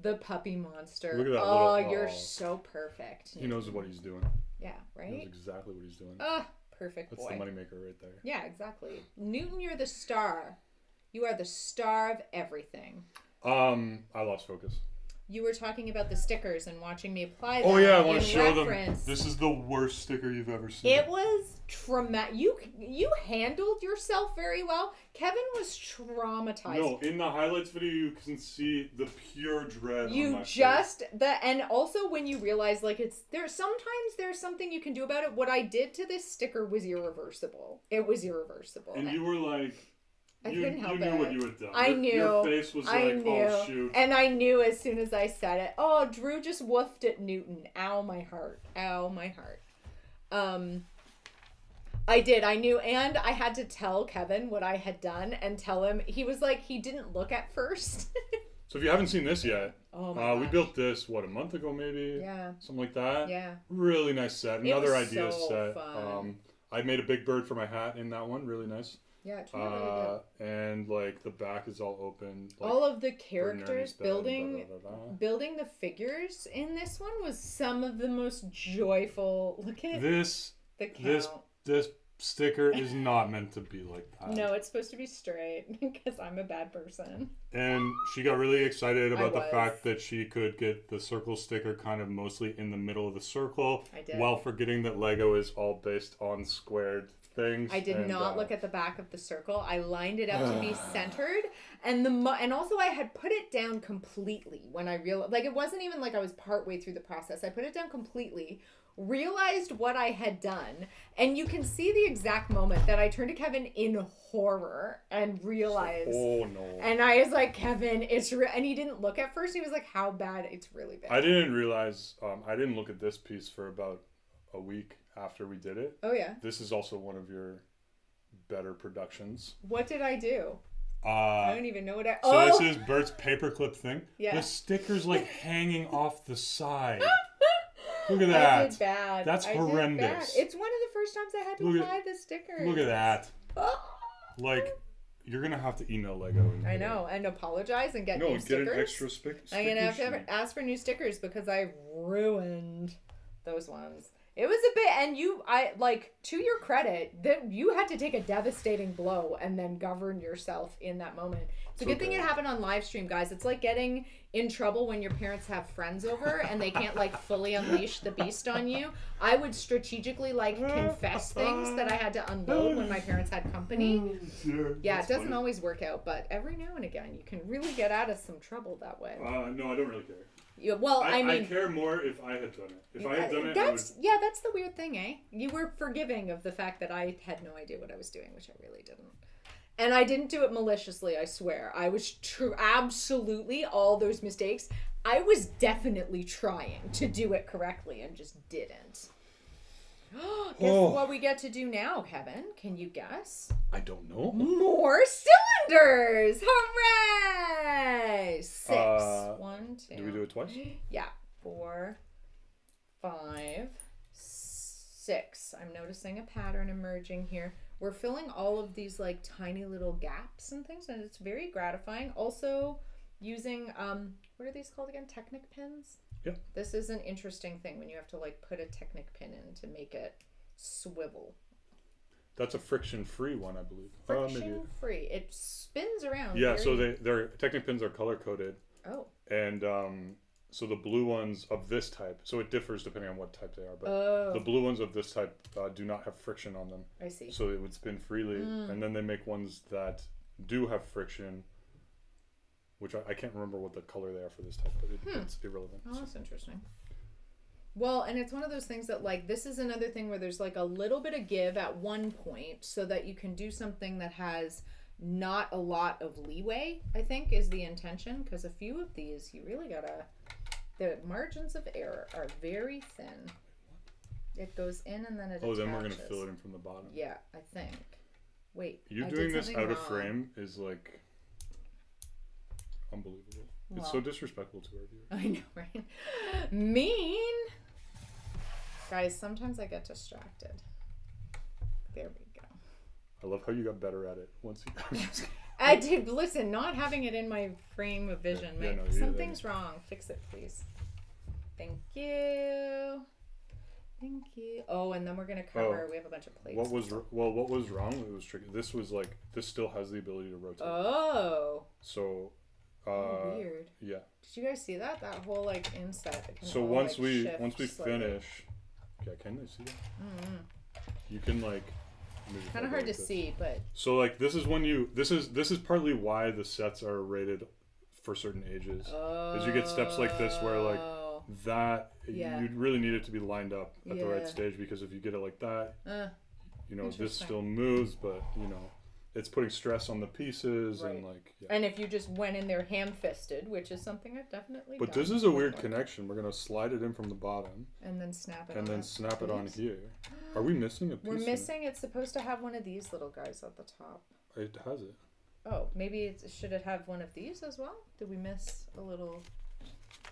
the puppy monster. Look at that oh, little- you're oh. so perfect. He knows what he's doing. Yeah, He right? knows exactly what he's doing. Ah, perfect That's boy. the moneymaker right there. Yeah, exactly. Newton, you're the star. You are the star of everything. Um, I lost focus. You were talking about the stickers and watching me apply them. Oh yeah, I want to show reference. them. This is the worst sticker you've ever seen. It was traumatic. You you handled yourself very well. Kevin was traumatized. no, in the highlights video, you can see the pure dread. on you my face. just the and also when you realize like it's there sometimes there's something you can do about it. What I did to this sticker was irreversible. It was irreversible. And you were like, I you, couldn't help you knew it. what you had done. I Your- knew. Your face was like, I knew. oh shoot. And I knew as soon as I said it. Oh, Drew just woofed at Newton. Ow, my heart. Ow, my heart. Um, I did. I knew, and I had to tell Kevin what I had done and tell him. He was like, he didn't look at first. So if you haven't seen this yet, oh my uh, we built this what a month ago maybe, Yeah, something like that. yeah. Really nice set. It Another was idea so set. fun. Um, I made a big bird for my hat in that one. Really nice. Yeah, it out really Uh, good. and like the back is all open. Like, All of the characters bed, building blah, blah, blah, blah. building the figures in this one was some of the most joyful. Look at This the count. this this sticker is not meant to be like that. No, it's supposed to be straight because I'm a bad person. And she got really excited about the fact that she could get the circle sticker kind of mostly in the middle of the circle, I did. while forgetting that Lego is all based on squared things. I did and, not uh, look at the back of the circle. I lined it up to be centered, and the and also I had put it down completely when I realized like it wasn't even like I was partway through the process. I put it down completely, realized what I had done, and you can see the exact moment that I turned to Kevin in horror and realized. Oh no! And I was like, Kevin, it's real. And he didn't look at first. He was like, how bad? It's really bad. I didn't realize. Um, I didn't look at this piece for about a week after we did it. oh, yeah. This is also one of your better productions. What did I do? I Uh, don't even know what I. so oh! this is Bert's paperclip thing. Yeah. The sticker's like hanging off the side. Look at that. I did bad. That's I did bad. horrendous. It's one of the first times I had to Look at- apply the stickers. Look at that. Oh, Like, you're gonna have to email Lego. I know, and apologize and get new stickers. No, new get stickers. an extra stick. I'm gonna have to ask for new stickers because I ruined those ones. It was a bit, and you, I like to your credit that you had to take a devastating blow and then govern yourself in that moment. It's a good thing it happened on live stream, guys. It's like getting in trouble when your parents have friends over and they can't like fully unleash the beast on you. I would strategically like confess things that I had to unload when my parents had company. Sure, Yeah, it doesn't funny. always work out, but every now and again you can really get out of some trouble that way. Uh, no, I don't really care. Yeah, well, I, I I, care more if I had done it. If I had done it, I would. yeah, that's the weird thing, eh? You were forgiving of the fact that I had no idea what I was doing, which I really didn't. And I didn't do it maliciously, I swear. I was true absolutely all those mistakes. I was definitely trying to do it correctly and just didn't. Guess Oh. what we get to do now, Kevin? Can you guess? I don't know. More cylinders! Hooray! Six. Uh, One, two. Do we do it twice? Yeah. Four, five, six. I'm noticing a pattern emerging here. We're filling all of these like tiny little gaps and things, and it's very gratifying. Also, using um, what are these called again? Technic pins. Yep. This is an interesting thing when you have to like put a Technic pin in to make it swivel. That's a friction-free one, I believe. Uh. Friction free. It spins around. Yeah, so they their Technic pins are color coded, Oh. and um, so the blue ones of this type. So it differs depending on what type they are, but Oh. the blue ones of this type uh, do not have friction on them, I see. so it would spin freely. Mm. And then they make ones that do have friction, which I, I can't remember what the color they are for this type, but it, Hmm. it's irrelevant. Oh, that's interesting. Well, and it's one of those things that, like, this is another thing where there's like a little bit of give at one point so that you can do something that has not a lot of leeway, I think, is the intention. Because a few of these, you really gotta, the margins of error are very thin. It goes in and then it Oh, then we're gonna fill it in from the bottom. Yeah, I think. Wait. You doing this out of frame is like unbelievable. it's so disrespectful to our viewers. I know, right? Mean. Guys, sometimes I get distracted. There we go. I love how you got better at it once you. I did listen. Not having it in my frame of vision, Yeah, Mike. no, Something's wrong. Fix it, please. Thank you. Thank you. Oh, and then we're gonna cover. Oh, we have a bunch of plates. what was well? What was wrong? It was tricky. This was like this still has the ability to rotate. Oh, so, uh, oh, weird. yeah. Did you guys see that? That whole like inset. So all, once like, we once we slightly. finish, yeah, can they see that? Mm-hmm. You can like. Maybe if I Kind of go hard to this. see, but So like this is when you this is this is partly why the sets are rated for certain ages. oh, As you get steps like this where, like, That Yeah. you really need it to be lined up at the right stage because if you get it like that, uh, you know this still moves, but you know it's putting stress on the pieces and like yeah. and if you just went in there ham fisted, which is something I've definitely But this is a weird connection. We're gonna slide it in from the bottom and then snap it and on then snap it on here. Are we missing a piece? We're in- missing. It's supposed to have one of these little guys at the top. It has it. Oh, maybe it should it have one of these as well? Did we miss a little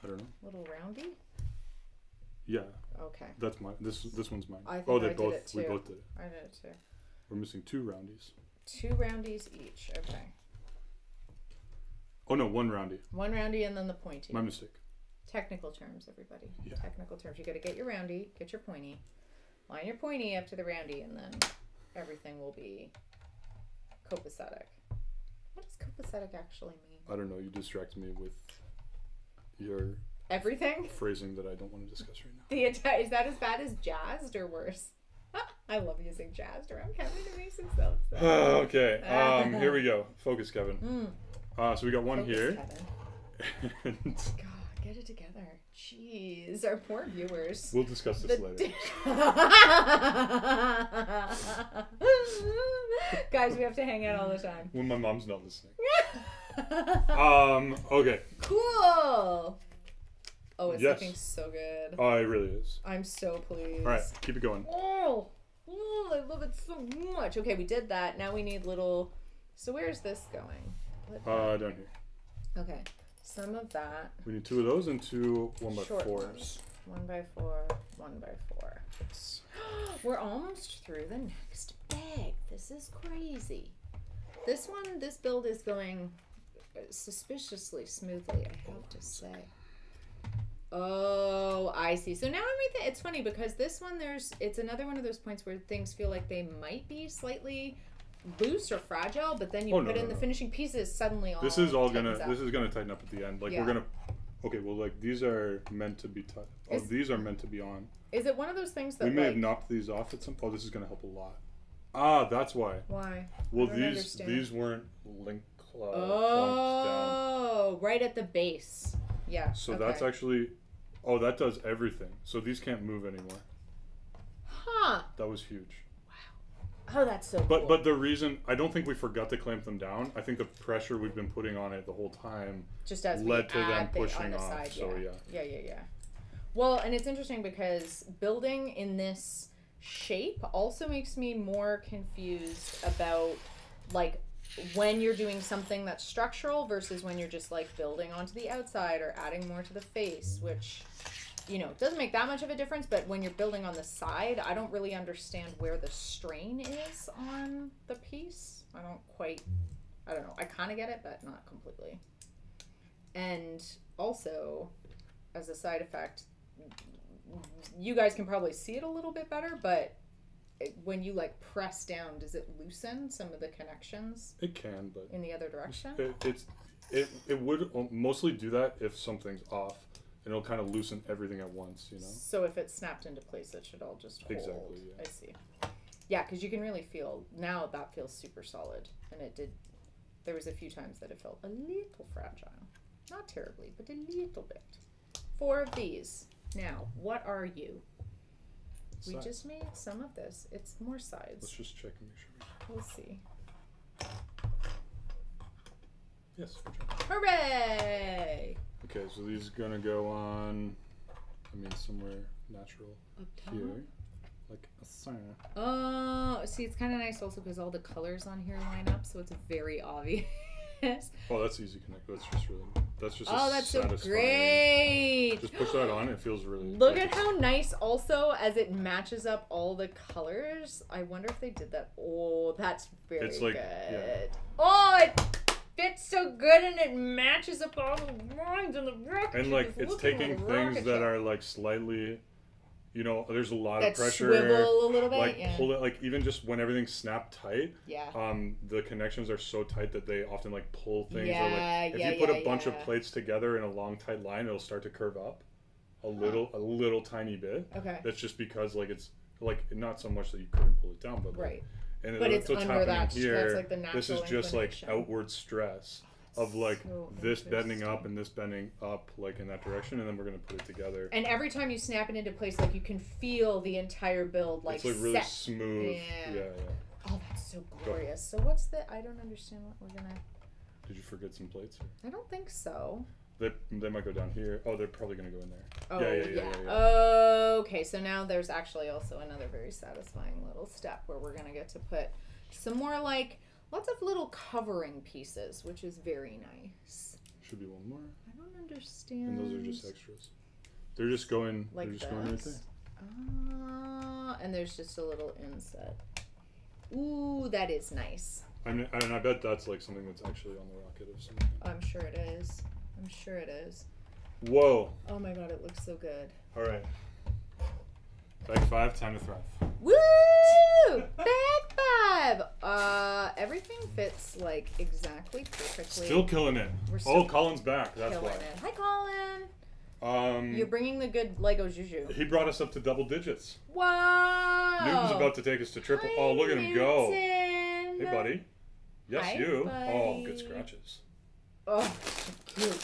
I don't know. little roundy? Yeah, Okay, that's mine. This this one's mine. I oh, think oh, they I did both we both did it. I did it too. We're missing two roundies. Two roundies each. Okay, Oh no, one roundy. one roundy and then the pointy. My mistake. Technical terms, everybody. Yeah. Technical terms. You got to get your roundy, get your pointy, line your pointy up to the roundy, and then everything will be copacetic. What does copacetic actually mean? I don't know. You distracted me with your Everything. phrasing that I don't want to discuss right now. The is that as bad as jazzed or worse? I love using jazz around Kevin. It makes him so upset. okay. Um, here we go. Focus, Kevin. Mm, Uh, so we got one focus, here. God, get it together. Jeez, our poor viewers. we'll discuss this The- later. Guys, we have to hang out all the time. When my mom's not listening. Um. Okay. cool. Oh, it's Yes. looking so good. Oh, it really is. I'm so pleased. All right. Keep it going. Oh, oh, I love it so much. Okay, we did that. Now we need little. So where's this going? What- Uh, down here. okay, some of that. We need two of those and two one by Short fours. ones. One by four. One by four. We're almost through the next bag. This is crazy. This one, this build is going suspiciously smoothly. I have to say. Oh, I see. So now everything. It's funny because this one, there's. It's another one of those points where things feel like they might be slightly loose or fragile, but then you Oh, put no, in no, the no. finishing pieces. Suddenly, all This is all gonna. up. This is gonna tighten up at the end. Like Yeah. we're gonna. Okay. Well, like these are meant to be. tight. oh, Is- these are meant to be on. Is it one of those things that We may like? have knocked these off at some. Oh, this is gonna help a lot. Ah, that's why. Why? Well, these understand. these weren't link down. Oh, right at the base. Yeah. So okay. that's actually. Oh, that does everything. So these can't move anymore. Huh. That was huge. Wow. Oh, that's so But cool. but the reason I don't think we forgot to clamp them down. I think the pressure we've been putting on it the whole time. just as led to them add the- on pushing the off, Side, so, yeah. yeah, yeah, yeah. Well, and it's interesting because building in this shape also makes me more confused about like when you're doing something that's structural versus when you're just like building onto the outside or adding more to the face, which you know doesn't make that much of a difference. But when you're building on the side, I don't really understand where the strain is on the piece. I don't quite. I don't know. I kind of get it, but not completely. And also, as a side effect, you guys can probably see it a little bit better, but when you like press down, does it loosen some of the connections It can, but in the other direction? it, it's it it would uh, mostly do that if something's off, and it'll kind of loosen everything at once. You know. So if it's snapped into place, it should all just hold. Exactly, yeah. I see. Yeah, because you can really feel now that feels super solid, and it did. There was a few times that it felt a little fragile, not terribly, but a little bit. Four of these. Now, what are you? We Sides. just made some of this. It's more sides. Let's just check and make sure. We'll see. Yes. Hooray! Okay, so these are gonna go on. I mean, somewhere natural here, like a sign. Oh, see, it's kind of nice also because all the colors on here line up, so it's very obvious. Oh, that's easy to connect. That's just really That's just. Oh, a that's so great. Just push that on. It feels really. Look at how nice also as it matches up all the colors. I wonder if they did that. Oh, that's very It's like- good. yeah. Oh, it fits so good and it matches up all the lines and the rocket And like it's taking like things that are like slightly, you know, there's a lot that of pressure. swivel a little bit. Like yeah. pull it, like even just when everything's snapped tight, yeah. um, the connections are so tight that they often like pull things. or Yeah, like if yeah, you put yeah, a bunch of plates together in a long tight line, it'll start to curve up, a little, a little tiny bit. Okay. That's just because like it's like not so much that you couldn't pull it down, but like, Right. and But that's it's under that- here. that's, like, the this is just like outward stress of like So this bending up and this bending up like in that direction, and then we're gonna put it together. And every time you snap it into place, like you can feel the entire build like, it's like really set. smooth. Yeah. Yeah. yeah, Oh, that's so glorious. So what's the? I don't understand what we're gonna. Did you forget some plates? Or? I don't think so. They, they might go down here. Oh, they're probably gonna go in there. Oh Yeah, yeah, yeah, yeah, yeah, Okay, so now there's actually also another very satisfying little step where we're gonna get to put some more like lots of little covering pieces, which is very nice. Should be one more. I don't understand. And those are just extras. They're just going. Like they're just going right there. Ah, and there's just a little inset. Ooh, that is nice. I mean, and I bet that's like something that's actually on the rocket of some kind. I'm sure it is. I'm sure it is. Whoa! Oh my god, it looks so good. All right. Bag five. Time to thrive. Woo! Bag five. Uh, everything fits like exactly perfectly. Still killing it. We're still Oh, Colin's back. That's why. it. Hi, Colin. Um, You're bringing the good Lego Juju. he brought us up to double digits. Wow. Newton's about to take us to triple. Hi, oh, look at him go. Newton. Hey, buddy. Yes, Hi, you. Oh, good scratches. Oh, so cute.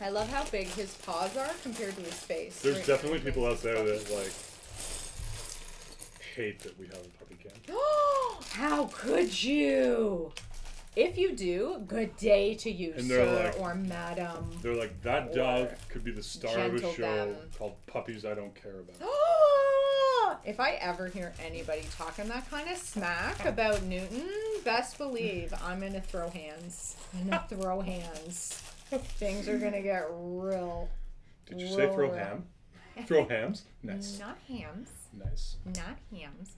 I love how big his paws are compared to his face. There's Right definitely people out there that like hate that we have a puppy cam. How could you? If you do, good day to you, sir like- or madam. They're like that dog could be the star of a show them. called Puppies I Don't Care About. if I ever hear anybody talking that kind of smack about Newton, best believe I'm gonna throw hands. I'm gonna throw hands. Things are gonna get real. Did you say throw Roll. ham? Throw hams? Nice. Not hams. Nice. Not hams.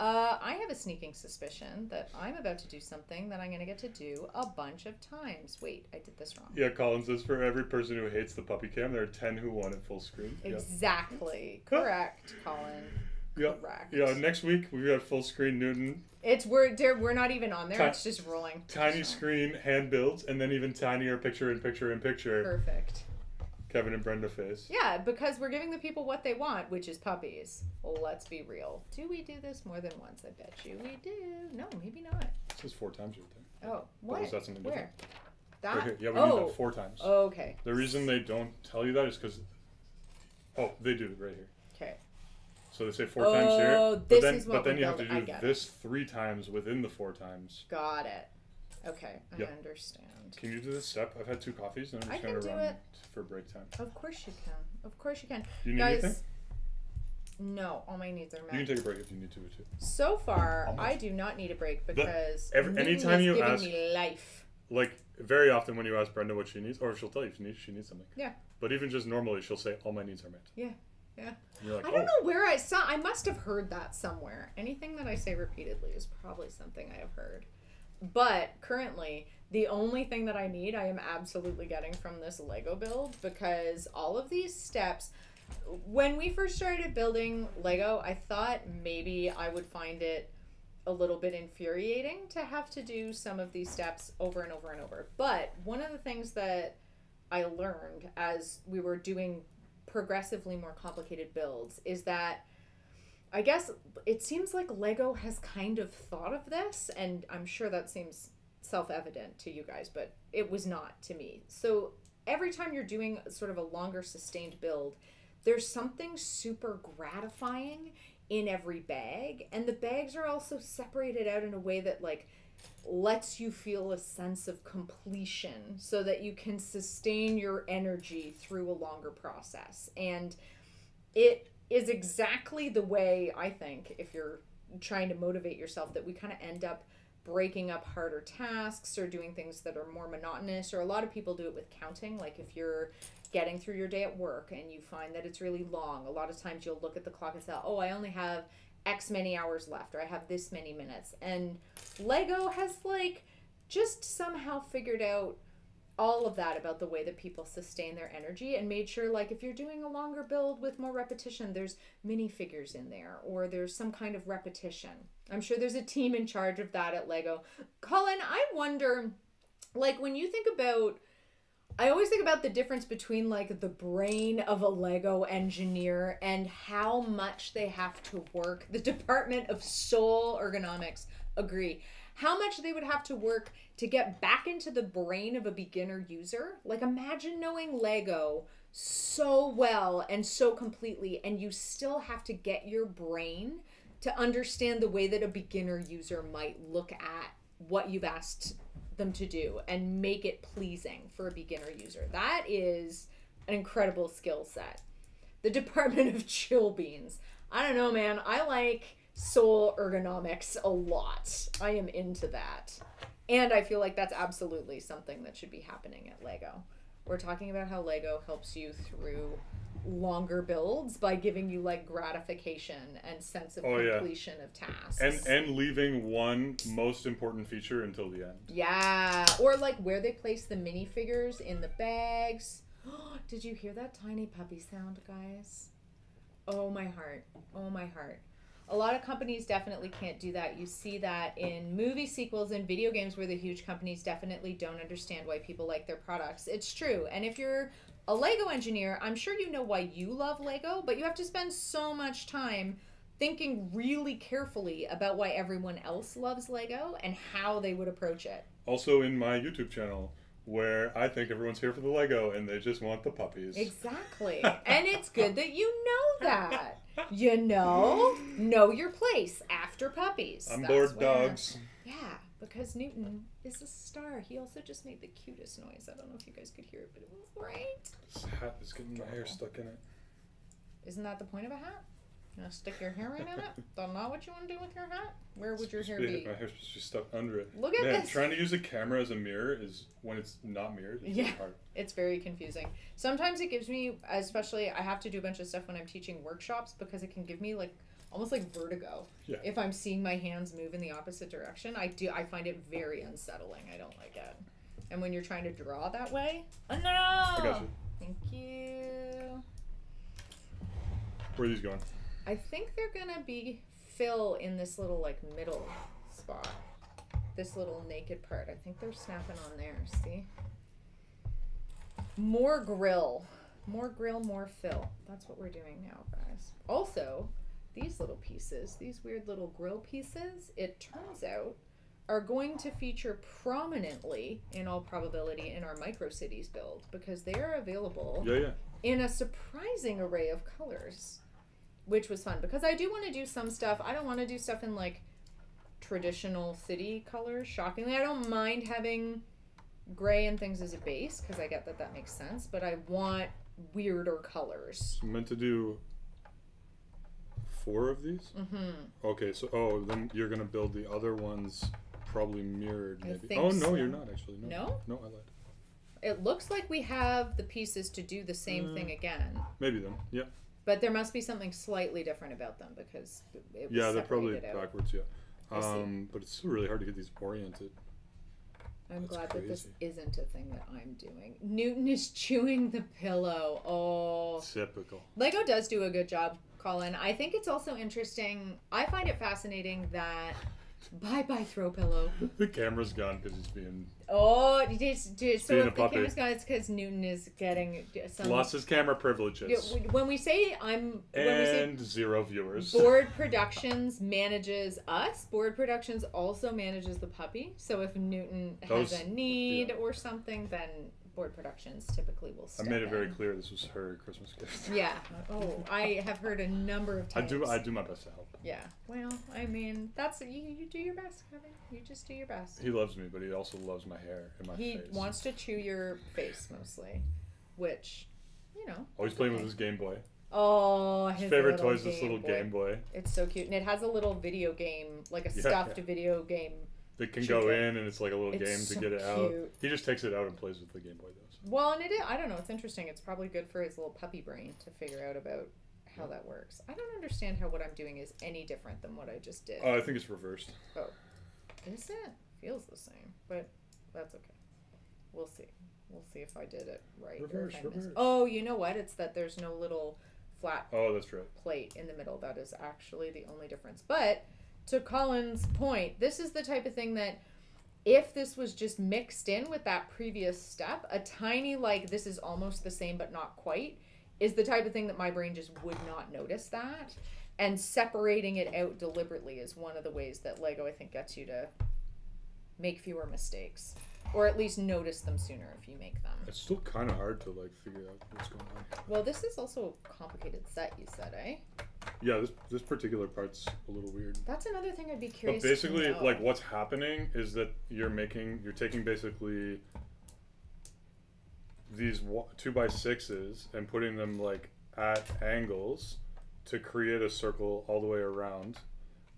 Uh, I have a sneaking suspicion that I'm about to do something that I'm going to get to do a bunch of times. Wait, I did this wrong. Yeah, Colin says for every person who hates the puppy cam, there are 10 who want it full screen. Yeah. Exactly. Correct, Colin. Yeah. Correct. Yeah, next week we got full screen Newton, It's we're we're not even on there. Ti- It's just rolling. tiny So, screen hand builds, and then even tinier picture in picture in picture. Perfect. Kevin and Brenda face. Yeah, because we're giving the people what they want, which is puppies. Well, let's be real. Do we do this more than once? I bet you we do. No, maybe not. This is four times right there. Oh, what? that something Where? That? here. Yeah, we oh. that four times. Oh, Okay. The reason they don't tell you that is because. Oh, they do right here. So they say four times here. Oh, But this then, is but then you have to do this three times within the four times. Got it. Okay, I Yeah. understand. Can you do this step? I've had two coffees and I'm just can gonna do run it. for break time. Of course you can. Of course you can. Do you need Guys, anything? no, all my needs are met. You can take a break if you need to too. so far, Almost. I do not need a break because every- anytime you giving ask- me life. Like very often when you ask Brenda what she needs, or she'll tell you if she needs, she needs something. Yeah. But even just normally, she'll say all my needs are met. Yeah, yeah. Like, I oh, don't know where I saw. I must have heard that somewhere. Anything that I say repeatedly is probably something I have heard. But currently, the only thing that I need, I am absolutely getting from this Lego build because all of these steps. When we first started building Lego, I thought maybe I would find it a little bit infuriating to have to do some of these steps over and over and over. But one of the things that I learned as we were doing progressively more complicated builds is that I guess it seems like Lego has kind of thought of this, and I'm sure that seems self evident to you guys, but it was not to me. So every time you're doing sort of a longer sustained build, there's something super gratifying in every bag, and the bags are also separated out in a way that, like, lets you feel a sense of completion so that you can sustain your energy through a longer process. And it is exactly the way I think, if you're trying to motivate yourself, that we kind of end up breaking up harder tasks or doing things that are more monotonous or a lot of people do it with counting like if you're getting through your day at work and you find that it's really long a lot of times you'll look at the clock and say oh i only have x many hours left or i have this many minutes. And lego has like just somehow figured out all of that about the way that people sustain their energy and made sure like if you're doing a longer build with more repetition there's minifigures in there or there's some kind of repetition. I'm sure there's a team in charge of that at lego. Colin i wonder like when you think about I always think about the difference between like the brain of a Lego engineer and how much they have to work. The Department of Soul Ergonomics agree. How much they would have to work to get back into the brain of a beginner user. Like imagine knowing Lego so well and so completely and you still have to get your brain to understand the way that a beginner user might look at what you've asked them to do and make it pleasing for a beginner user. That is an incredible skill set. The Department of Chill Beans. I don't know, man. I like soul ergonomics a lot. I am into that. And I feel like that's absolutely something that should be happening at Lego. We're talking about how Lego helps you through longer builds by giving you like gratification and sense of Oh, yeah. completion of tasks. And and leaving one most important feature until the end. Yeah, or like where they place the minifigures in the bags. Did you hear that tiny puppy sound, guys? Oh my heart. Oh my heart. A lot of companies definitely can't do that. You see that in movie sequels and video games where the huge companies definitely don't understand why people like their products. It's true. And if you're a Lego engineer, I'm sure you know why you love Lego, but you have to spend so much time thinking really carefully about why everyone else loves Lego and how they would approach it. Also in my YouTube channel, where I think everyone's here for the Lego and they just want the puppies. Exactly. and it's good that you know that. You know, know your place after puppies. I'm That's bored dogs. Yeah, because Newton is a star. He also just made the cutest noise. I don't know if you guys could hear it, but it was great. This hat is getting my hair stuck in it. Isn't that the point of a hat? You want stick your hair right in it? Don't know what you want to do with your hat? Where would your hair to be? My hair's supposed to be stuck under it. Look at Man, this. trying to use a camera as a mirror is when it's not mirrored. It's Yeah. hard. It's very confusing. Sometimes it gives me, especially I have to do a bunch of stuff when I'm teaching workshops because it can give me like almost like vertigo. Yeah. If I'm seeing my hands move in the opposite direction, I do I find it very unsettling. I don't like it. And when you're trying to draw that way, oh no! I got you. Thank you. Where are these going? I think they're gonna be fill in this little like middle spot. This little naked part. I think they're snapping on there. See? More grill. More grill, more fill. That's what we're doing now, guys. Also, these little pieces, these weird little grill pieces, it turns out, are going to feature prominently, in all probability, in our Micro Cities build because they are available Yeah, yeah. in a surprising array of colors, which was fun because I do want to do some stuff. I don't want to do stuff in like traditional city colors. Shockingly, I don't mind having gray and things as a base because I get that that makes sense, but I want weirder colors. So meant to do four of these. Mm-hmm. Okay, so oh, then you're gonna build the other ones probably mirrored. Maybe. oh no, so. you're not actually. No. No? No, I lied. It looks like we have the pieces to do the same thing again, Maybe then. Yeah. but there must be something slightly different about them because it was Yeah, they're probably out. backwards. Yeah. Um, but it's really hard to get these oriented. I'm That's glad that this isn't a thing that I'm doing. Newton is chewing the pillow. Oh. Typical. Lego does do a good job, Colin. I think it's also interesting. I find it fascinating that. Bye bye, throw pillow. The camera's gone because he's being Oh, it is, dude, so Being if the camera's gone, it's because Newton is getting some. lost his camera privileges When we say I'm. When we say and zero viewers. Bored Productions manages us. Bored Productions also manages the puppy. So if Newton has a need yeah. or something, then Bored Productions typically will I made it very in. clear this was her Christmas gift. Yeah. Oh, I have heard a number of times. I do. I do my best to help. Yeah. Well, I mean, that's you. You do your best, Kevin. You just do your best. He loves me, but he also loves my hair and my face. He face. wants to chew your face mostly, which, you know. Oh, Always it's playing okay. with his Game Boy. Oh, His his favorite toy is this little Boy. Game Boy. It's so cute, and it has a little video game, like a Yeah, stuffed yeah. video game that can go in and it's like a little It's game so to get it out. cute. He just takes it out and plays with the Game Boy. Does. Well, and it is, I don't know. It's interesting. It's probably good for his little puppy brain to figure out about how that works. I don't understand how what I'm doing is any different than what I just did. Uh, I think it's reversed. Oh, is it? Feels the same, but that's okay. We'll see. We'll see if I did it right. Reverse, reverse. Oh, you know what? It's that there's no little flat Oh, that's right. plate in the middle. That is actually the only difference. But to Colin's point, this is the type of thing that if this was just mixed in with that previous step, a tiny like this is almost the same but not quite is the type of thing that my brain just would not notice that. And separating it out deliberately is one of the ways that Lego I think gets you to make fewer mistakes or at least notice them sooner if you make them. It's still kind of hard to like figure out what's going on. Well, this is also a complicated set, you said, eh? Yeah, this this particular part's a little weird. That's another thing I'd be curious. But basically, like what's happening is that you're making, you're taking basically these two by sixes and putting them like at angles to create a circle all the way around.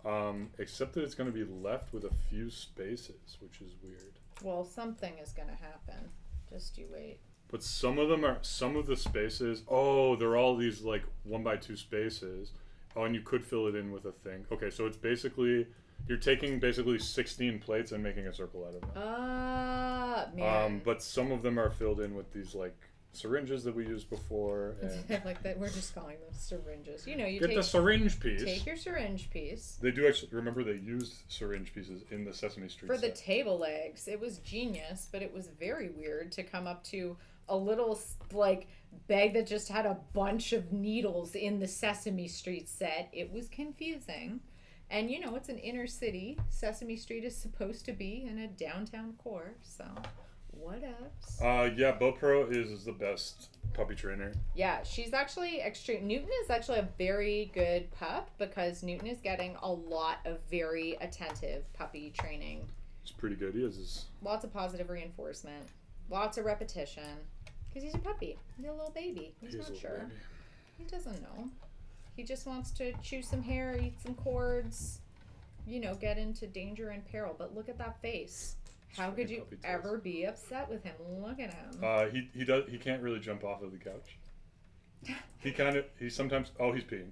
Um, except that it's going to be left with a few spaces, which is weird. Well, something is going to happen. Just you wait. But some of them are some of the spaces. Oh, they're all these like one by two spaces. Oh, and you could fill it in with a thing. Okay, so it's basically you're taking basically 16 plates and making a circle out of them. Ah, man. Um, but some of them are filled in with these like syringes that we used before. And like that, we're just calling them syringes. You know, you get take the syringe piece. take your syringe piece They do actually remember they used syringe pieces in the Sesame Street for the table legs. It was genius, but it was very weird to come up to a little like bag that just had a bunch of needles in the Sesame Street set. It was confusing. And you know, it's an inner city. Sesame Street is supposed to be in a downtown core, so what else? uh, yeah, BoPro is, is the best puppy trainer. Yeah, she's actually extreme. Newton is actually a very good pup because Newton is getting a lot of very attentive puppy training. It's pretty good. He his Lots of positive reinforcement, lots of repetition. Because he's a puppy. He's a little baby. He's he's not sure. baby. He doesn't know. He just wants to chew some hair, eat some cords, you know, get into danger and peril. But look at that face. How could you ever be upset with him? Look at him. Uh, he he does he can't really jump off of the couch. He kind of he sometimes oh he's peeing.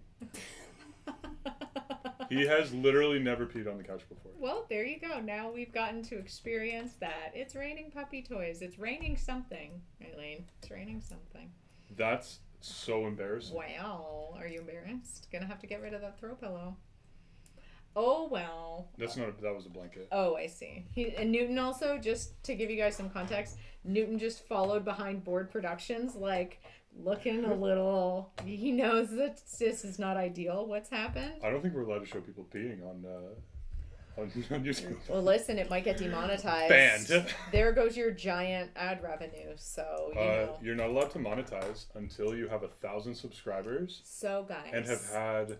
He has literally never peed on the couch before. Well, there you go. Now we've gotten to experience that. It's raining puppy toys. It's raining something, Eileen. It's raining something. That's so embarrassing. Wow. Are you embarrassed? Gonna have to get rid of that throw pillow. Oh well. That's not a, that was a blanket. Oh, I see. He, and Newton also, just to give you guys some context, Newton just followed behind Bored Productions, like looking a little. He knows that this is not ideal. What's happened? I don't think we're allowed to show people peeing on uh, YouTube. Well, listen, it might get demonetized. Banned. There goes your giant ad revenue. So you Uh, know. you're not allowed to monetize until you have a thousand subscribers So guys. and have had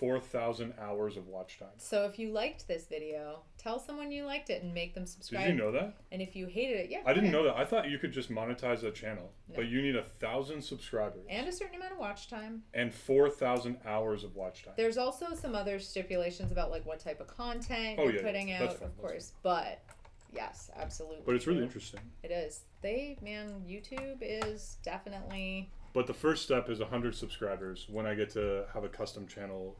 four thousand hours of watch time. so if you liked this video, tell someone you liked it and make them subscribe. Did you know that? And if you hated it, yeah. I didn't know that. I thought you could just monetize a channel, No. but you need a thousand subscribers And a certain amount of watch time. and four thousand hours of watch time. There's also some other stipulations about like what type of content Oh, you're yeah, putting out, of course. But yes, absolutely. But it's really interesting. It is. They man, YouTube is definitely But the first step is hundred subscribers when I get to have a custom channel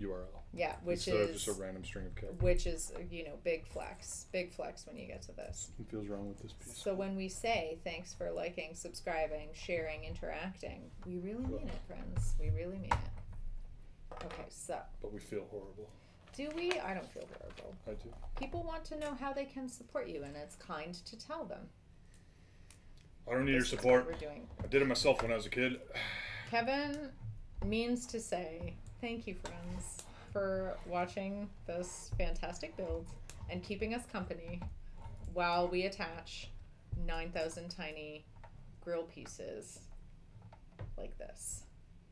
URL yeah, which instead is of just a random string of characters. which is you know big flex, big flex when you get to this. What feels wrong with this piece? So when we say thanks for liking, subscribing, sharing, interacting, we really mean it, friends. We really mean it. Okay, so But we feel horrible. do we? I don't feel horrible. I do. People want to know how they can support you, and it's kind to tell them. I don't need your This is what support. We're doing. I did it myself when I was a kid. Kevin means to say thank you, friends, for watching this fantastic build and keeping us company while we attach 9,000 tiny grill pieces like this.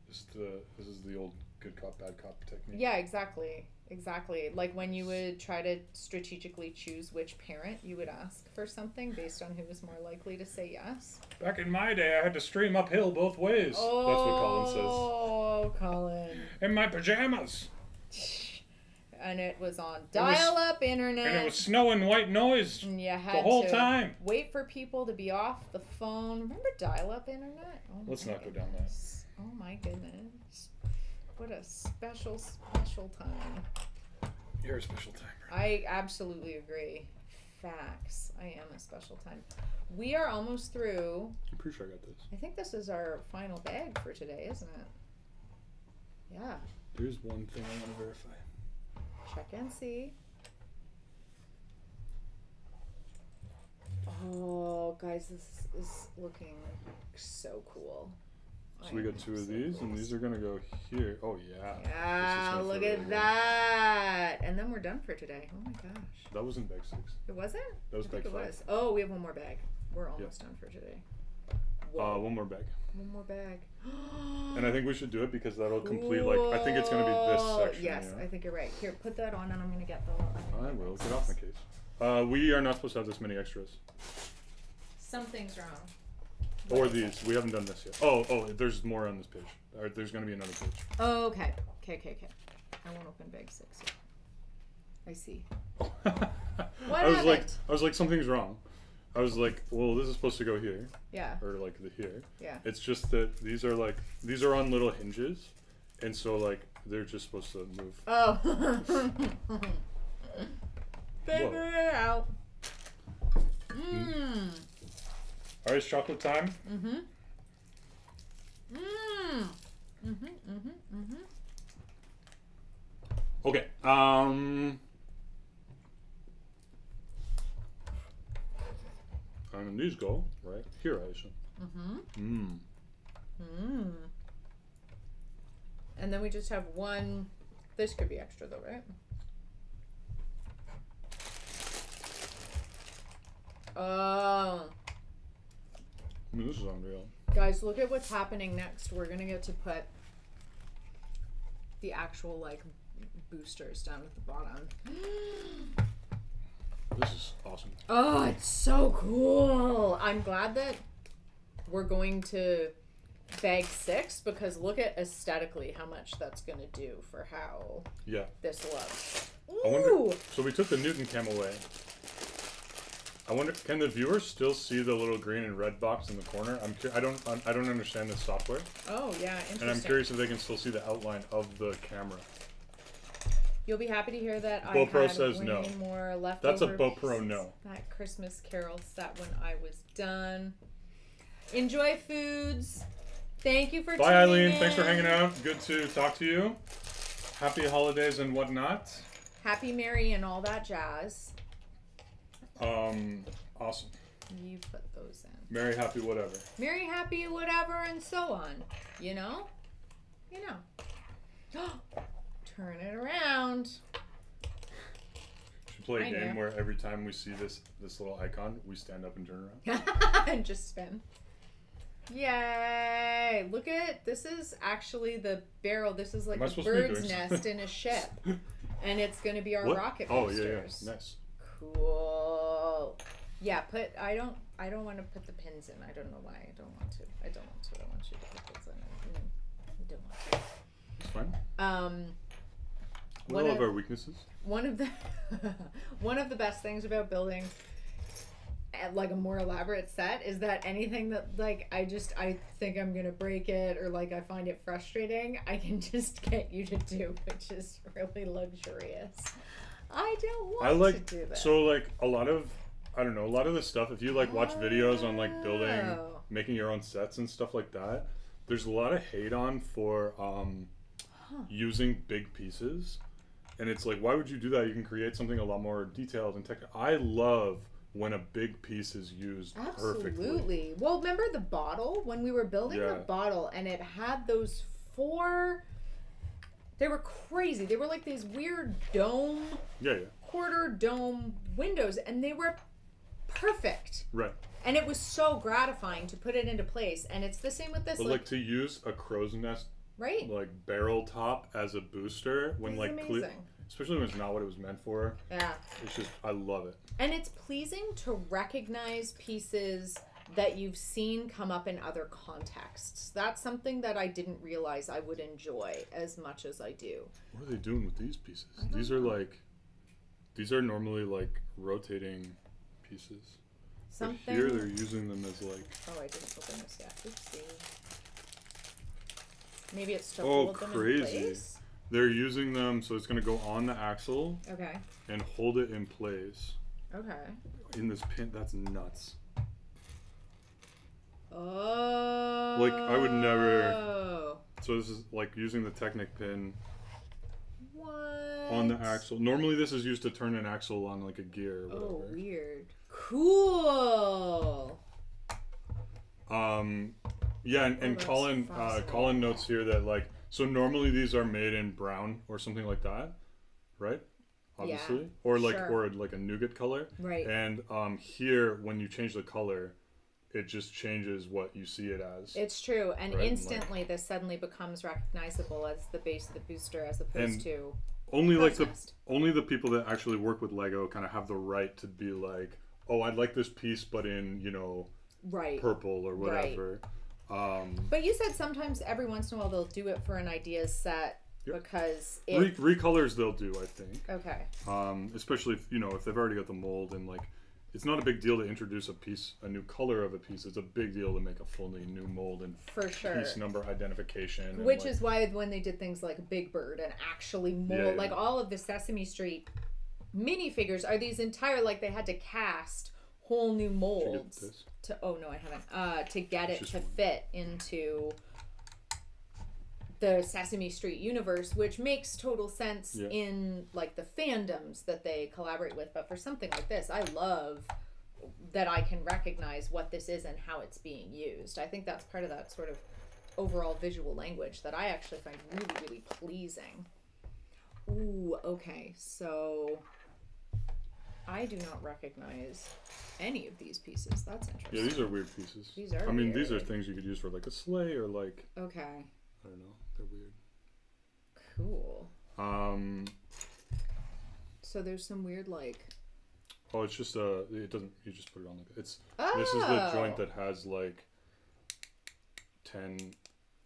This is the this is the old good cop bad cop technique. Yeah, exactly. Exactly. Like when you would try to strategically choose which parent you would ask for something based on who was more likely to say yes. Back in my day, I had to stream uphill both ways. Oh, That's what Colin says. Oh, Colin. In my pajamas. and it was on dial-up internet. And it was snowing white noise and you the had whole to time. wait for people to be off the phone. Remember dial-up internet? Oh Let's my not go down that. Oh my goodness. What a special, special time. You're a special timer. I absolutely agree. Facts. I am a special time. We are almost through. I'm pretty sure I got this. I think this is our final bag for today, isn't it? Yeah. There's one thing I want to verify. Check and see. Oh, guys, this is looking so cool. So we got two of these, and these are gonna go here. Oh yeah. Yeah, look at really good. that. And then we're done for today. Oh my gosh. That was in bag six. It wasn't? That was I think bag it was. Oh, we have one more bag. We're almost done for today. Uh, one more bag. one more bag. And I think we should do it because that'll complete like I think it's gonna be this section. Yes, yeah. I think you're right. Here, put that on, and I'm gonna get the. I will get off my case. Uh, we are not supposed to have this many extras. Something's wrong. Or these. We haven't done this yet. Oh, oh, there's more on this page. Or there's gonna be another page. Oh, okay. Okay, okay, okay. I won't open bag six yet. I see. I was like. I was like, something's wrong. I was like, well, this is supposed to go here Yeah, or like the here. yeah. It's just that these are like these are on little hinges, and so like they're just supposed to move. Oh. Figure it out. Mmm. All right, it's chocolate time. Mm-hmm. Mmm. Mm-hmm. Mm-hmm. Mm-hmm. Okay. Um. And these go right here, I assume. Mm-hmm. Mmm. Mm. And then we just have one. This could be extra though, right? Oh, I mean, this is unreal. guys, look at what's happening next. We're gonna get to put the actual like boosters down at the bottom. This is awesome. Oh, it's so cool. I'm glad that we're going to bag six because look at aesthetically how much that's going to do for how Yeah. this looks. I wonder- Ooh. So we took the Newton cam away. I wonder, can the viewers still see the little green and red box in the corner? I'm, cu- I don't, I don't understand the software, Oh, yeah, interesting. and I'm curious if they can still see the outline of the camera. You'll be happy to hear that BoPro I had says no. more left That's a BoPro no. That Christmas Carol set when I was done. Enjoy foods. Thank you for Bye, Eileen. in. Thanks for hanging out. Good to talk to you. Happy holidays and whatnot. Happy Mary and all that jazz. Um, awesome. You put those in. Merry, happy, whatever. Merry, happy, whatever, and so on. You know? You know. Turn it around. Should play a I game know. where every time we see this this little icon, we stand up and turn around. and just spin. Yay! Look at this is actually the barrel. This is like a supposed to be bird's nest in a ship, and it's going to be our What? rocket Oh yeah, boosters. yeah, nice. Cool. Yeah, put. I don't. I don't want to put the pins in. I don't know why. I don't want to. I don't want to. I want you to put those in. I don't want to. It's fine. Um, We What all have our weaknesses. one of the one of the best things about building uh, like a more elaborate set is that anything that like I just I think I'm gonna break it or like I find it frustrating, I can just get you to do, which is really luxurious. I don't want I like to do that. so like a lot of I don't know a lot of this stuff. If you like watch videos on like building, Oh. making your own sets and stuff like that, there's a lot of hate on for um, Huh. using big pieces, and it's like why would you do that? You can create something a lot more detailed and tech. I love when a big piece is used perfectly. Absolutely. Well, remember the bottle when we were building Yeah. the bottle and it had those four they were crazy. They were like these weird dome Yeah, yeah, quarter dome windows and they were perfect. right. And it was so gratifying to put it into place. And it's the same with this But like, like to use a crow's nest right? like barrel top as a booster when It's like cle- especially when it's not what it was meant for. Yeah. It's just I love it. And it's pleasing to recognize pieces that you've seen come up in other contexts. That's something that I didn't realize I would enjoy as much as I do. What are they doing with these pieces? These are like, these are normally like rotating pieces. Something. But here they're using them as like. Oh, I didn't open this yet. Oopsie. Maybe it's to Oh, hold them in crazy. place. They're using them so it's gonna go on the axle Okay. and hold it in place Okay. in this pin. That's nuts. Oh. Like, I would never- So this is like using the Technic pin What? on the axle. Normally this is used to turn an axle on like a gear or Oh, weird. Cool. Um, yeah, and, Oh, and that's Colin uh. Colin notes here that like so normally these are made in brown or something like that, right? Obviously, or like sure. or like a nougat color. Right. And um, here when you change the color, it just changes what you see it as. It's true, and Right, and, like- instantly this suddenly becomes recognizable as the base of the booster, as opposed to only like the only the people that actually work with Lego kind of have the right to be like, oh, I'd like this piece, but in you know right. purple or whatever. Um, But you said sometimes every once in a while they'll do it for an idea set Yep. because it. re- recolors they'll do, I think. okay. um, especially if you know if they've already got the mold and like it's not a big deal to introduce a piece a new color of a piece it's a big deal to make a fully new mold and For sure. piece number identification Which like- is why when they did things like Big Bird and actually mold, Yeah, yeah. like all of the Sesame Street minifigures are these entire like they had to cast whole new Did you get molds to oh no I haven't uh to get it Just to fit into the Sesame Street universe, which makes total sense Yeah. in like the fandoms that they collaborate with. But for something like this, I love that I can recognize what this is and how it's being used. I think that's part of that sort of overall visual language that I actually find really, really pleasing. Ooh, okay, so I do not recognize any of these pieces. That's interesting. yeah these are weird pieces These are i mean these are things you could use for like a sleigh or like Okay, i don't know they're weird cool. um So there's some weird like. oh it's just uh it doesn't you just put it on like it's Oh. this is the joint that has like 10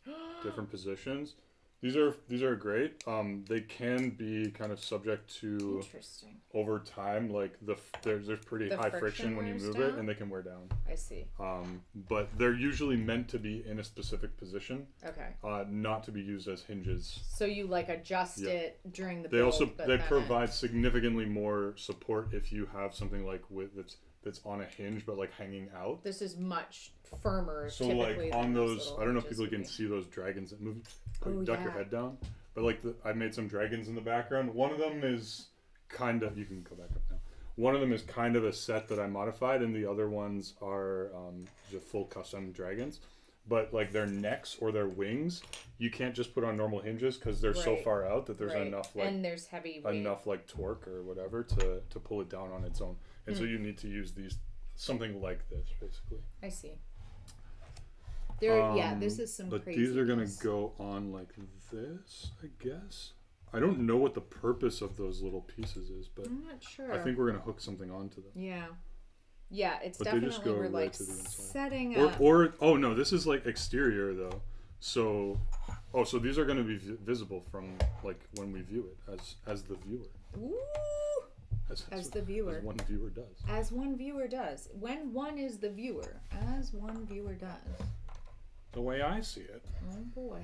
different positions these are these are great um they can be kind of subject to Interesting. over time like the there's there's pretty The high friction friction when you move down? it and they can wear down I see. um but they're usually meant to be in a specific position Okay. uh not to be used as hinges So you like adjust Yeah. it during the. they build, also they provide significantly more support if you have something like with that's that's on a hinge but like hanging out This is much firmer. so like on those i don't know if people can see those dragons that move like, Oh, duck your head down but like the, i made some dragons in the background one of them is kind of you can go back up now one of them is kind of a set that i modified and the other ones are um, just full custom dragons but like their necks or their wings you can't just put on normal hinges because they're so far out that there's Right. enough like and there's heavy weight. enough like torque or whatever to to pull it down on its own and Hmm. so you need to use these something like this basically I see. There, yeah, Um, this is some. but these are gonna go on like this i guess i don't know what the purpose of those little pieces is but I'm not sure. i think we're gonna hook something onto them Yeah. Yeah, it's But they definitely just go we're right like to the inside. setting or, up. or oh no this is like exterior though so oh so these are going to be vi- visible from like when we view it as as the viewer Ooh, as, As the viewer. as one viewer does as one viewer does. When one is the viewer, as one viewer does. the way i see it Oh boy.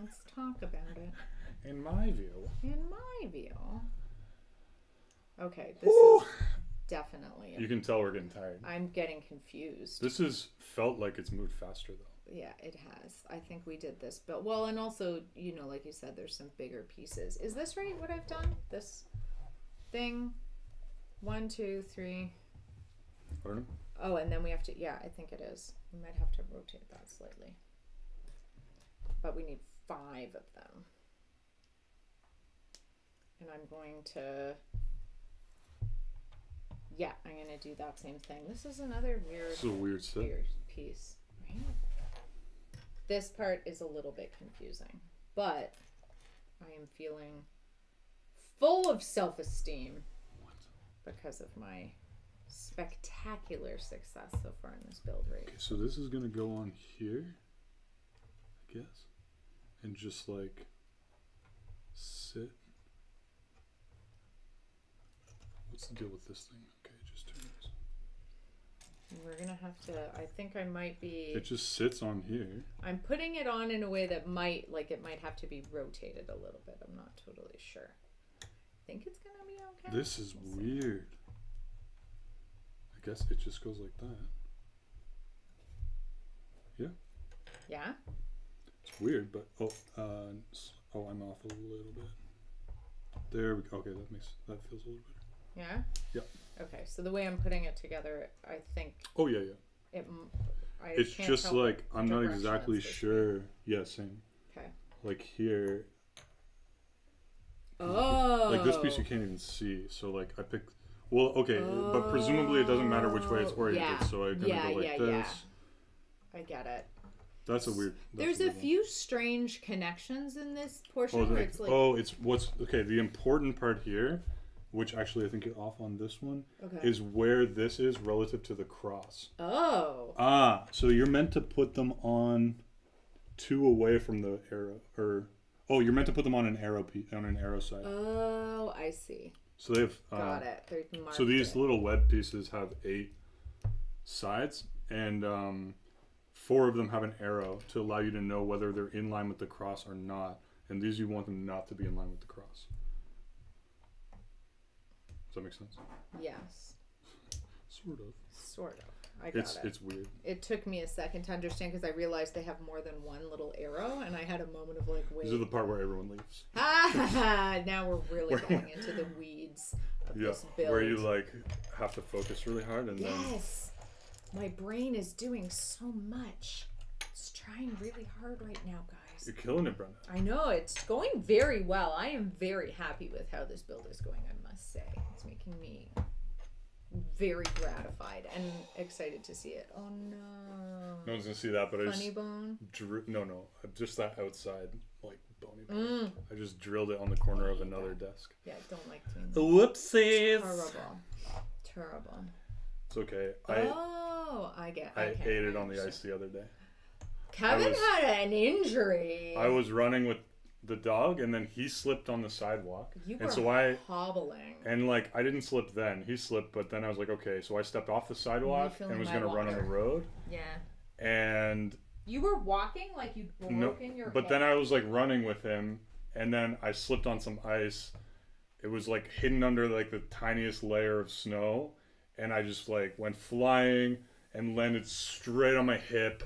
Let's talk about it. in my view In my view. Okay, this Woo! is definitely. you can tell we're getting tired I'm getting confused. this is felt like it's moved faster though Yeah, it has. I think we did this, but well, and also, you know, like you said, there's some bigger pieces. Is this right? What I've done? This thing, one, two, three. i Oh, and then we have to. Yeah, I think it is. We might have to rotate that slightly, but we need five of them, and I'm going to. Yeah, I'm gonna do that same thing. This is another weird this is a weird set weird piece, right? This part is a little bit confusing, but I am feeling full of self esteem because of my spectacular success so far in this build rate. Okay, so this is gonna go on here, I guess, and just like sit. What's the deal with this thing? Okay, just turn this. We're gonna have to. I think I might be. It just sits on here. I'm putting it on in a way that might, like, it might have to be rotated a little bit. I'm not totally sure. Think it's gonna be okay. This is We'll weird. I guess it just goes like that. Yeah. Yeah. It's weird, but oh, uh, oh, I'm off a little bit. There we go. Okay, that makes that feels a little better. Yeah. Yep. Okay, so the way I'm putting it together, I think Oh yeah, yeah. it. I It's just like I'm not exactly sure. Yeah, same. Okay. Like here, Oh. like this piece you can't even see. So like I picked. Well, okay, but presumably it doesn't matter which way it's Oh, oriented. yeah. So I'm gonna Yeah, go like yeah, this. yeah. I get it. That's a weird. that's There's a one. few strange connections in this portion Oh, where like, it's like. oh, it's what's okay. The important part here, which actually I think you're off on this one, okay. is where this is relative to the cross. oh. Ah, so you're meant to put them on two away from the arrow, or oh, you're meant to put them on an arrow pe- on an arrow side. Oh, I see. so they have. Uh, Got it. They've marked So these it. little web pieces have eight sides, and um, four of them have an arrow to allow you to know whether they're in line with the cross or not. And these you want them not to be in line with the cross. Does that make sense? Yes. Sort of. Sort of. I got It's it. it's weird. It took me a second to understand because I realized they have more than one little arrow, and I had a moment of like, wait. These are the part where everyone leaves. Ah, now we're really Where- getting into the weeds of Yeah, this build. where you like have to focus really hard, and then Yes. My brain is doing so much. It's trying really hard right now, guys. you're killing it, Brenda. I know it's going very well. I am very happy with how this build is going, I must say. It's making me very gratified and excited to see it. Oh No no. one's gonna see that, but I Funny just bone. drew. No, no, just that outside like bony. part. Mm. I just drilled it on the corner of another desk. Yeah, I don't like doing that. Whoopsies. Terrible. Terrible. It's okay. I oh, I get. I okay, ate it on the ice the other day. Kevin was- had an injury. I was running with the dog, and then he slipped on the sidewalk, You were and so I hobbling. and like I didn't slip then. He slipped, but then I was like, okay, so I stepped off the sidewalk and was gonna run on the road, Yeah. and You were walking like you'd broken no, your but then I was like running with him, and then I slipped on some ice. It was like hidden under like the tiniest layer of snow, and I just like went flying and landed straight on my hip,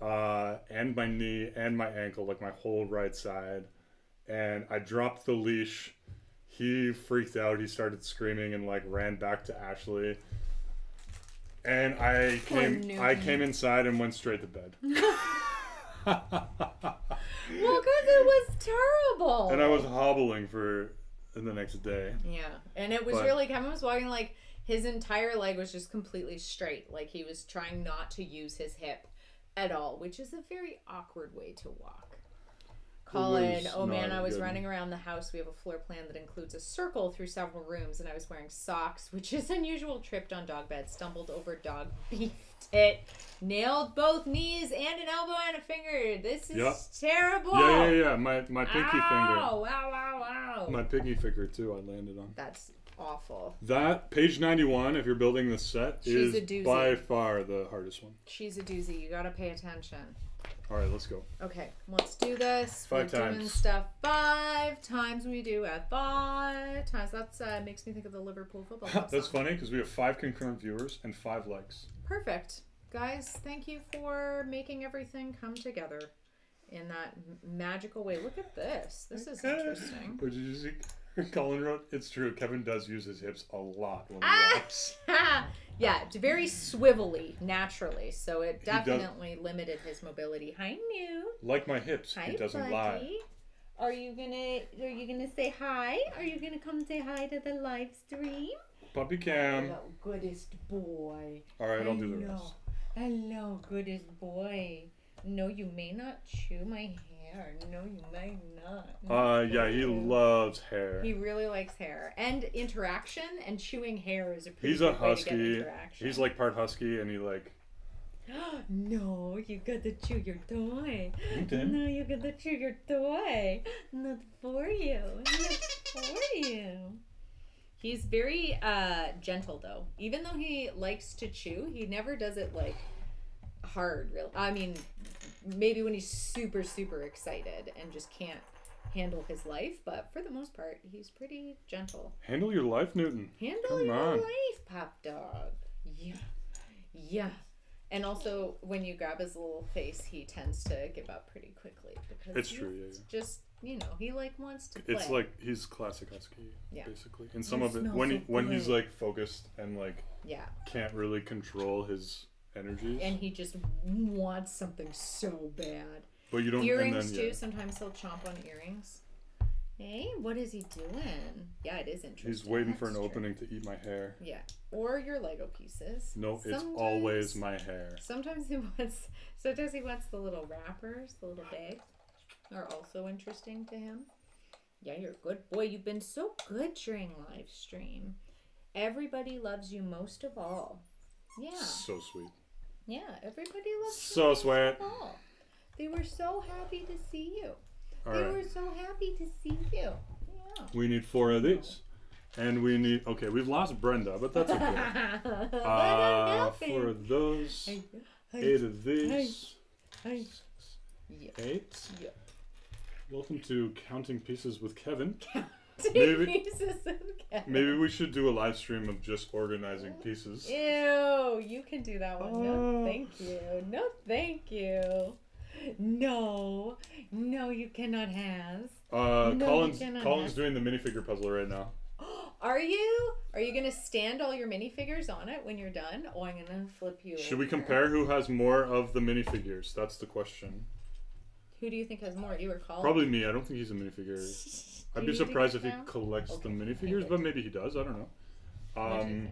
uh, and my knee and my ankle, like my whole right side, and I dropped the leash. He freaked out. He started screaming and like ran back to Ashley. And I came I came inside and went straight to bed. Well, because it was terrible. and I was hobbling for in the next day. Yeah, and it was But- really Kevin was walking like his entire leg was just completely straight, like he was trying not to use his hip at all, which is a very awkward way to walk. Colin, oh man, I was good. running around the house. We have a floor plan that includes a circle through several rooms, and I was wearing socks, which is unusual. Tripped on dog bed, stumbled over dog, beefed it, nailed both knees and an elbow and a finger. This is Yep. terrible. Yeah, yeah, yeah. My my pinky Ow, finger. Wow, wow, wow. My pinky finger too. I landed on. That's awful. That page ninety one. If you're building the set, She's is a doozy. by far the hardest one. She's a doozy. You gotta pay attention. All right, let's go. Okay, let's do this. Five We're doing times. stuff five times. We do it five times. That's uh, makes me think of the Liverpool football club. That's funny because we have five concurrent viewers and five likes. Perfect, guys. Thank you for making everything come together in that magical way. Look at this. This is interesting. What did you see? Colin wrote, "It's true. Kevin does use his hips a lot when he Ah! walks." yeah, it's very swivelly naturally, so it definitely limited his mobility. Hi, New. Like my hips, Hi, he doesn't buddy. lie. Are you gonna Are you gonna say hi? Are you gonna come say hi to the live stream? Puppy cam. Hello, goodest boy. All right, I'll do the rest. Hello, goodest boy. No, you may not chew my hair. No, you may not. Uh, yeah, he loves hair. He really likes hair and interaction, and chewing hair is a pretty He's a good way to get husky. interaction. He's like part husky, and he like. no, you got to chew your toy. Okay. No, you got to chew your toy. Not for you. Not for you. He's very uh, gentle though. Even though he likes to chew, he never does it like hard. Real. I mean, maybe when he's super super excited and just can't handle his life, but for the most part, he's pretty gentle. Handle your life, Newton. Handle Come your on. life, pop dog. Yeah. Yeah. And also, when you grab his little face, he tends to give up pretty quickly because It's he's true, yeah, yeah. Just you know, he like wants to play. It's like he's classic husky, Yeah. basically. And some You of it when he, when he's like focused and like yeah, can't really control his energies. and he just wants something so bad. but you don't. Earrings then, too. yeah. Sometimes he'll chomp on earrings. Hey, what is he doing? Yeah, it is interesting. He's waiting for an true. opening to eat my hair. Yeah, or your Lego pieces. No, it's always my hair. Sometimes he wants. Sometimes he wants the little wrappers, the little bags, are also interesting to him. Yeah, you're a good boy. You've been so good during live stream. Everybody loves you most of all. Yeah, So sweet. Yeah. Everybody loves So sweet. They were so happy to see you. All they right. were so happy to see you. Yeah. We need four of these. And we need. Okay, we've lost Brenda, but that's okay. Uh, of those, eight of these. Yeah. Eight. Yeah. Welcome to Counting Pieces with Kevin. Maybe. Maybe- Maybe we should do a live stream of just organizing pieces. Ew, you can do that one. No, Oh. thank you. No, thank you. No, no, you cannot have. Uh, No, Colin's Colin's have- doing the minifigure puzzle right now. Are you? Are you gonna stand all your minifigures on it when you're done? Oh, I'm gonna flip you. Should we compare who has more of the minifigures? That's the question. Who do you think has more? You or Colin? Probably me. I don't think he's a minifigure. I'd be surprised if he collects the Okay, minifigures, okay. but maybe he does. I don't know. What do Um, think?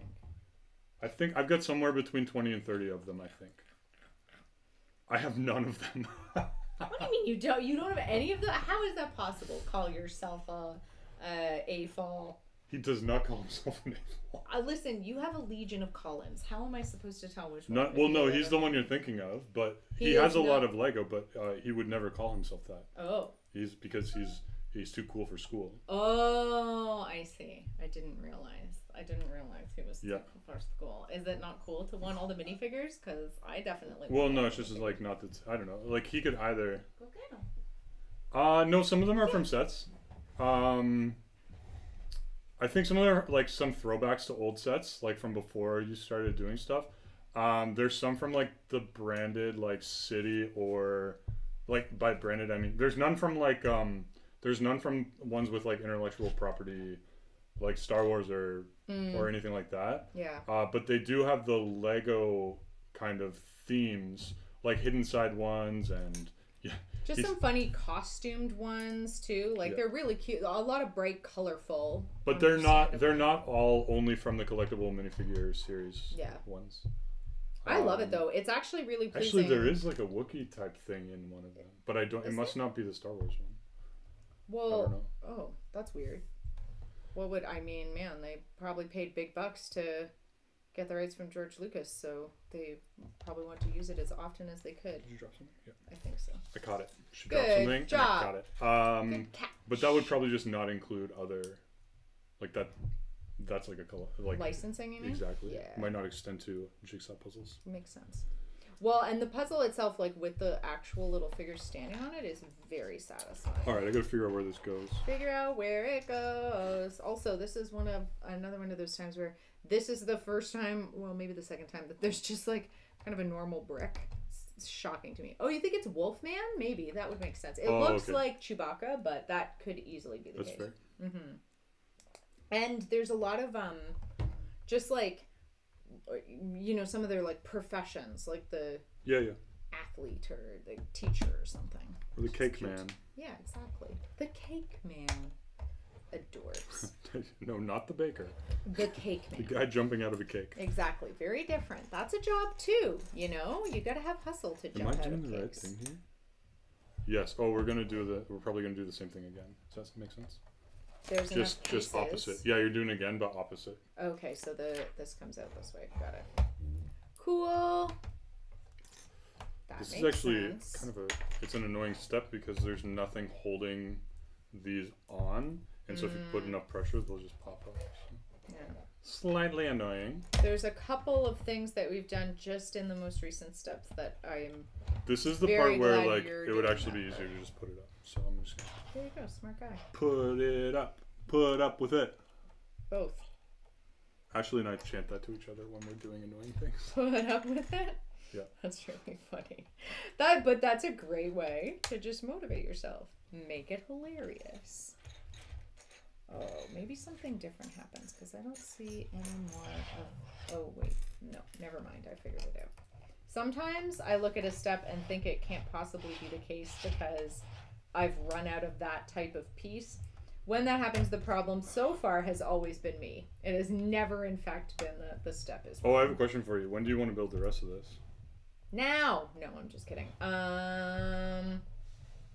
I think I've got somewhere between twenty and thirty of them. I think. I have none of them. What do you mean you don't? You don't have any of them? How is that possible? Call yourself a, a, AFOL. he does not call himself an AFOL. Uh, listen, you have a legion of Collins. How am I supposed to tell which one? Not of well. No, he's the one you're thinking of, but he, He has a lot of Lego, but uh, he would never call himself that. Oh. He's because he's he's too cool for school. Oh, I see. I didn't realize. I didn't realize he was Yeah. too cool for school. Is it not cool to want all the minifigures? Because I definitely. Well, no, it's just minifigures. like not that I don't know. Like he could either. Go get. Uh no, some of them are from sets. Um, I think some of them are like some throwbacks to old sets, like from before you started doing stuff. Um, there's some from like the branded like city or like by branded I mean there's none from like um there's none from ones with like intellectual property like Star Wars or Mm, or anything like that. yeah. Uh, but they do have the Lego kind of themes, like hidden side ones, and yeah, Just some funny costumed ones too. Like Yeah. they're really cute. A lot of bright, colorful. but they're not they're not all only from the collectible minifigure series. Yeah. ones. I love it Um, though. It's actually really pleasing. Actually, there is like a Wookiee type thing in one of them, but I don't. It must not be the Star Wars one. I Well, don't know. oh, that's weird. What would I mean? Man, they probably paid big bucks to get the rights from George Lucas, so they probably want to use it as often as they could. Did you drop something? Yeah, I think so. I caught it. She Good dropped something. job. And I caught it. Um, but that would probably just not include other, like that. That's like a coll- like licensing. You mean? exactly. Yeah. Might not extend to jigsaw puzzles. Makes sense. Well, and the puzzle itself, like with the actual little figures standing on it, is very satisfying. All right, I gotta figure out where this goes. Figure out where it goes. Also, this is one of another one of those times where this is the first time, well, maybe the second time that there's just like kind of a normal brick. It's shocking to me. Oh, you think it's Wolfman? Maybe that would make sense. It Oh, looks okay. like Chewbacca, but that could easily be the That's case. fair. Mm-hmm. And there's a lot of um, just like, you know, some of their like professions, like the Yeah, yeah. athlete or the teacher or something. Or the cake man. Yeah, exactly. The cake man. adores. no, not the baker. the cake man. The guy jumping out of a cake. Exactly. Very different. That's a job too. You know, you gotta have hustle to jump Am jump I out doing of the right thing here? Yes. Oh, we're gonna do the. We're probably gonna do the same thing again. Does that make sense? There's Just just pieces. opposite. Yeah, you're doing again, but opposite. Okay, so the this comes out this way. Got it. Cool. That This is actually sense. kind of a. It's an annoying step because there's nothing holding these on, and so if you put Mm. enough pressure, they'll just pop up. So, Yeah. Slightly annoying. There's a couple of things that we've done just in the most recent steps that I'm. This is the part where like it would actually be easier to just put it up. So I'm just gonna There you go, smart guy. put it up. Put up with it. Both. Ashley and I chant that to each other when we're doing annoying things. Put up with it. Yeah. That's really funny. That, but that's a great way to just motivate yourself. Make it hilarious. Oh, maybe something different happens because I don't see any more of. Oh wait, no, never mind. I figured it out. Sometimes I look at a step and think it can't possibly be the case because I've run out of that type of piece. When that happens, the problem so far has always been me. It has never, in fact, been that the step is. Oh, I have a question for you. When do you want to build the rest of this? Now, no, I'm just kidding. Um,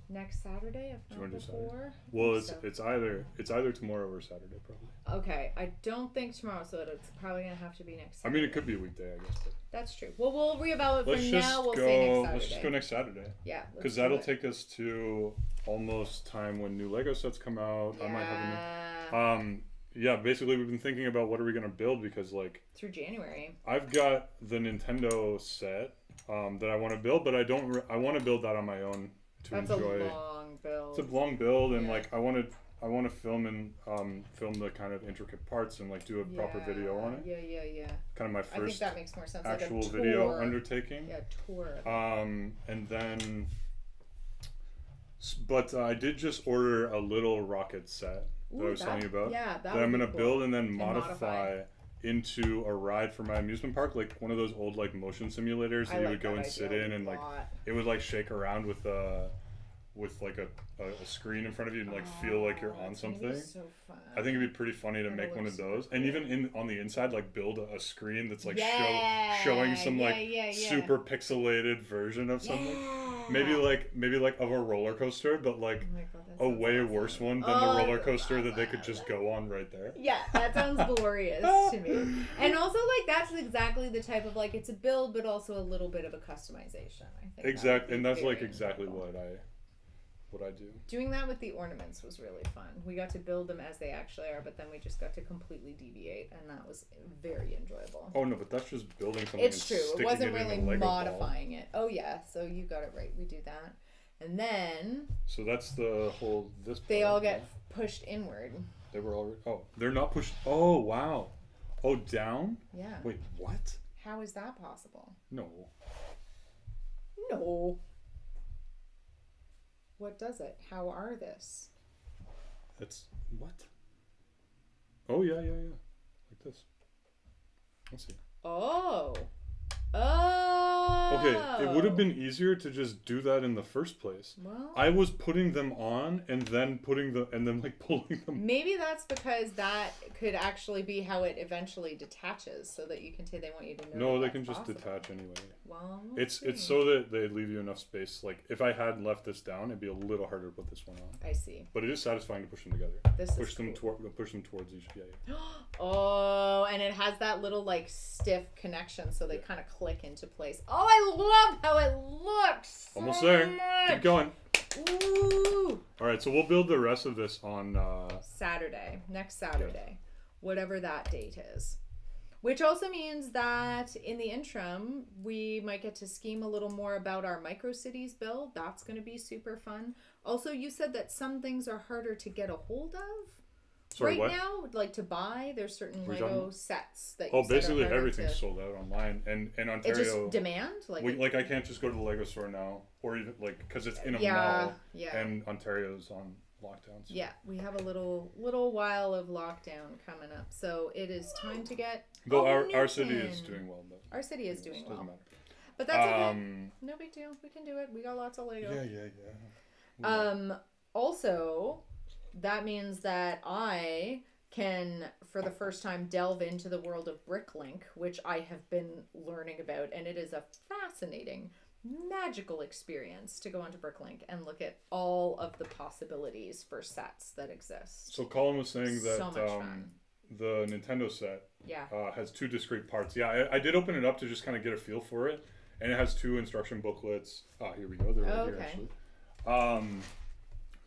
next Saturday, if not Saturday? before. Well, it's so. it's either it's either tomorrow or Saturday probably. Okay, I don't think tomorrow, so it's probably gonna have to be next. I mean, it could be a weekday, I guess. But That's true. Well, we'll reevaluate for just now. We'll go. say next Saturday. let's just go next Saturday yeah, because that'll take us to almost time when new Lego sets come out. I might have a new. Yeah, Um, yeah, basically we've been thinking about what are we gonna build because like through January. I've got the Nintendo set um, that I want to build, but I don't. I want to build that on my own to That's enjoy. a long build. it's a long build, and Yeah. like I want to. I want to film and um, film the kind of intricate parts and like do a proper video on it. Yeah, yeah, yeah. Kind of my I think first that makes more sense. actual like video undertaking. Yeah, tour. Um, and then, but uh, I did just order a little rocket set that I Ooh, was telling you about. Yeah, that, that I'm gonna cool. build and then modify. modify, into a ride for my amusement park, like one of those old like motion simulators that I you like would go and sit in and like it would like shake around with uh with like a, a, a screen in front of you and like feel like you're Oh, on that's gonna be something. So fun. I think it'd be pretty funny to make one of those, and even in on the inside, like build a, a screen that's like yeah, show, showing some yeah, like yeah, super pixelated version of something. Yeah. Maybe like maybe like of a roller coaster, but like Oh God, a way awesome. worse one than Oh, the roller coaster that they could just go on right there. Yeah, that sounds glorious to me. And also, like, that's exactly the type of like it's a build, but also a little bit of a customization. I think. Exactly, be and that's like very exactly what I what I do. Doing that with the ornaments was really fun. We got to build them as they actually are, but then we just got to completely deviate, and that was very enjoyable. Oh no, but that's just building something. It's true. It wasn't it really Lego ball. modifying it. Oh yeah, so you got it right. We do that, and then So that's the whole this. they all get pushed inward. They were already. Oh, they're not pushed. Oh wow. Oh down. Yeah. Wait, what? How is that possible? No. No. What does it? How are this? That's what? Oh yeah, yeah, yeah. Like this. Let's see. Oh. Oh. Okay, it would have been easier to just do that in the first place. Well, I was putting them on and then putting the and then like pulling them. maybe that's because that could actually be how it eventually detaches, so that you can say they want you to know. No, they can just possible. detach anyway. Well, It's it's so that they leave you enough space. Like if I had left this down, it'd be a little harder to put this one on. I see. But it is satisfying to push them together. This Push them cool. toward push them towards each. Yeah, yeah. Oh, and it has that little like stiff connection, so they kind of click into place. Oh, I love how it looks. so Almost there. much. Keep going. Ooh. All right, so we'll build the rest of this on. Uh, Saturday, next Saturday, whatever that date is. Which also means that in the interim, we might get to scheme a little more about our micro cities build. That's going to be super fun. Also, you said that some things are harder to get a hold of. Sorry, right what? now, like to buy, there's certain What are you talking Lego about? sets that. Oh, you said are basically everything's to- sold out online, and in It Ontario, just demand like. we, like I can't just go to the Lego store now, or even like because it's in a yeah, mall, yeah. and Ontario's on lockdown. So. Yeah, we have a little little while of lockdown coming up, so it is time to get. Though our, our city is doing well, but Our city is it doing doesn't well, matter. but that's okay. um, No big deal. We can do it. We got lots of Lego. yeah, yeah, yeah. Um. Also, that means that I can, for the first time, delve into the world of Bricklink, which I have been learning about, and it is a fascinating magical experience to go onto Bricklink and look at all of the possibilities for sets that exist. So Colin was saying that So um, the Nintendo set Yeah. uh, has two discrete parts. Yeah, I, I did open it up to just kind of get a feel for it, and it has two instruction booklets. Ah, here we go. They're right Oh, here okay. actually. Um,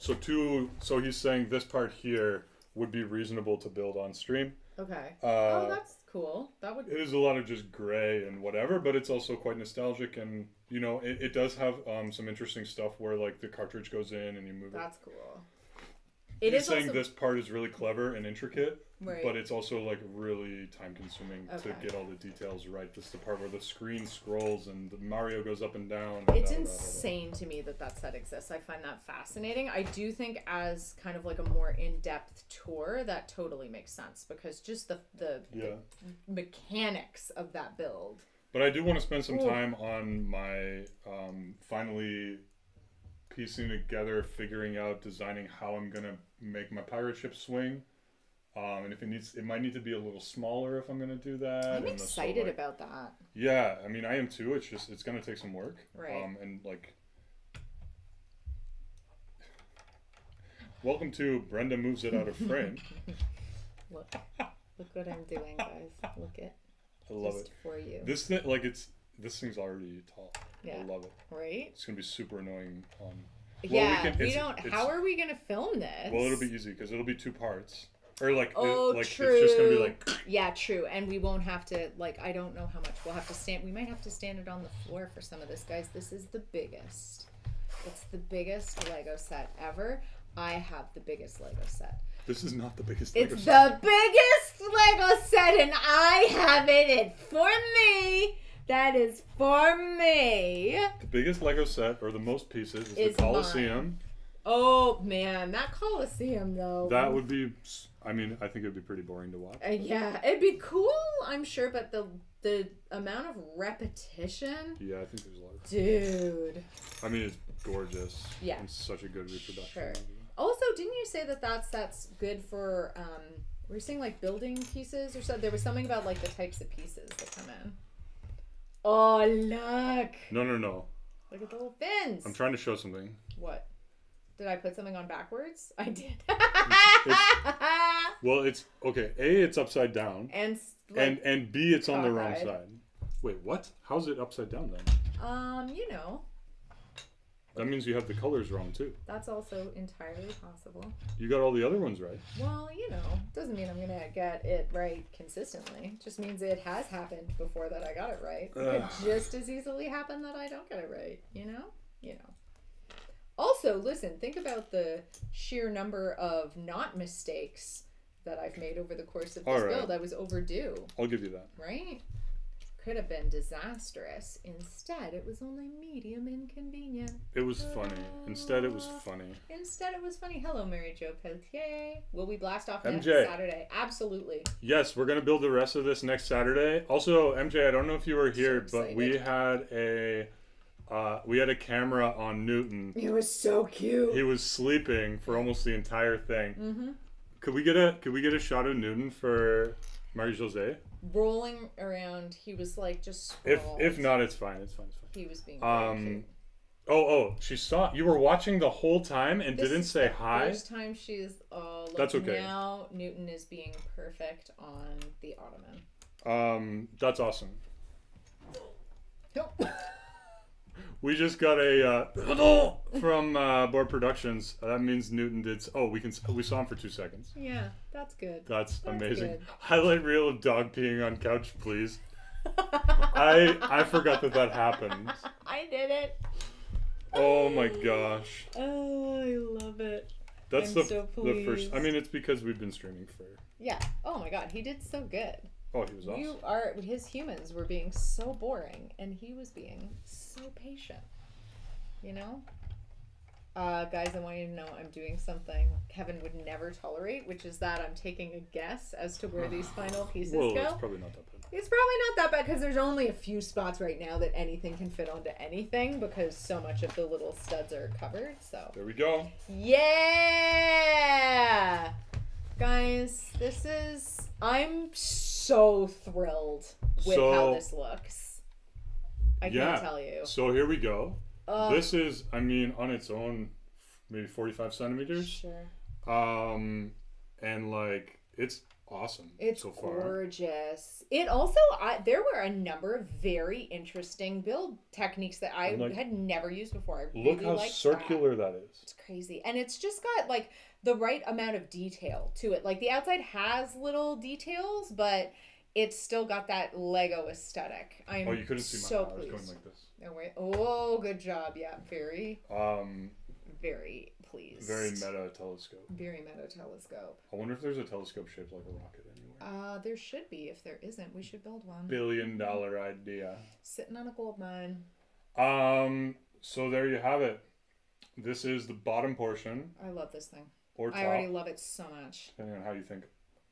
so two. So he's saying this part here would be reasonable to build on stream. Okay. Uh, oh, that's cool. That would it is a lot of just gray and whatever, but it's also quite nostalgic, and you know, it, it does have um, some interesting stuff where like the cartridge goes in and you move it. that's cool. It He's is saying also this part is really clever and intricate, right. but it's also like really time consuming Okay. to get all the details right. This is the part where the screen scrolls and Mario goes up and down. It's da, da, da, da, insane to me that that set exists. I find that fascinating. I do think as kind of like a more in-depth tour, that totally makes sense because just the the Yeah, mechanics of that build. but I do want to spend some time on my um, finally piecing together, figuring out, designing how I'm gonna make my pirate ship swing. Um, and if it needs, it might need to be a little smaller if I'm gonna do that. I'm and the- so, excited like- about that. Yeah, I mean, I am too. It's just it's gonna take some work. Right. Um, and like, welcome to Brenda moves it out of frame. Look, look what I'm doing, guys. Look it. I love just it. for you. This thing, like, it's this thing's already tall. Yeah. I love it. right? It's gonna be super annoying. Um, we yeah, can- we, don't. How are we gonna film this? well, it'll be easy because it'll be two parts, or like, it- Oh, like it's just gonna be true. like, Yeah, true. And we won't have to like. I don't know how much we'll have to stand. We might have to stand it on the floor for some of this, guys. This is the biggest. It's the biggest Lego set ever. I have the biggest Lego set. this is not the biggest. Lego It's set. the biggest Lego set, and I have it. It's for me. That is for me. The biggest Lego set, or the most pieces, is, Is the Colosseum. Oh man, that Colosseum though. That would be. I mean, I think it'd be pretty boring to watch. Uh, yeah, it'd be cool, I'm sure, but the the amount of repetition, Yeah, I think there's a lot. Of, dude. I mean, it's gorgeous. Yeah. And such a good reproduction. Sure. Also, didn't you say that that's that's good for um? We're saying like building pieces or so. There was something about like the types of pieces that come in. Oh look! No, no, no. Look at the little fins. I'm trying to show something. what? Did I put something on backwards? I did. Well, it's okay. A, it's upside down, and like, and and B, it's on the wrong side. Wait, what? How's it upside down then? um, you know, That means you have the colors wrong too. that's also entirely possible. You got all the other ones right. Well, you know, doesn't mean I'm gonna get it right consistently. Just means it has happened before that I got it right. It could just as easily happen that I don't get it right. You know, you know. Also, listen, think about the sheer number of not mistakes that I've made over the course of this right. build. I was overdue, I'll give you that. right? Could have been disastrous. Instead, it was only medium inconvenient. It was funny. Instead, it was ah. funny. Instead, it was funny. Hello, Mary Jo Peltier. Will we blast off next Saturday? Absolutely. Yes, we're gonna build the rest of this next Saturday. Also, MJ, I don't know if you were here, So but we had a uh, we had a camera on Newton. He was so cute. He was sleeping for almost the entire thing. Mm-hmm. Could we get a Could we get a shot of Newton for Marie Jose? Rolling around, he was like just. If sprawled. if not, it's fine. It's fine. It's fine. he was being. Um, cute. Oh oh, she saw you were watching the whole time and This didn't is say the hi. First time she's. Uh, like That's okay. Now Newton is being perfect on the ottoman. Um, that's awesome. Nope. We just got a uh, from uh, Bored Productions. That means Newton did. Oh, we can. We saw him for two seconds. yeah, that's good. That's, That's amazing. good. Highlight reel of dog peeing on couch, please. I I forgot that that happened. I did it. Oh my gosh, Oh, I love it. that's I'm the so the first. I mean, it's because we've been streaming for. Yeah. Oh my god, he did so good. Oh, he was awesome. You are his humans were being so boring, and he was being so patient. You know, uh, guys, I want you to know I'm doing something Kevin would never tolerate, which is that I'm taking a guess as to where these final pieces Well, go. it's probably not that bad. It's probably not that bad because there's only a few spots right now that anything can fit onto anything because so much of the little studs are covered. So There we go. yeah, guys, this is. I'm so thrilled with how this looks. I Yeah. can't tell you. So here we go. Oh, This is, I mean, on its own, maybe 45 centimeters. sure. Um, and like, it's awesome It's so far. gorgeous. It also, I, there were a number of very interesting build techniques that I like, had never used before. I Look really how liked that. circular that is. It's crazy. And it's just got like the right amount of detail to it. Like the outside has little details, but it's still got that Lego aesthetic. I'm Oh, you couldn't see my so. I was going like this. Oh, wait. oh, good job. Yeah, very, Um, very pleased. very meta telescope. Very meta telescope. I wonder if there's a telescope shaped like a rocket anywhere. Uh, there should be. If there isn't, we should build one. Billion dollar idea. Sitting on a gold mine. Um, so there you have it. This is the bottom portion I love this thing. Or top, I already love it so much. depending on how you think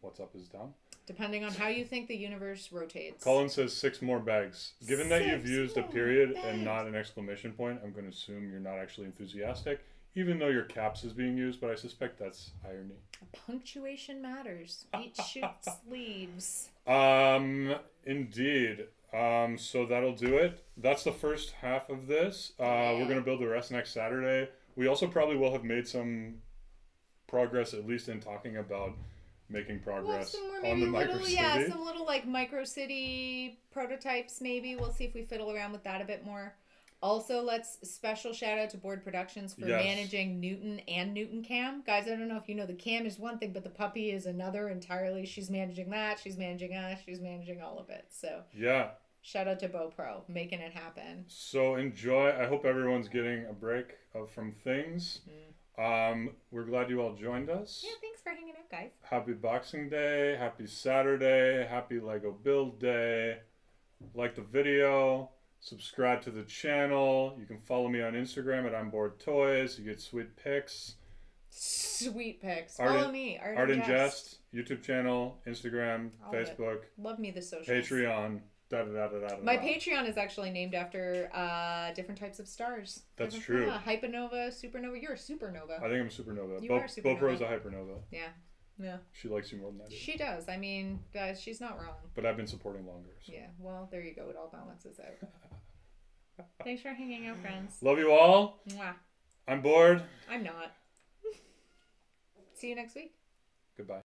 what's up is down. Depending on how you think the universe rotates. Colin says six more bags. Given that you've Six used a more period bags. and not an exclamation point, I'm going to assume you're not actually enthusiastic, even though your caps is being used, but I suspect that's irony. Punctuation matters. Eat shoots leaves. Um, indeed. Um, so that'll do it. That's the first half of this. Uh. We're gonna build the rest next Saturday. We also probably will have made some progress, at least in talking about making progress more on the micro little city. yeah, some little like micro city prototypes maybe. We'll see if we fiddle around with that a bit more. Also, let's special shout out to Bored Productions for Yes. managing Newton and Newton Cam. Guys, I don't know if you know the cam is one thing, but the puppy is another entirely. She's managing that, she's managing us, she's managing all of it. So yeah. shout out to BoPro, making it happen. So enjoy. I hope everyone's getting a break from things. Mm-hmm. Um, we're glad you all joined us. Yeah, thanks for hanging out, guys. Happy Boxing Day. Happy Saturday. Happy Lego Build Day. Like the video. Subscribe to the channel. You can follow me on Instagram at I'm Bored Toys. You get sweet pics. Sweet pics. Art Follow and- me, Art, Art in Jest. Jest. YouTube channel. Instagram. All. Facebook. Love me the socials. Patreon. Da da da da da. My. Patreon is actually named after uh, different types of stars. That's Different- true. yeah, hypernova, supernova. You're a supernova. I think I'm a supernova. You Bo, are a BoPro's supernova. a hypernova. yeah. Yeah. She likes you more than I do. She does. I mean, guys, she's not wrong. But I've been supporting longer. So. Yeah. Well, there you go. It all balances out. Thanks for hanging out, friends. Love you all. Mwah. I'm bored. I'm not. See you next week. Goodbye.